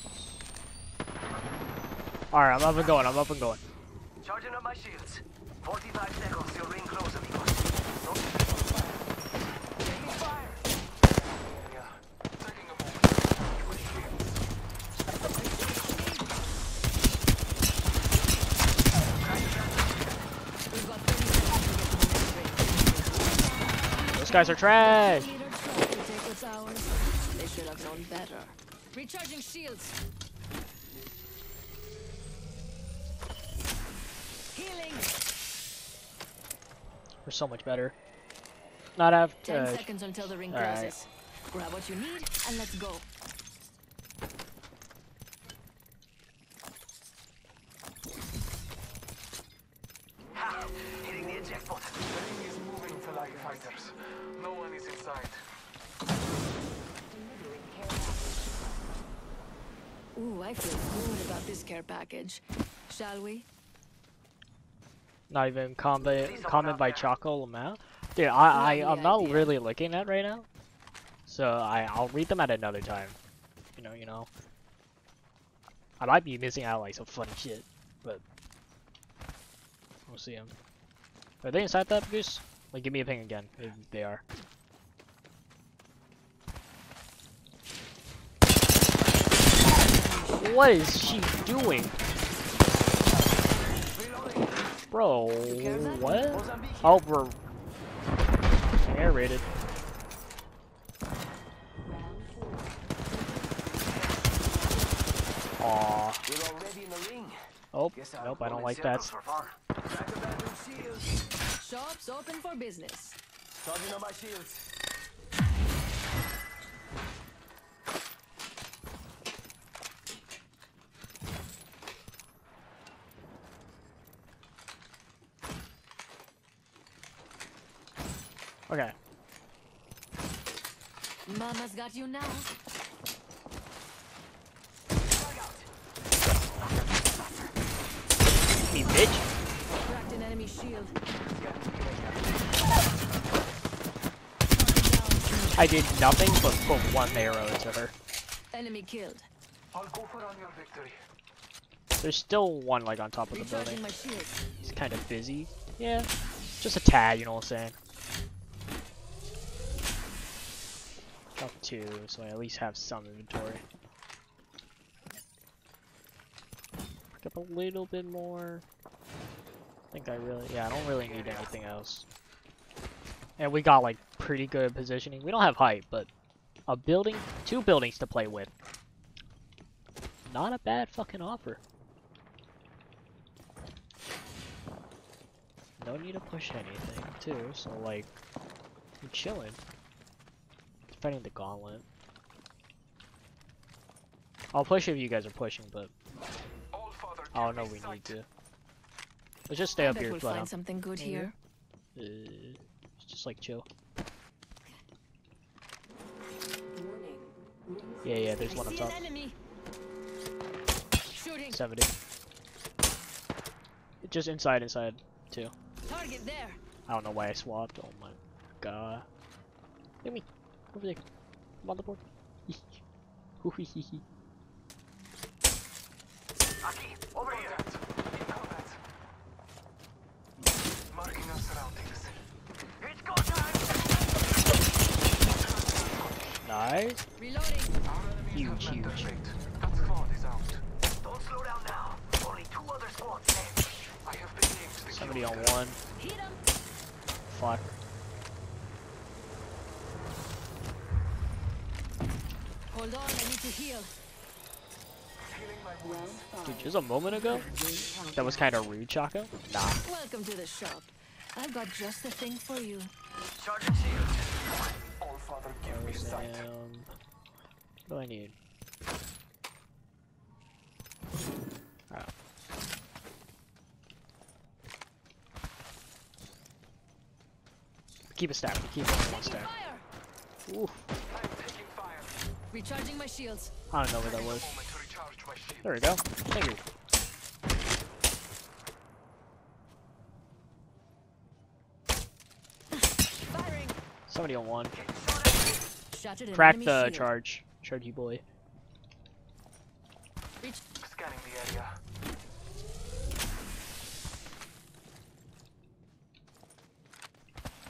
Alright, I'm up and going, I'm up and going. Charging up my shields. 45 seconds till ring close, amigos. Those guys are trash! Leader tried to take what's ours. They should have known better. Recharging shields. Healing. We're so much better. Not have Ten uh, seconds until the ring alright. closes. Grab what you need and let's go. Ha! Hitting the eject button. The ring is moving for light fighters. No one is inside. Ooh, I feel good about this care package. Shall we? Not even comment comment by Choco Lamau. Dude, I, I I'm not really looking at right now. So I I'll read them at another time. You know, you know. I might be missing out like some funny shit, but we'll see them. Are they inside that goose? Like, give me a ping again. if They are. What is she doing? Bro, what? Oh, we're air rated. Aw. We're already in the ring. Oh, I'm nope, I don't like that. for fun. Grab the bathroom shields. Shops open for business. Charging on my shields. Okay. Mama's got you now. Me bitch. Cracked an enemy shield. I did nothing but put one arrow into her. Enemy killed. I'll go for on your victory. There's still one like on top of the building. my. He's kind of busy. Yeah, just a tad, you know what I'm saying? Drop two, so I at least have some inventory. Pick up a little bit more. I think I really, yeah, I don't really need anything else. And we got like pretty good positioning. We don't have height, but a building, two buildings to play with. Not a bad fucking offer. No need to push anything, too, so like, we're chilling. Fighting the gauntlet. I'll push if you guys are pushing, but I don't know we need to. Let's just stay I up bet here, we'll find um, something good here. uh, just like chill. Yeah, yeah, there's one up See top. an enemy. Shooting. 70. Just inside, inside, too. Target there. I don't know why I swapped. Oh my god. Look at me. Over there. I'm on the board. Hoo-hee-hee-hee. Aki, over here. In combat. Marking our surroundings. It's go time. Nice. Reloading. Huge, huge. That squad is out. Don't slow down now. Only two other squads left. I have been named Somebody on one. Fuck. Hold on, I need to heal. Healing my wounds. Dude, just a moment ago, that was kind of rude, Chaco. Nah. Welcome to the shop. I've got just the thing for you. Charging shield. All father, give me sight. Um, what do I need? Ah. Keep a stack. Keep it on one stack. Fire. Oof. I'm taking fire. Recharging my shields. I don't know where that was. Moment to recharge my shield. There we go. Thank you. Firing. Somebody on one. Shattered Crack the shield. charge. Chargey boy. Reach. Scanning the area.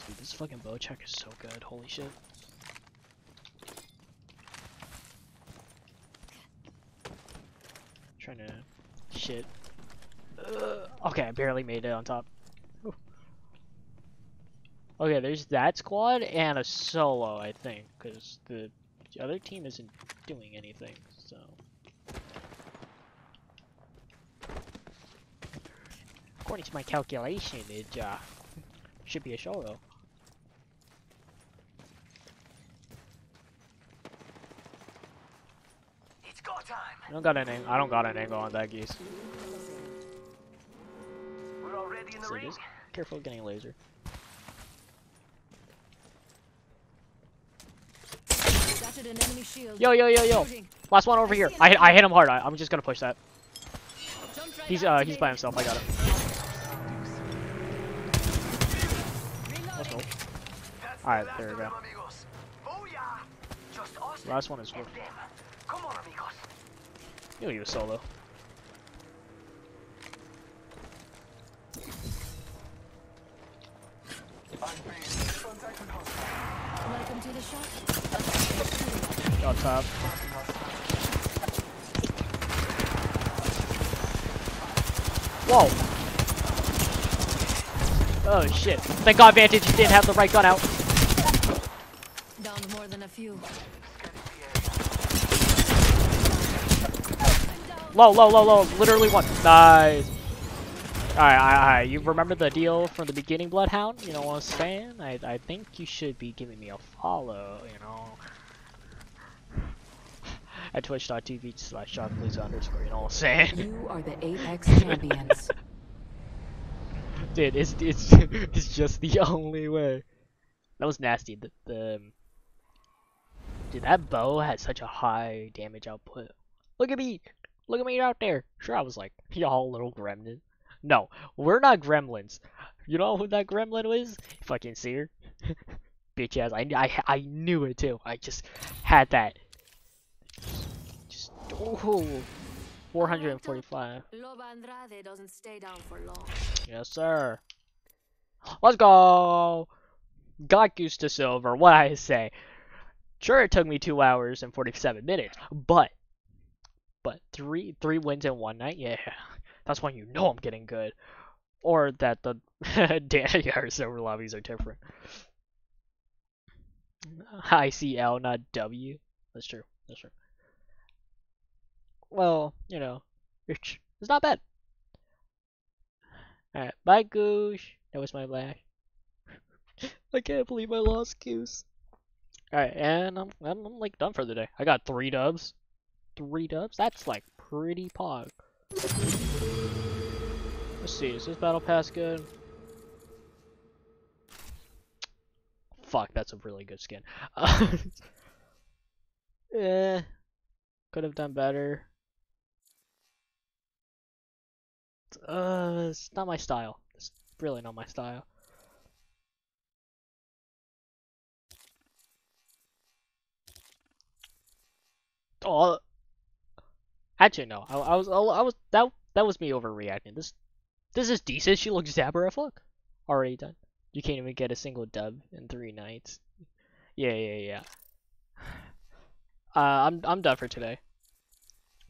Dude, this fucking Bocek is so good. Holy shit. Trying to shit. Okay, I barely made it on top. Whew. Okay, there's that squad and a solo, I think, because the, the other team isn't doing anything. So. According to my calculation, it uh, should be a solo. It's go time. I don't got an ang- I don't got an angle on that geese. We're already in the So ring. careful of getting laser. An enemy shield. Yo yo yo yo! Last one over here. I hit I hit him hard. I, I'm just gonna push that. He's uh he's by himself. I got him. Let's go. That's Alright, there we go. them, amigos. Booyah! Just us Last one is worth. them. Come on, amigos. Knew he was solo. Welcome to the shop. On top. Whoa! Oh shit. Thank god Vantage didn't have the right gun out. Down more than a few. Low, low, low, low. Literally one. Nice. Alright, alright, you remember the deal from the beginning, Bloodhound? You know what I'm saying? I, I think you should be giving me a follow, you know? At twitch.tv slash underscore, you know what I'm saying? You are the Apex champions. Dude, it's, it's, it's just the only way. That was nasty. The, the um, Dude, that bow had such a high damage output. Look at me! Look at me out there! Sure, I was like, y'all little gremlin. No, we're not gremlins. You know who that gremlin was? I fucking Seer. Bitch ass. I, I, I knew it too. I just had that. Just, ooh. 445. Doesn't stay down for long. Yes, sir. Let's go! Got used to silver. What I say? Sure, it took me two hours and 47 minutes, but, but three three wins in one night. Yeah, that's when you know I'm getting good, or that the damn our silver lobbies are different. I see L, not W. That's true. That's true. Well, you know, it's, it's not bad. Alright, bye Goosh. That was my last. I can't believe I lost Goose. Alright, and I'm, I'm, I'm like done for the day. I got three dubs. Three dubs? That's like pretty pog. Let's see, is this battle pass good? Fuck, that's a really good skin. eh, could have done better. Uh, it's not my style. It's really not my style. Oh, actually no. I, I was I was that that was me overreacting. This this is decent. She looks Zabaref. Look, already done. You can't even get a single dub in three nights. Yeah, yeah, yeah. Uh, I'm I'm done for today.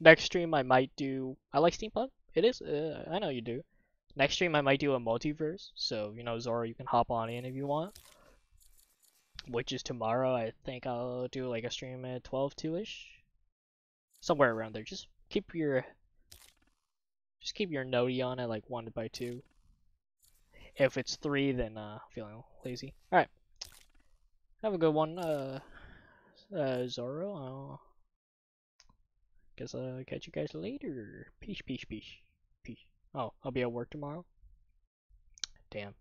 Next stream I might do. I like steampunk. It is. Uh, I know you do. Next stream I might do a multiverse. So you know Zoro, you can hop on in if you want. Which is tomorrow. I think I'll do like a stream at 12 2 ish. Somewhere around there. Just keep your just keep your noti on at like one by two. If it's three, then uh, feeling lazy. All right. Have a good one, uh, uh Zoro. Uh, guess I'll catch you guys later. Peace, peace, peace, peace. Oh, I'll be at work tomorrow. Damn.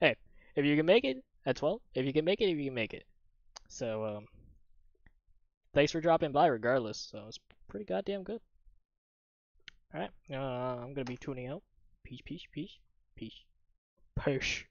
Hey, if you can make it, that's well. If you can make it, if you can make it. So, um, thanks for dropping by regardless. So it's pretty goddamn good. Alright, uh, I'm gonna be tuning out. Peace, peace, peace, peace. Peace.